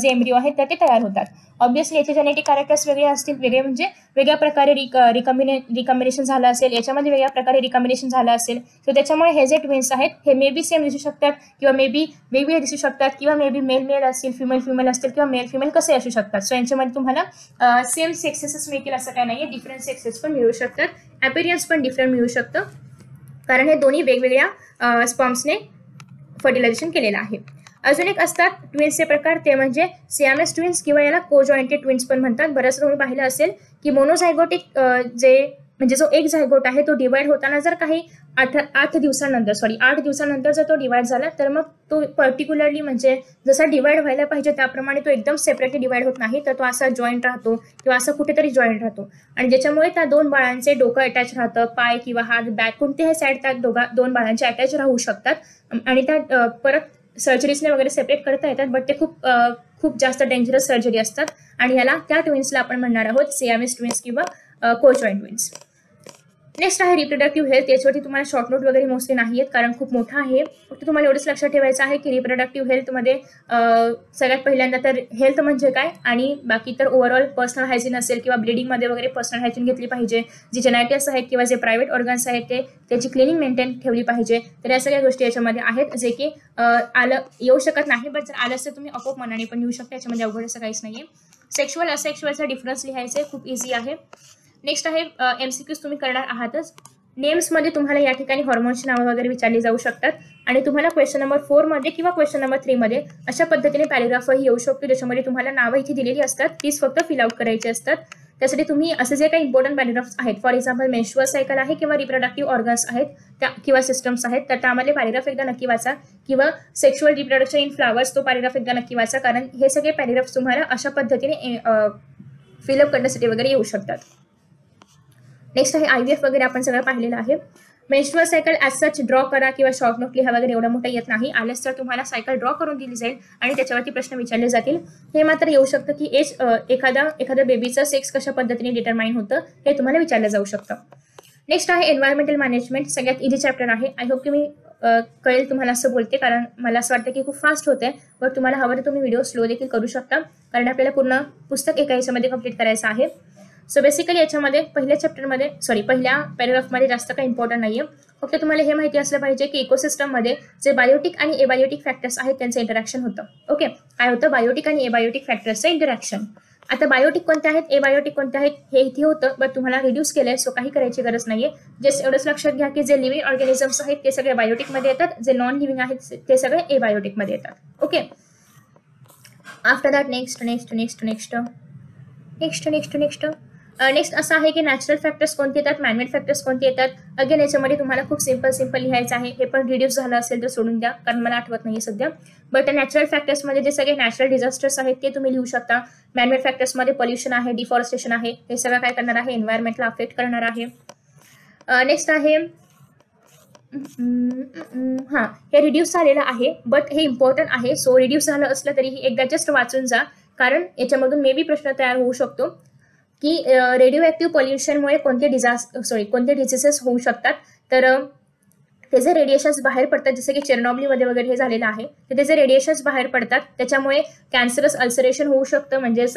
जे एम्ब्रिओ आहेत तर ते तयार होतात. ऑब्विसली याचे जेनेटिक कॅरेक्टर्स वेगळे असतील. वेगळे म्हणजे वेगळ्या प्रकारे रिक रिकमिने रिकम्बिनेशन झालं असेल. याच्यामध्ये वेगळ्या प्रकारे रिकम्बिनेशन झालं असेल. सो त्याच्यामुळे हे जे ट्विन्स आहेत हे मे बी सेम दिसू शकतात किंवा मे बी वेगवेगळे दिसू शकतात किंवा मे बी मेल मेल असतील फिमेल फिमेल असतील किंवा मेल फिमेल कसे असू शकतात. सो यांच्यामध्ये तुम्हाला सेम सेक्सेसच मिळतील असं काय नाही आहे डिफरंट सेक्सेस पण मिळू शकतात. ॲपेरियन्स पण डिफरंट मिळू शकतं. कारण हे दोन्ही वेगवेगळ्या स्पॉम्सने फर्टिलायझेशन केलेलं आहे. अजून एक असतात ट्विन्सचे प्रकार ते म्हणजे सियामेस ट्विन्स किंवा याला कोजॉइंटेड ट्विन्स पण म्हणतात. बऱ्याच तुम्ही पाहिलं असेल की मोनोझायगोटिक जे म्हणजे जो एक झायगोट आहे तो डिवाइड होताना जर काही आठ आठ दिवसानंतर सॉरी आठ दिवसानंतर जर तो डिवाइड झाला तर मग तो पर्टिक्युलरली म्हणजे जसा डिवाइड व्हायला पाहिजे त्याप्रमाणे तो एकदम सेपरेटली डिवाइड होत नाही तर तो असा जॉईंट राहतो किंवा असं कुठेतरी जॉईंट राहतो. आणि ज्याच्यामुळे त्या दोन बाळांचे डोकं अटॅच राहतं पाय किंवा हात बॅक कोणत्याही साईड त्या दोघा दोन बाळांचे अटॅच राहू शकतात. आणि त्या परत सर्जरीजने वगैरे सेपरेट करता येतात बट ते खूप खूप जास्त डेंजरस सर्जरी असतात. आणि याला त्या ट्विन्सला आपण म्हणणार आहोत सियामिस ट्विन्स किंवा कोजॉईंट ट्विन्स नेक्स्ट आहे रिप्रोडक्टिव्ह हेल्थ याच्यावरती तुम्हाला शॉर्ट नोट वगैरे मोस्टली नाही आहेत कारण खूप मोठा आहे. फक्त तुम्हाला एवढंच लक्षात ठेवायचं आहे की रिप्रोडक्टिव्ह हेल्थमध्ये सगळ्यात पहिल्यांदा तर हेल्थ म्हणजे काय? आणि बाकी तर ओव्हरऑल पर्सनल हायजीन असेल किंवा ब्लिडिंगमध्ये वगैरे पर्सनल हायजीन घेतली पाहिजे. जे जेनायटिस आहेत किंवा जे प्रायव्हेट ऑर्गन्स आहेत ते त्याची क्लिनिंग मेंटेन ठेवली पाहिजे. तर या सगळ्या गोष्टी याच्यामध्ये आहेत जे की आलं येऊ शकत नाही बट जर आलं तर तुम्ही आपोआप मनाने पण येऊ शकता याच्यामध्ये अवघड असं काहीच नाही सेक्शुअल असेक्शुअलचा डिफरन्स लिहायचं आहे खूप इझी आहे. नेक्स्ट आहे एम सी तुम्ही करणार आहातच. नेम्समध्ये तुम्हाला या ठिकाणी हॉर्मोन्सची नावं वगैरे विचारली जाऊ शकतात. आणि तुम्हाला क्वेश्चन नंबर फोरमध्ये किंवा क्वेश्चन नंबर थ्रीमध्ये अशा पद्धतीने पॅरेग्राफही येऊ शकतो ज्याच्यामध्ये तुम्हाला नावं इथे दिलेली असतात. तीच फक्त फिल आउट करायची असतात. त्यासाठी तुम्ही असे जे काही इम्पॉर्टंट पॅरेग्राफ्स आहेत फॉर एक्झाम्पल मेन्शुअल सायकल आहे किंवा रिप्रोडक्टिव्ह ऑर्गन्स आहेत त्या किंवा सिस्टम्स आहेत तर त्यामध्ये पॅरेग्राफ एकदा नक्की वाचा. किंवा सेक्शुअल रिप्रोडक्शन इन फ्लावर्स तो पॅरेग्राफ एकदा नक्की वाचा कारण हे सगळे पॅरेग्राफ्स तुम्हाला अशा पद्धतीने फिलअप करण्यासाठी वगैरे येऊ शकतात. नेक्स्ट आहे आय व्ही एफ वगैरे आपण सगळं पाहिलेलं आहे. Menstrual cycle as such draw करा किंवा शॉर्ट नोट लिहा वगैरे एवढा मोठा येत नाही. आल्यास तर तुम्हाला सायकल ड्रॉ करून दिली जाईल आणि त्याच्यावरती प्रश्न विचारले जातील. हे मात्र येऊ शकतं की एज एखादा एखाद्या बेबीचं सेक्स कशा पद्धतीने डिटरमाइन होतं हे तुम्हाला विचारलं जाऊ शकतं. नेक्स्ट आहे एन्व्हायरमेंटल मॅनेजमेंट सगळ्यात इझी चॅप्टर आहे. आय होप की मी कळेल तुम्हाला असं बोलते कारण मला असं वाटतं की खूप फास्ट होते बट तुम्हाला हवं तर तुम्ही व्हिडिओ स्लो देखील करू शकता. कारण आपल्याला पूर्ण पुस्तक एका याच्यामध्ये कंप्लीट करायचं आहे. सो बेसिकली याच्यामध्ये पहिल्या चॅप्टरमध्ये सॉरी पहिल्या पॅरेग्राफमध्ये जास्त काही इम्पॉर्टंट नाही आहे फक्त तुम्हाला हे माहिती असलं पाहिजे की इकोसिस्टममध्ये जे बायोटिक आणि एबायोटिक फॅक्टर्स आहेत त्यांचं इंटरॅक्शन होतं. ओके काय होतं? बायोटिक आणि एबायोटिक फॅक्टर्सचं इंटरॅक्शन आता बायोटिक कोणते आहेत? एबायोटिक कोणते आहेत? हे इथे होतं बट तुम्हाला रिड्यूस केलं आहे सो काही करायची गरज नाही आहे जस्ट एवढंच लक्षात घ्या की जे लिव्हिंग ऑर्गॅनिझम्स आहेत ते सगळे बायोटिकमध्ये येतात. जे नॉन लिव्हिंग आहेत ते सगळे एबायोटिकमध्ये येतात. Okay after that next next next next next next next next असं आहे की नॅचरल फॅक्टर्स कोणते येतात? मॅनमेड फॅक्टर्स कोणते येतात? अगेन याच्यामध्ये तुम्हाला खूप सिंपल सिंपल लिहायचं आहे. हे पण रिड्यूस झालं असेल तर सोडून द्या कारण मला आठवत नाही सध्या. बट नॅचरल फॅक्टर्समध्ये जे सगळे नॅचरल डिझास्टर्स आहेत ते तुम्ही लिहू शकता. मॅनमेड फॅक्टर्समध्ये पॉल्युशन आहे डिफॉरेस्टेशन आहे. हे सगळं काय करणार आहे? एन्व्हायरमेंटला अफेक्ट करणार आहे. नेक्स्ट आहे हां हे रिड्यूस झालेलं आहे बट हे इम्पॉर्टंट आहे. सो रिड्यूस झालं असलं तरीही एकदा जस्ट वाचून जा. कारण याच्यामधून मे बी प्रश्न तयार होऊ शकतो. की रेडिओ ॲक्टिव्ह पॉल्युशनमुळे कोणते डिझास सॉरी कोणते डिझिसेस होऊ शकतात. तर ते जे रेडिएशन्स बाहेर पडतात जसं की चेरनॉबलीमध्ये वगैरे हे झालेलं आहे तर ते जे रेडिएशन्स बाहेर पडतात त्याच्यामुळे कॅन्सरस अल्सरेशन होऊ शकतं म्हणजेच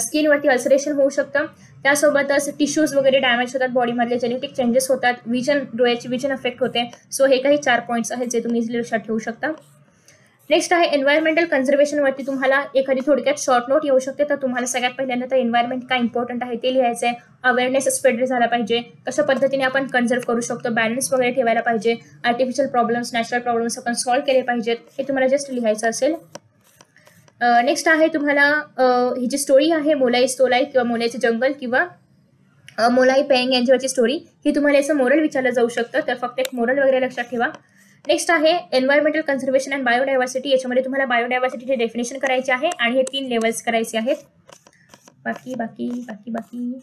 स्किनवरती अल्सरेशन होऊ शकतं. त्यासोबतच टिश्यूज वगैरे डॅमेज होतात बॉडीमधले जेनेटिक चेंजेस होतात विजन डोळ्याची विजन अफेक्ट होते. सो हे काही चार पॉईंट्स आहेत जे तुम्ही इझिली लक्षात ठेवू शकता. नेक्स्ट आहे एन्व्हायरमेंटल कन्झर्वेशनवरती तुम्हाला एखादी थोडक्यात शॉर्ट नोट येऊ शकते. तर तुम्हाला सगळ्यात पहिल्यांदा तर एन्व्हायरमेंट काय इम्पॉर्टंट आहे ते लिहायचं आहे. अवेअरनेस स्प्रेड झाला पाहिजे. कशा पद्धतीने आपण कन्झर्व करू शकतो? बॅलन्स वगैरे ठेवायला पाहिजे. आर्टिफिशियल प्रॉब्लेम्स नॅचरल प्रॉब्लेम्स आपण सॉल्व्ह केले पाहिजेत. हे तुम्हाला जस्ट लिहायचं असेल. नेक्स्ट आहे तुम्हाला ही जी स्टोरी आहे मोलाई स्तोलाई किंवा मोलाईचे जंगल किंवा मोलाई पेंग यांच्यावरची स्टोरी ही तुम्हाला याचं मोरल विचारलं जाऊ शकतं. तर फक्त एक मोरल वगैरे लक्षात ठेवा. नेक्स्ट आहे एन्व्हायरमेंटल कन्झर्वेशन अँड बायोडायव्हर्सिटी याच्यामध्ये तुम्हाला बायोडायव्हर्सिटीचे डेफिनेशन करायचे आहे आणि हे तीन लेवल्स करायचे आहेत. बाकी बाकी बाकी बाकी.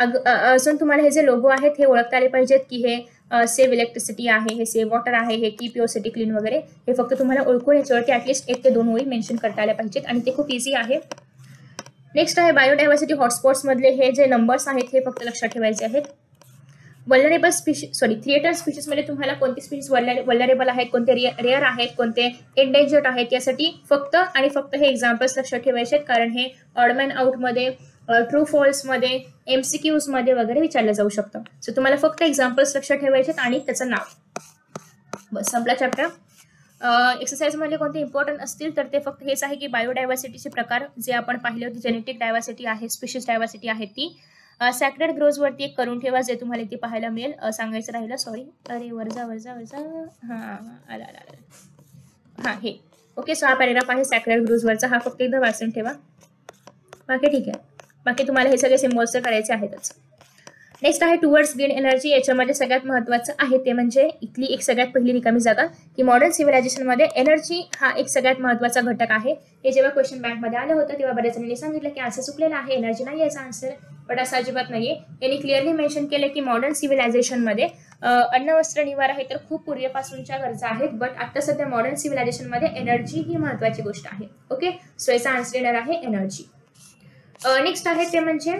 अग अजून तुम्हाला हे जे लोगो आहेत हे ओळखता आले पाहिजेत की हे सेव्ह इलेक्ट्रिसिटी आहे हे सेव्ह वॉटर आहे हे की युअर सिटी क्लीन वगैरे. हे फक्त तुम्हाला ओळखून याच्यावरती ॲटलिस्ट एक ते दोन ओळी मेन्शन करता आल्या पाहिजेत आणि ते खूप इझी आहे. नेक्स्ट आहे बायोडायव्हर्सिटी हॉटस्पॉट्समधले हे जे नंबर्स आहेत हे फक्त लक्षात ठेवायचे आहेत. वल्नरेबल स्पीशीज सॉरी थिएटर स्पीशीजमध्ये तुम्हाला कोणते स्पीशीज वल्नरेबल आहेत कोणते रेअर आहेत कोणते एंडेंजर्ड आहेत यासाठी फक्त आणि फक्त हे एक्झाम्पल्स लक्षात ठेवायचे आहेत. कारण हे ऑडमॅन आउटमध्ये ट्रू फॉल्समध्ये एम सी क्यूजमध्ये वगैरे विचारलं जाऊ शकतं. सो तुम्हाला फक्त एक्झाम्पल्स लक्षात ठेवायचे आहेत आणि त्याचं नाव. बस संपला चॅप्टर एक्सरसाइजमध्ये कोणते इम्पॉर्टंट असतील तर ते फक्त हेच आहे की बायोडायव्हर्सिटीचे प्रकार जे आपण पाहिले होते जेनेटिक डायव्हर्सिटी आहे स्पीशीज डायव्हर्सिटी आहे ती. सॅक्रेड ग्रोजवरती एक करून ठेवा जे तुम्हाला इथे पाहायला मिळेल. सांगायचं राहिलं सॉरी अरे वरजा वरजा वरजा. हां आला आला हा हां हे. ओके सो हा पॅरेग्राफ आहे सॅक्रेड ग्रोजवरचा हा फक्त एकदा वाचून ठेवा. बाकी ठीक आहे. बाकी तुम्हाला हे सगळे सिम्बॉल्स करायचे आहेतच. नेक्स्ट आहे टुवर्ड्स ग्रीन एनर्जी याच्यामध्ये सगळ्यात महत्त्वाचं आहे ते म्हणजे इथली एक सगळ्यात पहिली रिकामी जागा की मॉडर्न सिव्हिलायझेशनमध्ये एनर्जी हा एक सगळ्यात महत्त्वाचा घटक आहे. हे जेव्हा क्वेश्चन बँकमध्ये आलं होतं तेव्हा बऱ्याच जणांनी सांगितलं की आन्सर चुकलेला आहे एनर्जी नाही याचा आन्सर बट असं अजिबात नाहीये. यांनी क्लिअरली मेन्शन केलं की मॉडर्न सिव्हिलायझेशनमध्ये अन्न वस्त्र निवारा हे तर खूप पूर्वीपासूनच्या गरजा आहेत बट आता सध्या मॉडर्न सिव्हिलायझेशनमध्ये एनर्जी ही महत्त्वाची गोष्ट आहे. ओके सो याचा आन्सर येणार आहे एनर्जी नेक्स्ट आहे ते म्हणजे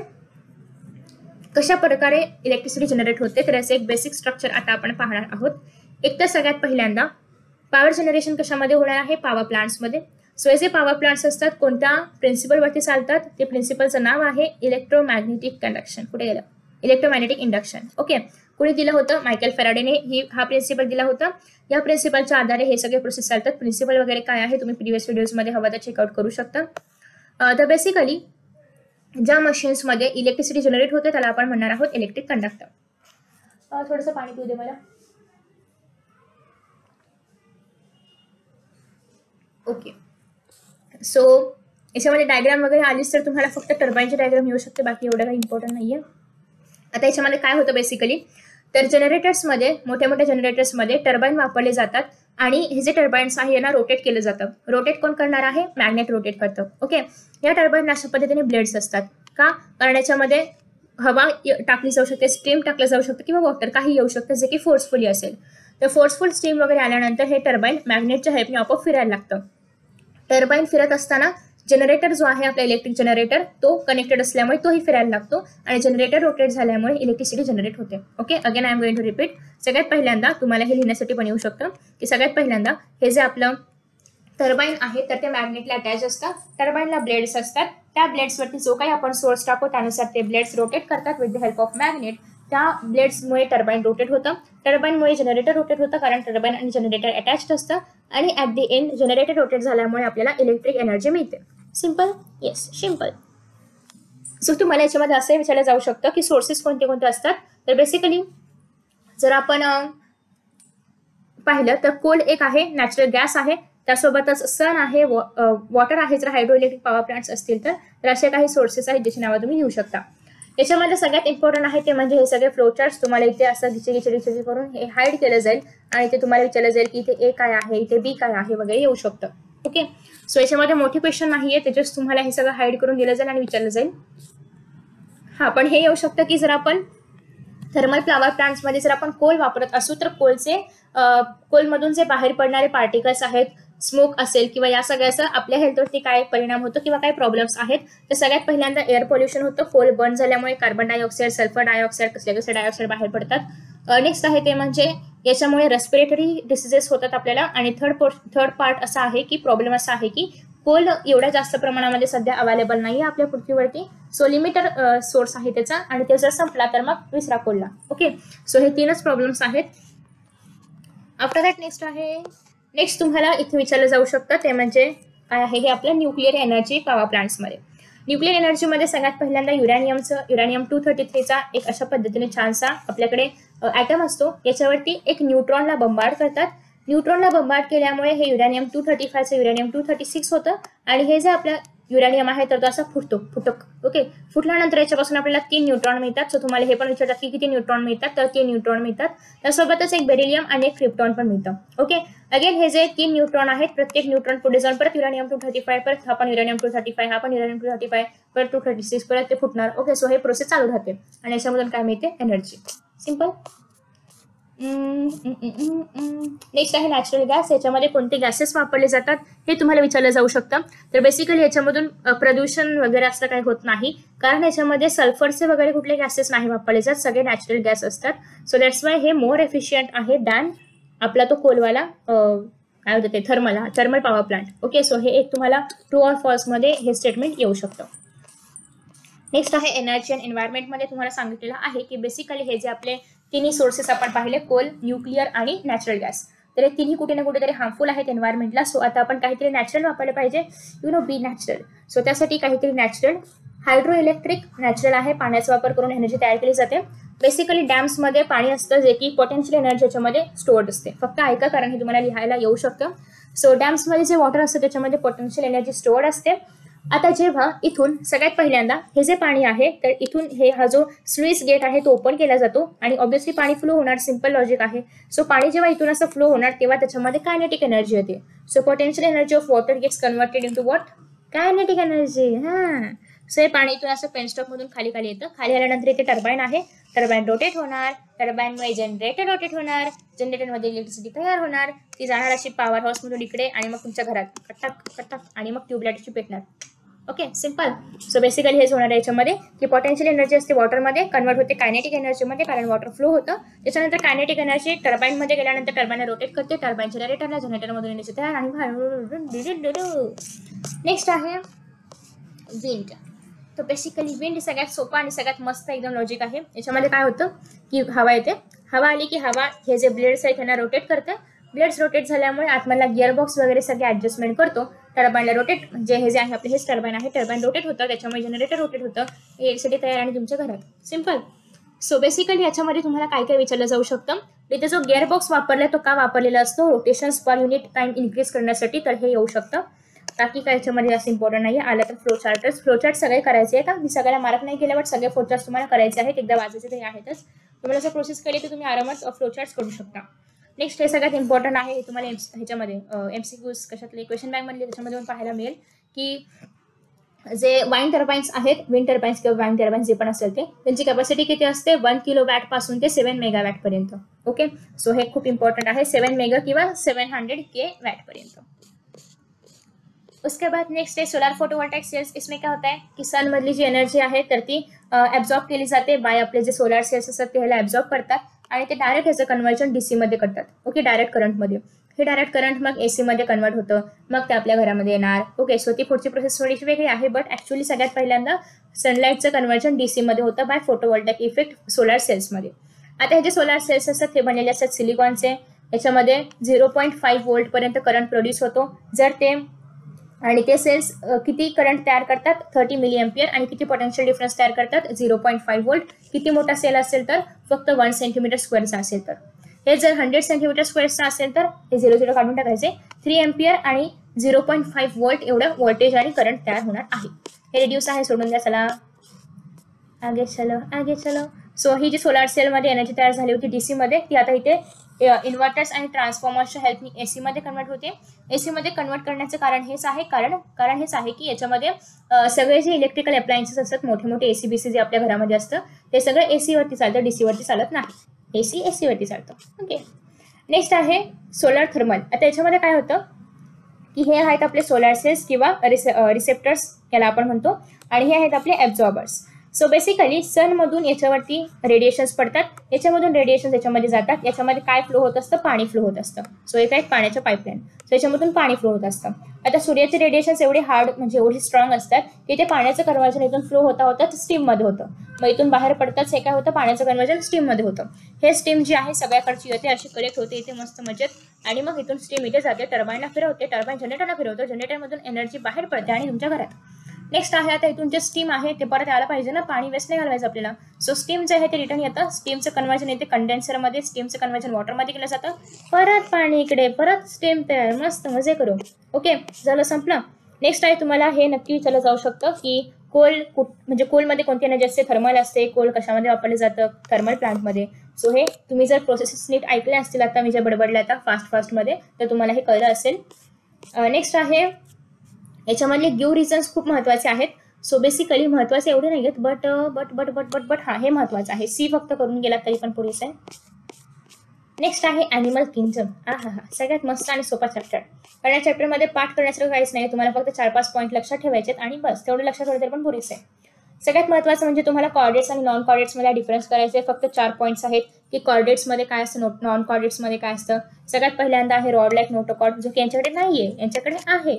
कशा प्रकारे इलेक्ट्रिसिटी जनरेट होते तर याचे एक बेसिक स्ट्रक्चर आता आपण पाहणार आहोत. एक तर सगळ्यात पहिल्यांदा पॉवर जनरेशन कशामध्ये होणार आहे? पॉवर प्लांट्समध्ये सो हे जे पॉवर प्लांट्स असतात कोणत्या प्रिन्सिपलवरती चालतात? ते प्रिन्सिपलचं नाव आहे इलेक्ट्रोमॅग्नेटिक कंडक्शन कुठे गेलं? इलेक्ट्रोमॅग्नेटिक इंडक्शन ओके कुणी दिलं होतं? मायकेल फेराडेने ही हा प्रिन्सिपल दिला होता. या प्रिन्सिपलच्या आधारे हे सगळे प्रोसेस चालतात. प्रिन्सिपल वगैरे काय आहे तुम्ही प्रिव्हियस व्हिडिओजमध्ये हवा तर चेकआउट करू शकता. तर बेसिकली ज्या मशीन्समध्ये इलेक्ट्रिसिटी जनरेट होते त्याला आपण म्हणणार आहोत इलेक्ट्रिक कंडक्टर थोडंसं पाणी पिऊ दे मला. ओके सो याच्यामध्ये डायग्राम वगैरे आलीच तर तुम्हाला फक्त टर्बाईनचे डायग्राम येऊ शकते बाकी एवढं काही इम्पॉर्टंट नाही आहे आता याच्यामध्ये काय होतं बेसिकली तर जनरेटर्समध्ये मोठ्या मोठ्या जनरेटर्समध्ये टर्बाईन वापरले जातात आणि हे जे टर्बाईन्स आहे यांना रोटेट केलं जातं. रोटेट कोण करणार आहे? मॅग्नेट रोटेट करतं. ओके या टर्बाईन अशा पद्धतीने ब्लेड्स असतात. का? कारण याच्यामध्ये हवा टाकली जाऊ शकते स्टीम टाकलं जाऊ शकतं किंवा वॉटर काही येऊ शकतं जे की फोर्सफुली असेल. तर फोर्सफुल स्टीम वगैरे आल्यानंतर हे टर्बाईन मॅग्नेटच्या हेल्पने आपोआप फिरायला लागतं. टर्बाईन फिरत असताना जनरेटर जो आहे आपला इलेक्ट्रिक जनरेटर तो कनेक्टेड असल्यामुळे तोही फिरायला लागतो आणि जनरेटर रोटेट झाल्यामुळे इलेक्ट्रिसिटी जनरेट होते. Okay again I am going to repeat सगळ्यात पहिल्यांदा तुम्हाला हे लिहिण्यासाठी पण येऊ शकतं की सगळ्यात पहिल्यांदा हे जे आपलं टर्बाईन आहे तर ते मॅग्नेटला अटॅच असतात. टर्बाईनला ब्लेड्स असतात. त्या ब्लेड्सवरती जो काही आपण सोर्स टाकू त्यानुसार ते ब्लेड्स रोटेट करतात with the help of magnet त्या ब्लेड्समुळे टर्बाईन रोटेट होतं. टर्बाईनमुळे जनरेटर रोटेट होतं कारण टर्बाईन आणि जनरेटर अटॅच्ड असतं आणि at the end generator rotate झाल्यामुळे आपल्याला इलेक्ट्रिक एनर्जी मिळते. सिंपल येस सिंपल सो तुम्हाला याच्यामध्ये असंही विचारलं जाऊ शकतं की सोर्सेस कोणते कोणते असतात? तर बेसिकली जर आपण पाहिलं तर कोल एक आहे नॅचरल गॅस आहे. त्यासोबतच सन आहे वॉटर आहे. जर हायड्रो इलेक्ट्रिक पॉवर प्लांट्स असतील तर तर असे काही सोर्सेस आहेत ज्याची नावं तुम्ही घेऊ शकता. याच्यामध्ये सगळ्यात इम्पॉर्टंट आहे ते म्हणजे हे सगळे फ्लोचार्ट्स तुम्हाला इथे असं घिचे घिचे घिचे करून हे हाईड केलं जाईल आणि ते तुम्हाला विचारलं जाईल की इथे ए काय आहे इथे बी काय आहे वगैरे येऊ शकतं. ओके सो याच्यामध्ये मोठी क्वेश्चन नाहीये त्याच्यात तुम्हाला हे सगळं हाईड करून दिलं जाईल आणि विचारलं जाईल. हा पण हे येऊ शकतं की जर आपण थर्मल फ्लावर प्लांट्समध्ये जर आपण कोल वापरत असू तर कोलचे कोलमधून जे बाहेर पडणारे पार्टिकल्स आहेत स्मोक असेल किंवा या सगळ्याचा आपल्या हेल्थवरती काय परिणाम होतो किंवा काय प्रॉब्लेम्स आहेत तर सगळ्यात पहिल्यांदा एअर पोल्युशन होतं. कोल बर्न झाल्यामुळे कार्बन डायऑक्साईड सल्फर डायऑक्साईड कसले कसले डायऑक्साईड बाहेर पडतात. नेक्स्ट आहे ते म्हणजे याच्यामुळे रेस्पिरेटरी डिसिजेस होतात आपल्याला. आणि थर्ड थर्ड पार्ट असा आहे की प्रॉब्लेम असा आहे की कोल एवढ्या जास्त प्रमाणामध्ये सध्या अवेलेबल नाही आहे आपल्या पृथ्वीवरती. सो लिमिटेड सोर्स आहे त्याचा आणि ते जर संपला तर मग विसरा कोलला ओके सो हे तीनच प्रॉब्लेम्स आहेत. आफ्टर दॅट नेक्स्ट आहे नेक्स्ट तुम्हाला इथे विचारलं जाऊ शकतं ते म्हणजे काय आहे? हे आपल्या न्यूक्लिअर एनर्जी पावर प्लांट्समध्ये न्यूक्लिअर एनर्जीमध्ये सगळ्यात पहिल्यांदा युरॅनियमचं युरॅनियम टू थर्टी थ्रीचा एक अशा पद्धतीने छानसा आपल्याकडे ॲटम असतो. याच्यावरती एक न्यूट्रॉनला बंबार्ड करतात. न्यूट्रॉनला बंबार्ड केल्यामुळे हे युरॅनियम टू थर्टी फायचं युरॅनियम टू थर्टी सिक्स होतं. आणि हे जे आपल्या युरॅनियम आहे तर तो असा फुटतो फुटक. ओके? फुटल्यानंतर याच्यापासून आपल्याला तीन न्यूट्रॉन मिळतात. सो तुम्हाला हे पण विचारतात की किती न्यूट्रॉन मिळतात? तर तीन न्यूट्रॉन मिळतात. त्यासोबतच एक बेरिलियम आणि एक क्रिप्टॉन पण मिळतं. ओके? अगेन हे जे तीन न्यूट्रॉन आहेत प्रत्येक न्यूट्रॉन पुढे जाऊन परत युरॅनियम टू थर्टी फाय परत हा पण युरॅनियम टू थर्टी फाय हा पण युरॅनियम टू थर्टी फाय परत टू थर्टी सिक्स परत ते फुटणार. ओके? सो हे प्रोसेस चालू राहते. आणि याच्यामधून काय मिळते? एनर्जी सिंपल नेक्स्ट आहे नॅचरल गॅस याच्यामध्ये कोणते गॅसेस वापरले जातात हे तुम्हाला विचारलं जाऊ शकतं. तर बेसिकली याच्यामधून प्रदूषण वगैरे असं काही होत नाही. कारण याच्यामध्ये सल्फरचे वगैरे कुठले गॅसेस नाही वापरले जात. सगळे नॅचरल गॅस असतात. सो दॅट्स वाय हे मोर एफिशियंट आहे दॅन आपला तो कोलवाला काय होतं ते thermal thermal power plant okay so हे एक तुम्हाला ट्रू ऑर फॉल्समध्ये हे स्टेटमेंट येऊ शकतं. नेक्स्ट आहे एनर्जी अँड एन्व्हायरमेंटमध्ये तुम्हाला सांगितलेलं आहे की बेसिकली हे जे आपले तिन्ही सोर्सेस आपण पाहिले कोल न्यूक्लिअर आणि नॅचरल गॅस तर हे तिन्ही कुठे ना कुठेतरी हार्मफुल आहेत एन्व्हायरमेंटला सो आता आपण काहीतरी नॅचरल वापरलं पाहिजे. You know be natural so त्यासाठी काहीतरी नॅचरल हायड्रो इलेक्ट्रिक नॅचरल आहे. पाण्याचा वापर करून एनर्जी तयार केली जाते. बेसिकली डॅम्समध्ये पाणी असतं जे की पोटेन्शियल एनर्जी याच्यामध्ये स्टोअर्ड असते. फक्त ऐका कारण हे तुम्हाला लिहायला येऊ शकतं. सो डॅम्समध्ये जे वॉटर असतं त्याच्यामध्ये पोटेन्शियल एनर्जी स्टोअर्ड असते. आता जेव्हा इथून सगळ्यात पहिल्यांदा हे जे पाणी आहे तर इथून हे हा जो स्विस गेट आहे तो ओपन केला जातो आणि ऑब्व्हियसली पाणी फ्लो होणार सिंपल लॉजिक आहे. सो पाणी जेव्हा इथून असं फ्लो होणार तेव्हा त्याच्यामध्ये कायनेटिक एनर्जी येते. So potential energy of water gets converted into what kinetic energy हां. हे पाणी इथून असं पेनस्टॉकमधून खाली खाली येतं. खाली आल्यानंतर इथे टर्बाईन आहे. टर्बाईन रोटेट होणार. टर्बाईनमुळे जनरेटर रोटेट होणार. जनरेटरमध्ये इलेक्ट्रिसिटी तयार होणार. ती जाणार अशी पॉवर हाऊसमधून इकडे आणि मग तुमच्या घरात. कटक कटक आणि मग ट्यूबलाईटची पेटणार. ओके सिंपल सो बेसिकली हेच होणार आहे याच्यामध्ये. की पोटेन्शियल एनर्जी असते वॉटरमध्ये कन्वर्ट होते कायनेटिक एनर्जीमध्ये कारण वॉटर फ्लो होतं. त्याच्यानंतर कायनेटिक एनर्जी टर्बाईनमध्ये गेल्यानंतर टर्बाईन रोटेट करते. टर्बाईन जनरेटरला जनरेटरमधून एनर्जी तयार आणि नेक्स्ट आहे विंड तर बेसिकली विंड सगळ्यात सोपा आणि सगळ्यात मस्त एकदम लॉजिक आहे. याच्यामध्ये काय होतं की हवा येते. हवा आली की हवा हे जे ब्लेड्स आहेत त्यांना रोटेट करते. ब्लेड्स रोटेट झाल्यामुळे आतमधला गिअरबॉक्स वगैरे सगळे ॲडजस्टमेंट करतो. टर्बाईनला रोटेट जे हे जे आहे आपले हेच टर्बाईन आहे टर्बाईन रोटेट होतं. त्याच्यामुळे जनरेटर रोटेट होतं. इलेक्ट्रिसिटी तयार आणि तुमच्या घरात. सिंपल सो बेसिकली याच्यामध्ये तुम्हाला काय काय विचारलं जाऊ शकतं? इथे जो गिअरबॉक्स वापरला तो का वापरलेला असतो? Rotations per unit time increase करण्यासाठी तर हे येऊ शकतं. बाकी काय याच्यामध्ये जास्त इम्पॉर्टंट नाही आलं तर फ्लो चार्टर्स फ्लो चार्ट सगळे करायचे आहेत. मी सगळ्याला मार्क नाही केल्यावर सगळे फ्लो चार्ट्स तुम्हाला करायचे आहेत. एकदा वाजायचे ते आहेतच. तुम्हाला जर प्रोसेस केली तर तुम्ही आरामात फ्लो चार्ट्स करू शकता. नेक्स्ट हे सगळ्यात इम्पॉर्टंट आहे. हे तुम्हाला एम ह्याच्यामध्ये एम सी क्यूज कशातले क्वेश्चन बँकमधले त्याच्यामध्ये पण पाहायला मिळेल की जे वाईन टर्बाईन्स आहेत विंड टर्बाईन्स किंवा वाईन टर्बाईन्स जे पण असेल ते त्यांची कॅपॅसिटी किती असते? वन किलो वॅटपासून ते सेवन मेगा वॅट पर्यंत. ओके सो हे खूप इम्पॉर्टंट आहे. सेवन मेगा किंवा सेवन हंड्रेड के वॅट पर्यंत. उसके बाद नेक्स्ट है सोलार फोटोवोल्टाइक सेल्स इसमें क्या होता है की सन मधली जी एनर्जी आहे तर ती ॲब्झॉर्ब केली जाते. बाय आपले जे सोलार सेल्स असतात ते ह्याला ॲब्झॉर्ब करतात. आणि ते डायरेक्ट ह्याचं कन्व्हर्जन डी सीमध्ये करतात. ओके डायरेक्ट करंटमध्ये हे डायरेक्ट करंट मग ए सीमध्ये कन्वर्ट होतं. मग ते आपल्या घरामध्ये येणार. ओके सो ती पुढची प्रोसेस थोडीशी वेगळी आहे बट ॲक्च्युली सगळ्यात पहिल्यांदा सनलाईटचं कन्व्हर्जन डी सीमध्ये होतं बाय फोटोवोल्टाईक इफेक्ट सोलार सेल्समध्ये आता हे जे सोलार सेल्स असतात ते बनलेले असतात सिलिकॉनचे याच्यामध्ये झिरो पॉईंट फाईव्ह वोल्टपर्यंत करंट प्रोड्यूस होतो. जर ते आणि ते सेल्स किती करंट तयार करतात? थर्टी मिली एम्पियर आणि किती पोटेन्शियल डिफरन्स तयार करतात? झिरो पॉईंट फाईव्ह वोल्ट किती मोठा सेल असेल तर? फक्त वन सेंटीमीटर स्क्वेअरचा असेल तर. हे जर हंड्रेड सेंटीमीटर स्क्वेअरचा असेल तर हे झिरो झिरो काढून टाकायचे. थ्री एम्पियर आणि झिरो पॉईंट फाईव्ह वोल्ट एवढं व्होल्टेज आणि करंट तयार होणार आहे. हे रेड्यूस आहे सोडून द्या चला. आगे चलो आगे चलो. सो ही जी सोलार सेलमध्ये एनर्जी तयार झाली होती डी सीमध्ये ती आता इथे इन्व्हर्टर्स आणि ट्रान्सफॉर्मर्सच्या हेल्पनी ए सीमध्ये कन्वर्ट होते. ए सीमध्ये कन्वर्ट करण्याचं कारण हेच आहे. कारण कारण हेच आहे की याच्यामध्ये सगळे जे इलेक्ट्रिकल अप्लायन्सेस असतात मोठे मोठे ए सी बी सी जे आपल्या घरामध्ये असतं ते सगळं ए सीवरती चालतं डी सीवरती चालत नाही. ए सी ए सीवरती चालतं. ओके नेक्स्ट आहे सोलार थर्मल आता याच्यामध्ये काय होतं? की हे आहेत आपले सोलार सेल्स किंवा रिसे रिसेप्टर्स याला आपण म्हणतो. आणि हे आहेत आपले ॲब्झॉर्बर्स सो बेसिकली सनमधून याच्यावरती रेडिएशन्स पडतात. याच्यामधून रेडिएशन्स याच्यामध्ये जातात. याच्यामध्ये काय फ्लो होत असतं? पाणी फ्लो होत असतं. सो एक आहे पाण्याचं पाईपलाईन सो याच्यामधून पाणी फ्लो होत असतं. आता सूर्याचे रेडिएशन्स एवढे हार्ड म्हणजे एवढे स्ट्रॉंग असतात की ते पाण्याचं कन्वर्जन इथून फ्लो होता होता स्टीममध्ये होतं. मग इथून बाहेर पडताच हे काय होतं? पाण्याचं कन्वर्जन स्टीममध्ये होतं. हे स्टीम जी आहे सगळ्याकडची येते अशी कलेक्ट होते इथे मस्त मजेत. आणि मग इथून स्टीम इथे जाते टर्बाईनला फिरवते टर्बाईन जनरेटरला फिरवतो. जनरेटरमधून एनर्जी बाहेर पडते आणि तुमच्या घरात. नेक्स्ट आहे आता इथून जे स्टीम आहे ते परत यायला पाहिजे ना. पाणी वेस्ट नाही घालवायचं आपल्याला. सो स्टीम जे आहे ते रिटर्न येतं. स्टीमचं कन्वर्जन येते कंडेन्सरमध्ये स्टीमचं कन्वर्जन वॉटरमध्ये केलं जातं. परत पाणी इकडे परत स्टीम तयार. मस्त मजे करू. ओके झालं संपलं. नेक्स्ट आहे तुम्हाला हे नक्की विचारलं जाऊ शकतं की कोल कुठ म्हणजे कोलमध्ये कोणती एनर्जी असते? थर्मल असते. कोल कशामध्ये वापरलं जातं? थर्मल प्लांटमध्ये सो हे तुम्ही जर प्रोसेसेस नीट ऐकले असतील आता मी जे बडबडले आता फास्ट फास्टमध्ये तर तुम्हाला हे कळलं असेल. नेक्स्ट आहे याच्यामधले गिव्ह रिझन्स खूप महत्त्वाचे आहेत. सो बेसिकली महत्त्वाचे एवढे नाही आहेत but but but but but but हा हे महत्त्वाचं आहे. सी फक्त करून गेला तरी पण पुरेसं आहे. नेक्स्ट आहे ॲनिमल किंगडम हा हा हा. सगळ्यात मस्त आणि सोपा चॅप्टर कारण या चॅप्टरमध्ये पाठ करण्यासारखं काहीच नाही तुम्हाला फक्त चार पाच पॉईंट लक्षात ठेवायचे आणि बस तेवढं लक्षात ठेवलं तरी पण पुरेसं आहे. सगळ्यात महत्त्वाचं म्हणजे तुम्हाला कॉर्डेट्स आणि नॉन कॉर्डेट्समध्ये डिफरन्स करायचे फक्त चार पॉईंट्स आहेत की कॉर्डेट्समध्ये काय असतं नोट नॉन कॉर्डेट्समध्ये काय असतं. सगळ्यात पहिल्यांदा आहे रॉड लाईक नोटोकॉर्ड जो की यांच्याकडे नाही आहे यांच्याकडे आहे.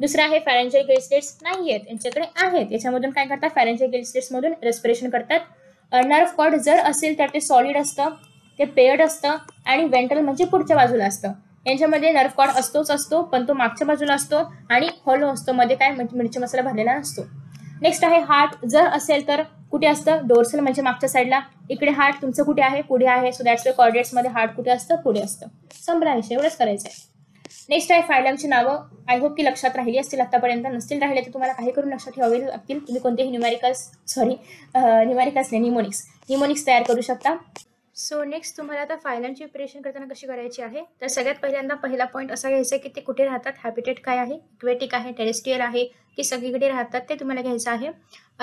दुसरं आहे फॅरेंजल गिल्स्टेट्स नाही आहेत यांच्याकडे आहेत. याच्यामधून काय करतात? फॅरेंजल गिल्स्टेट्समधून रेस्पिरेशन करतात. नर्व कॉर्ड जर असेल तर ते सॉलिड असतं ते पेयड असतं आणि वेंटल म्हणजे पुढच्या बाजूला असतं. यांच्यामध्ये नर्व कॉर्ड असतोच असतो पण तो मागच्या बाजूला असतो आणि हॉलो असतो. मध्ये काय? मिरची मसाला भरलेला नसतो. नेक्स्ट आहे हार्ट जर असेल तर कुठे असतं? डोर्सल म्हणजे मागच्या साईडला इकडे हार्ट तुमचं कुठे आहे? पुढे आहे. सो दॅट्स वे कॉर्डिनेट्समध्ये हार्ट कुठे असतं? पुढे असतं. संपला विषय. एवढंच करायचं आहे नेक्स्ट आहे फायलांची नावं. आय होप की लक्षात राहिली असतील आतापर्यंत. नसतील राहिले तर तुम्हाला काही करून लक्षात ठेवावे लागतील. तुम्ही कोणतेही न्युमॅरिकल्स सॉरी न्यूमॅरिकल्स नाही निमोनिक्स निमोनिक्स तयार करू शकता. सो नेक्स्ट तुम्हाला आता फायलांची प्रिपरेशन करताना कशी करायची आहे? तर सगळ्यात पहिल्यांदा पहिला पॉईंट असा घ्यायचा आहे की ते कुठे राहतात? हॅबिटेट काय आहे? इक्वेटिक आहे? टेरेस्टियल आहे? की सगळीकडे राहतात? ते तुम्हाला घ्यायचं आहे.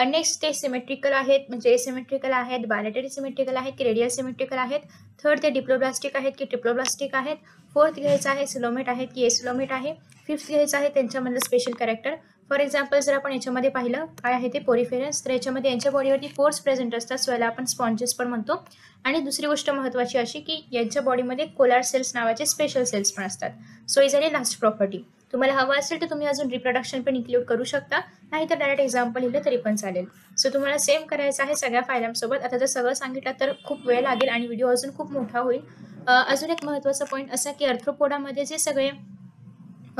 नेक्स्ट ते सिमेट्रिकल आहेत. म्हणजे सिमेट्रिकल आहेत बायलेटरी सिमेट्रिकल आहेत की रेडियल सिमेट्रिकल आहेत? थर्ड ते डिप्लोब्लास्टिक आहेत की ट्रिप्लोब्लास्टिक आहेत? फोर्थ घ्यायचं आहे सिलोमेट आहेत की एसिलोमेट आहे? फिफ्थ घ्यायचं आहे त्यांच्यामधलं स्पेशल कॅरेक्टर फॉर एक्झाम्पल जर आपण याच्यामध्ये पाहिलं काय आहे ते पोरिफेरन्स? तर याच्यामध्ये यांच्या बॉडीवरती फोर्स प्रेझेंट असतात सो याला आपण स्पॉन्जेस पण म्हणतो. आणि दुसरी गोष्ट महत्त्वाची अशी की यांच्या बॉडीमध्ये कोलार सेल्स नावाचे स्पेशल सेल्स पण असतात. So is a last property तुम्हाला हवं असेल तर तुम्ही अजून रिप्रोडक्शन पण इन्क्लूड करू शकता. नाही तर डायरेक्ट एक्झाम्पल लिहिलं तरी पण चालेल. सो तुम्हाला सेम करायचं आहे सगळ्या फायद्यांसोबत. आता जर सगळं सांगितलं तर खूप वेळ लागेल आणि व्हिडिओ अजून खूप मोठा होईल. अजून एक महत्त्वाचा पॉईंट असा की अर्थ्रोपोडामध्ये जे सगळे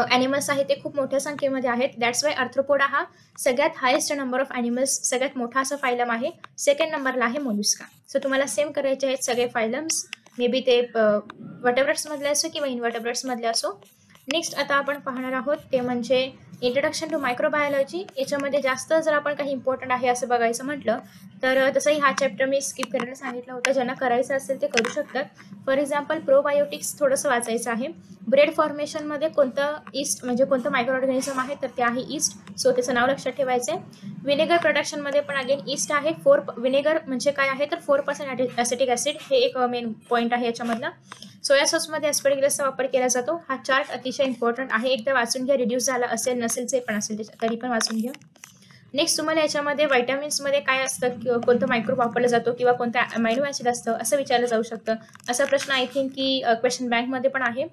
ॲनिमल्स आहेत ते खूप मोठ्या संख्येमध्ये आहेत. दॅट्स वाय अर्थ्रोपोडा हा सगळ्यात हायेस्ट नंबर ऑफ ॲनिमल्स सगळ्यात मोठा असा फायलम आहे. सेकंड नंबरला आहे मोलुस्का सो तुम्हाला सेम करायचे आहेत सगळे फायलम्स मे बी ते वटेब्रट्समधले असो किंवा इनवर्टेब्रट्समधले असो. नेक्स्ट आता आपण पाहणार आहोत ते म्हणजे इंट्रोडक्शन टू मायक्रोबायोलॉजी याच्यामध्ये जास्त जर आपण काही इम्पॉर्टंट आहे असं बघायचं म्हटलं तर तसंही हा चॅप्टर मी स्किप करायला सांगितला होता. ज्यांना करायचं असेल ते करू शकतात. फॉर एक्झाम्पल प्रोबायोटिक्स थोडंसं वाचायचं आहे. ब्रेड फॉर्मेशनमध्ये कोणतं ईस्ट म्हणजे कोणतं मायक्रो ऑर्गॅनिझम आहे तर ते आहे ईस्ट सो त्याचं नाव लक्षात ठेवायचं आहे विनेगर प्रोडक्शनमध्ये पण अगेन ईस्ट आहे. फोर विनेगर म्हणजे काय आहे? तर फोर पर्सेंट ॲसिटिक ॲसिड हे एक मेन पॉईंट आहे याच्यामधला. सोया सॉसमध्ये ॲस्परगिलसचा वापर केला जातो. हा चार्ट अतिशय इम्पॉर्टंट आहे. एकदा वाचून घ्या. रिड्यूस झाला असेल नसेल जे पण असेल त्याच्या तरी पण वाचून घ्या. नेक्स्ट तुम्हाला याच्यामध्ये व्हायटामिन्समध्ये काय असतं? कोणतं मायक्रो वापरला जातो? किंवा कोणतं अमायनो ॲसिड असतं? असं विचारलं जाऊ शकतं. असा प्रश्न आय थिंक की क्वेश्चन बँकमध्ये पण आहे.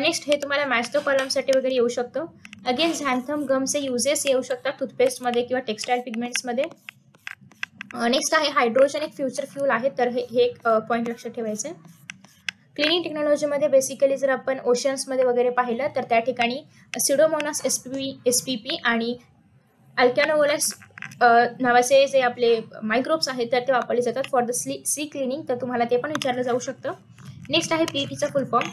नेक्स्ट हे तुम्हाला मॅस्टो कॉलमसाठी वगैरे येऊ शकतं. अगेन झॅन्थम गमचे युजेस येऊ शकतात टूथपेस्टमध्ये किंवा टेक्स्टाईल पिगमेंट्समध्ये नेक्स्ट आहे हायड्रोजन एक फ्युचर फ्यूल आहे. तर हे हे एक पॉईंट लक्षात ठेवायचं आहे क्लिनिंग टेक्नॉलॉजीमध्ये बेसिकली जर आपण ओशन्समध्ये वगैरे पाहिलं तर त्या ठिकाणी Pseudomonas S P P S P P आणि अल्कॅनोवोलस नावाचे जे आपले मायक्रोब्स आहेत तर ते वापरले जातात फॉर द स्ली सी क्लिनिंग तर तुम्हाला ते पण विचारलं जाऊ शकतं. नेक्स्ट आहे पी टीचा full form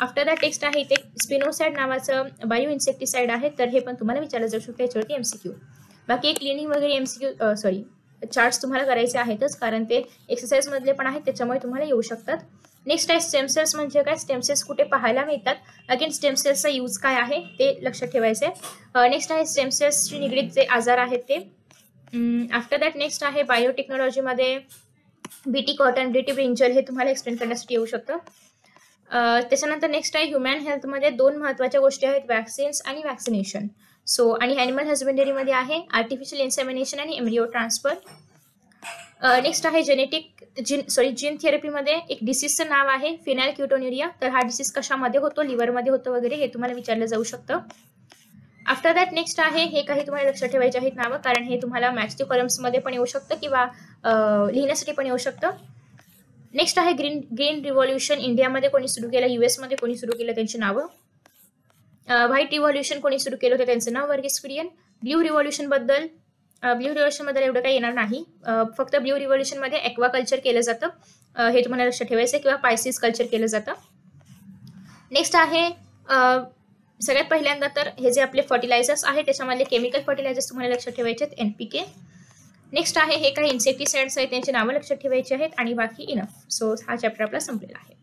after that text आहे इथे स्पिनोसाइड नावाचं बायो इन्सेक्टिसाइड आहे तर हे पण तुम्हाला विचारलं जाऊ शकतं. याच्यावरती एम सी क्यू बाकी क्लिनिंग वगैरे M C Q sorry charts तुम्हाला करायचे आहेतच कारण ते एक्सरसाइजमधले पण आहेत त्याच्यामुळे तुम्हाला येऊ शकतात. नेक्स्ट आहे स्टेम सेल्स म्हणजे काय? स्टेम सेल्स कुठे पाहायला मिळतात? अगेन स्टेम सेल्सचा यूज काय आहे? ते लक्षात ठेवायचं आहे. नेक्स्ट आहे स्टेम सेल्सशी निगडीत जे आजार आहेत ते. आफ्टर दॅट नेक्स्ट आहे बायोटेक्नॉलॉजीमध्ये बीटी कॉटन ब्रिटी ब्रिंजल हे तुम्हाला एक्सप्लेन करण्यासाठी येऊ शकतं. त्याच्यानंतर नेक्स्ट आहे ह्युमॅन हेल्थमध्ये दोन महत्त्वाच्या गोष्टी आहेत वॅक्सिन्स आणि वॅक्सिनेशन सो आणि ॲनिमल हजबंडरीमध्ये आहे आर्टिफिशियल इन्सेमिनेशन आणि एम्ब्रिओ ट्रान्सफर नेक्स्ट आहे जेनेटिक जिन सॉरी जीन थेरपीमध्ये एक डिसीजचं नाव आहे फिनाईल क्युटोन्युरिया तर हा डिसीज कशामध्ये होतो? लिव्हरमध्ये होतो वगैरे हे तुम्हाला विचारलं जाऊ शकतं. आफ्टर दॅट नेक्स्ट आहे हे काही तुम्हाला लक्षात ठेवायचे आहेत नावं कारण हे तुम्हाला मॅच कॉलम्समध्ये पण येऊ शकतं किंवा लिहिण्यासाठी पण येऊ शकतं. नेक्स्ट आहे ग्रीन ग्रीन रिव्हॉल्युशन इंडियामध्ये कोणी सुरू केलं युएसमध्ये कोणी सुरू केलं त्यांची नावं. व्हाईट रिव्हॉल्युशन कोणी सुरू केलं होतं त्यांचं नाव वर्गीस कुरियन. ब्ल्यू रिव्हॉल्युशनबद्दल ब्ल्यू रिव्हॉल्युशनबद्दल एवढं काही येणार नाही. फक्त ब्ल्यू रिव्हॉल्युशनमध्ये एक्वा कल्चर केलं जातं. हे तुम्हाला लक्षात ठेवायचं किंवा पायसिस कल्चर केलं जातं. नेक्स्ट आहे सगळ्यात पहिल्यांदा तर हे जे आपले फर्टिलायझर्स आहे त्याच्यामधले केमिकल फर्टिलायझर्स तुम्हाला लक्षात ठेवायचे आहेत एन पी के नेक्स्ट आहे हे काही इन्सेक्टिसाइड्स आहेत त्यांची नावं लक्षात ठेवायची आहेत आणि बाकी इनफ सो हा चॅप्टर आपला संपलेला आहे.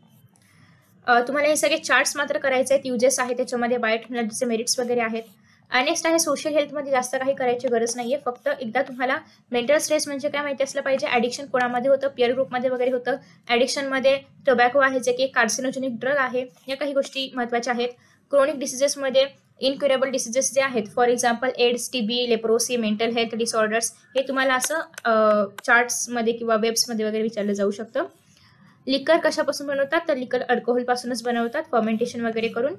तुम्हाला हे सगळे चार्ट्स मात्र करायचे आहेत युजेस आहे त्याच्यामध्ये बायोटेक्नॉलॉजीचे मेरिट्स वगैरे आहेत. नेक्स्ट आहे सोशल हेल्थमध्ये जास्त काही करायची गरज नाही आहे फक्त एकदा तुम्हाला मेंटल स्ट्रेस म्हणजे काय माहिती असलं पाहिजे ॲडिक्शन कोणामध्ये होतं पिअर ग्रुपमध्ये वगैरे होतं ॲडिक्शनमध्ये टोबॅको आहे जे की कार्सिनोजेनिक ड्रग आहे या काही गोष्टी महत्त्वाच्या आहेत. क्रोनिक डिसिजेसमध्ये इनक्युरेबल डिसिजेस जे आहेत for example AIDS T B leprosy mental health disorders हे तुम्हाला असं चार्ट्समध्ये किंवा वेब्समध्ये वगैरे विचारलं जाऊ शकतं. लिकर कशापासून बनवतात? तर लिकर अल्कोहोलपासूनच बनवतात फर्मेंटेशन वगैरे करून.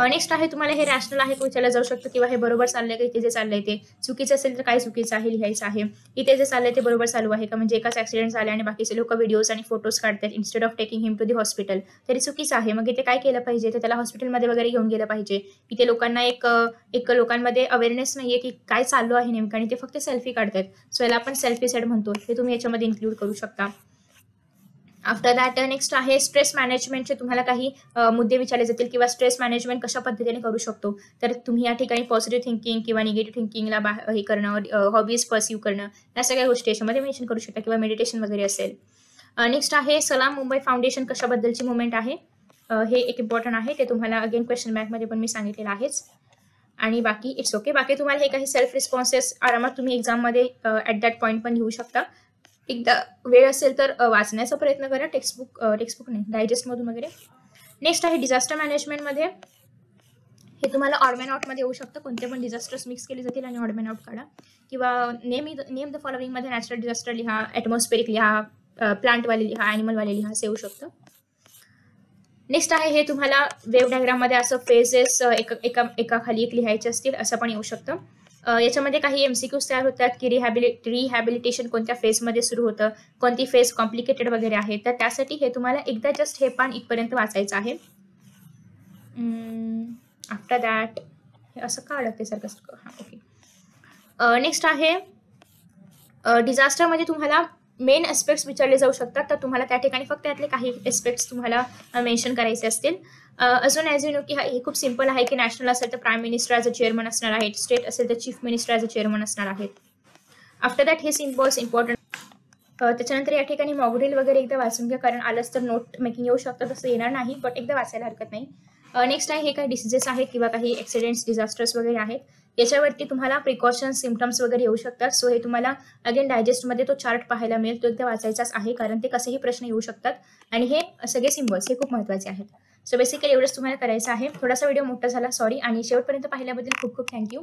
नेक्स्ट आहे तुम्हाला हे रॅशनल आहे विचारलं जाऊ शकतं किंवा हे बरोबर चाललंय का? इथे जे चाललंय ते. चुकीचं असेल तर काय चुकीचं आहे? लिहायचं आहे. इथे जे चाललंय ते बरोबर चालू आहे का? म्हणजे एकाच ऍक्सिडेंट झाले आणि बाकीचे लोक व्हिडिओज आणि फोटोज काढतात instead of taking him to the hospital तरी चुकीचं आहे. मग इथे काय केलं पाहिजे? तर त्याला हॉस्पिटलमध्ये वगैरे घेऊन गेलं पाहिजे. इथे लोकांना एक एक लोकांमध्ये अवेअरनेस नाहीये की काय चालू आहे नेमकं आणि ते फक्त सेल्फी काढतात. सो याला आपण सेल्फी सेड म्हणतो. हे तुम्ही याच्यामध्ये इन्क्लूड करू शकता. आफ्टर दॅट नेक्स्ट आहे स्ट्रेस मॅनेजमेंटचे तुम्हाला काही मुद्दे विचारले जातील किंवा स्ट्रेस मॅनेजमेंट कशा पद्धतीने करू शकतो. तर तुम्ही या ठिकाणी पॉझिटिव्ह थिंकिंग किंवा निगेटिव्ह थिंकिंगला बा हे करणं हॉबीज परस्यू करणं या सगळ्या गोष्टी याच्यामध्ये मेन्शन करू शकता किंवा मेडिटेशन वगैरे असेल. नेक्स्ट आहे सलाम मुंबई फाउंडेशन कशाबद्दलची मुवमेंट आहे? हे एक इम्पॉर्टंट आहे. ते तुम्हाला अगेन क्वेश्चन बँकमध्ये पण मी सांगितलेलं आहेच. आणि बाकी इट्स ओके बाकी तुम्हाला हे काही सेल्फ रिस्पॉन्सेस आरामात तुम्ही एक्झाममध्ये ॲट दॅट पॉईंट पण घेऊ शकता. एकदा वेळ असेल तर वाचण्याचा प्रयत्न करा. टेक्स्टबुक टेक्स्टबुक नाही डायजेस्टमधून वगैरे. नेक्स्ट आहे डिझास्टर मॅनेजमेंटमध्ये हे तुम्हाला ऑडमॅन आउटमध्ये येऊ शकतं. कोणते पण डिझास्टर्स मिक्स केले जातील आणि ऑडमॅन आउट काढा. किंवा नेम नेम द फॉलोविंगमध्ये नॅचरल डिझास्टर लिहा ॲटमॉस्फेरिक लिहा प्लांटवाले लिहा ॲनिमलवाले लिहा असं येऊ शकतं. नेक्स्ट आहे हे तुम्हाला वेव डायग्राममध्ये असं फेजेस एका एका एकाखाली एक लिहायचे असतील असं पण येऊ शकतं. याच्यामध्ये काही एमसीक्यूज तयार होतात की रिहॅबिलि रिहॅबिलिटेशन कोणत्या फेजमध्ये सुरू होतं कोणती फेज कॉम्प्लिकेटेड वगैरे आहे. तर त्यासाठी हे तुम्हाला एकदा जस्ट हे पान इथपर्यंत वाचायचं आहे. आफ्टर दॅट हे असं का अडकते सारखं? सारखं हां ओके नेक्स्ट आहे डिझास्टरमध्ये तुम्हाला मेन एस्पेक्ट्स विचारले जाऊ शकतात. तर तुम्हाला त्या ठिकाणी फक्त त्यातले काही एस्पेक्ट्स तुम्हाला मेन्शन करायचे असतील. अजून ॲज यू नो की हे खूप सिंपल आहे की नॅशनल असेल तर prime minister as a chairman असणार आहेत. स्टेट असेल तर chief minister as a chairman असणार आहेत. आफ्टर दॅट हे सिम्पल्स इम्पॉर्टंट त्याच्यानंतर या ठिकाणी मॉगरील वगैरे एकदा वाचून घ्या. कारण आलंच तर नोट मेकिंग येऊ शकतं तसं येणार नाही बट एकदा वाचायला हरकत नाही. नेक्स्ट आहे हे काही डिसिजेस आहेत किंवा काही ॲक्सिडेंट्स डिझास्टर्स वगैरे आहेत. याच्यावरती तुम्हाला प्रिकॉशन्स सिमटम्स वगैरे येऊ शकतात. सो हे तुम्हाला अगेन डायजेस्टमध्ये तो चार्ट पाहायला मिळेल. तो एकदा वाचायचाच आहे कारण ते कसेही प्रश्न येऊ शकतात. आणि हे सगळे सिम्बल्स हे खूप महत्त्वाचे आहेत. सो बेसिकली एवढंच तुम्हाला करायचं आहे. थोडासा व्हिडिओ मोठा झाला सॉरी आणि शेवटपर्यंत पाहिल्याबद्दल खूप खूप थँक्यू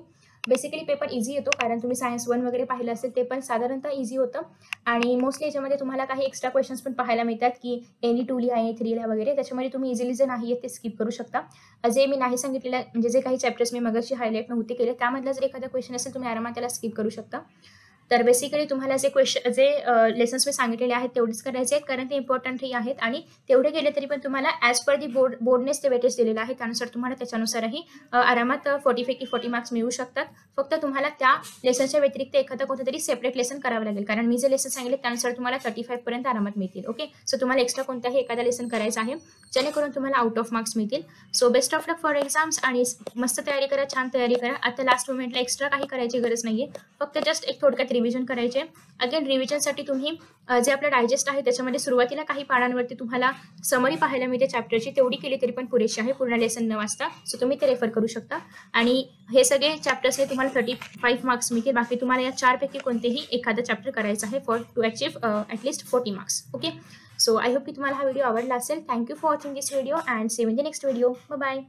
बेसिकली पेपर इझी येतो कारण तुम्ही सायन्स वन वगैरे पाहिलं असेल ते पण साधारणतः इझी होतं. आणि मोस्टली याच्यामध्ये तुम्हाला काही एक्स्ट्रा क्वेश्चन्स पण पाहायला मिळतात की एनी टू लिहा एनी थ्री लिहा वगैरे. त्याच्यामध्ये तुम्ही इझिली जे नाही आहे ते स्किप करू शकता. जे मी नाही सांगितलेलं म्हणजे जे काही चॅप्टर्स मी मगाशी हायलाईट नव्हते केले त्यामधला जर एखादा क्वेश्चन असेल तुम्ही आरामात त्याला स्किप करू शकता. तर बेसिकली तुम्हाला जे क्वेश्चन जे लेसन्स मी सांगितलेले आहेत तेवढेच करायचे आहेत कारण ते इम्पॉर्टंटही आहेत. आणि तेवढे गेले तरी पण तुम्हाला ॲज पर दी बोर्ड बोर्डनेच ते वेटेज दिलेलं आहे त्यानुसार तुम्हाला त्याच्यानुसारही आरामात फोर्टी पैकी फोर्टी मार्क्स मिळू शकतात. फक्त तुम्हाला त्या लेसनच्या व्यतिरिक्त एखादं कोणतं तरी सेपरेट लेसन करावं लागेल. कारण मी जे लेसन सांगितले त्यानुसार तुम्हाला थर्टी फाईव्ह पर्यंत आरामात मिळतील. ओके सो तुम्हाला एक्स्ट्रा कोणताही एखादा लेसन करायचं आहे जेणेकरून तुम्हाला आउट ऑफ मार्क्स मिळतील. So best of luck for exams आणि मस्त तयारी करा छान तयारी करा. आता लास्ट मोमेंटला एक्स्ट्रा काही करायची गरज नाही फक्त जस्ट एक थोडक्यात रिव्हिजन करायचे. अगेन रिव्हिजनसाठी तुम्ही जे आपलं डायजेस्ट आहे त्याच्यामध्ये सुरुवातीला काही पानांवरती तुम्हाला समरी पाहायला मिळते चॅप्टरची तेवढी केली तरी पण पुरेशी आहे. पूर्ण लेसन न वाचता. सो तुम्ही ते रेफर करू शकता. आणि हे सगळे चॅप्टर्स हे तुम्हाला थर्टी फाईव्ह मार्क्स मिळतील. बाकी तुम्हाला या चारपैकी कोणतेही एखादं चॅप्टर करायचं आहे for to achieve at least forty marks okay so I hope की तुम्हाला हा व्हिडिओ आवडला असेल. Thank you for watching this video and see in the next video bye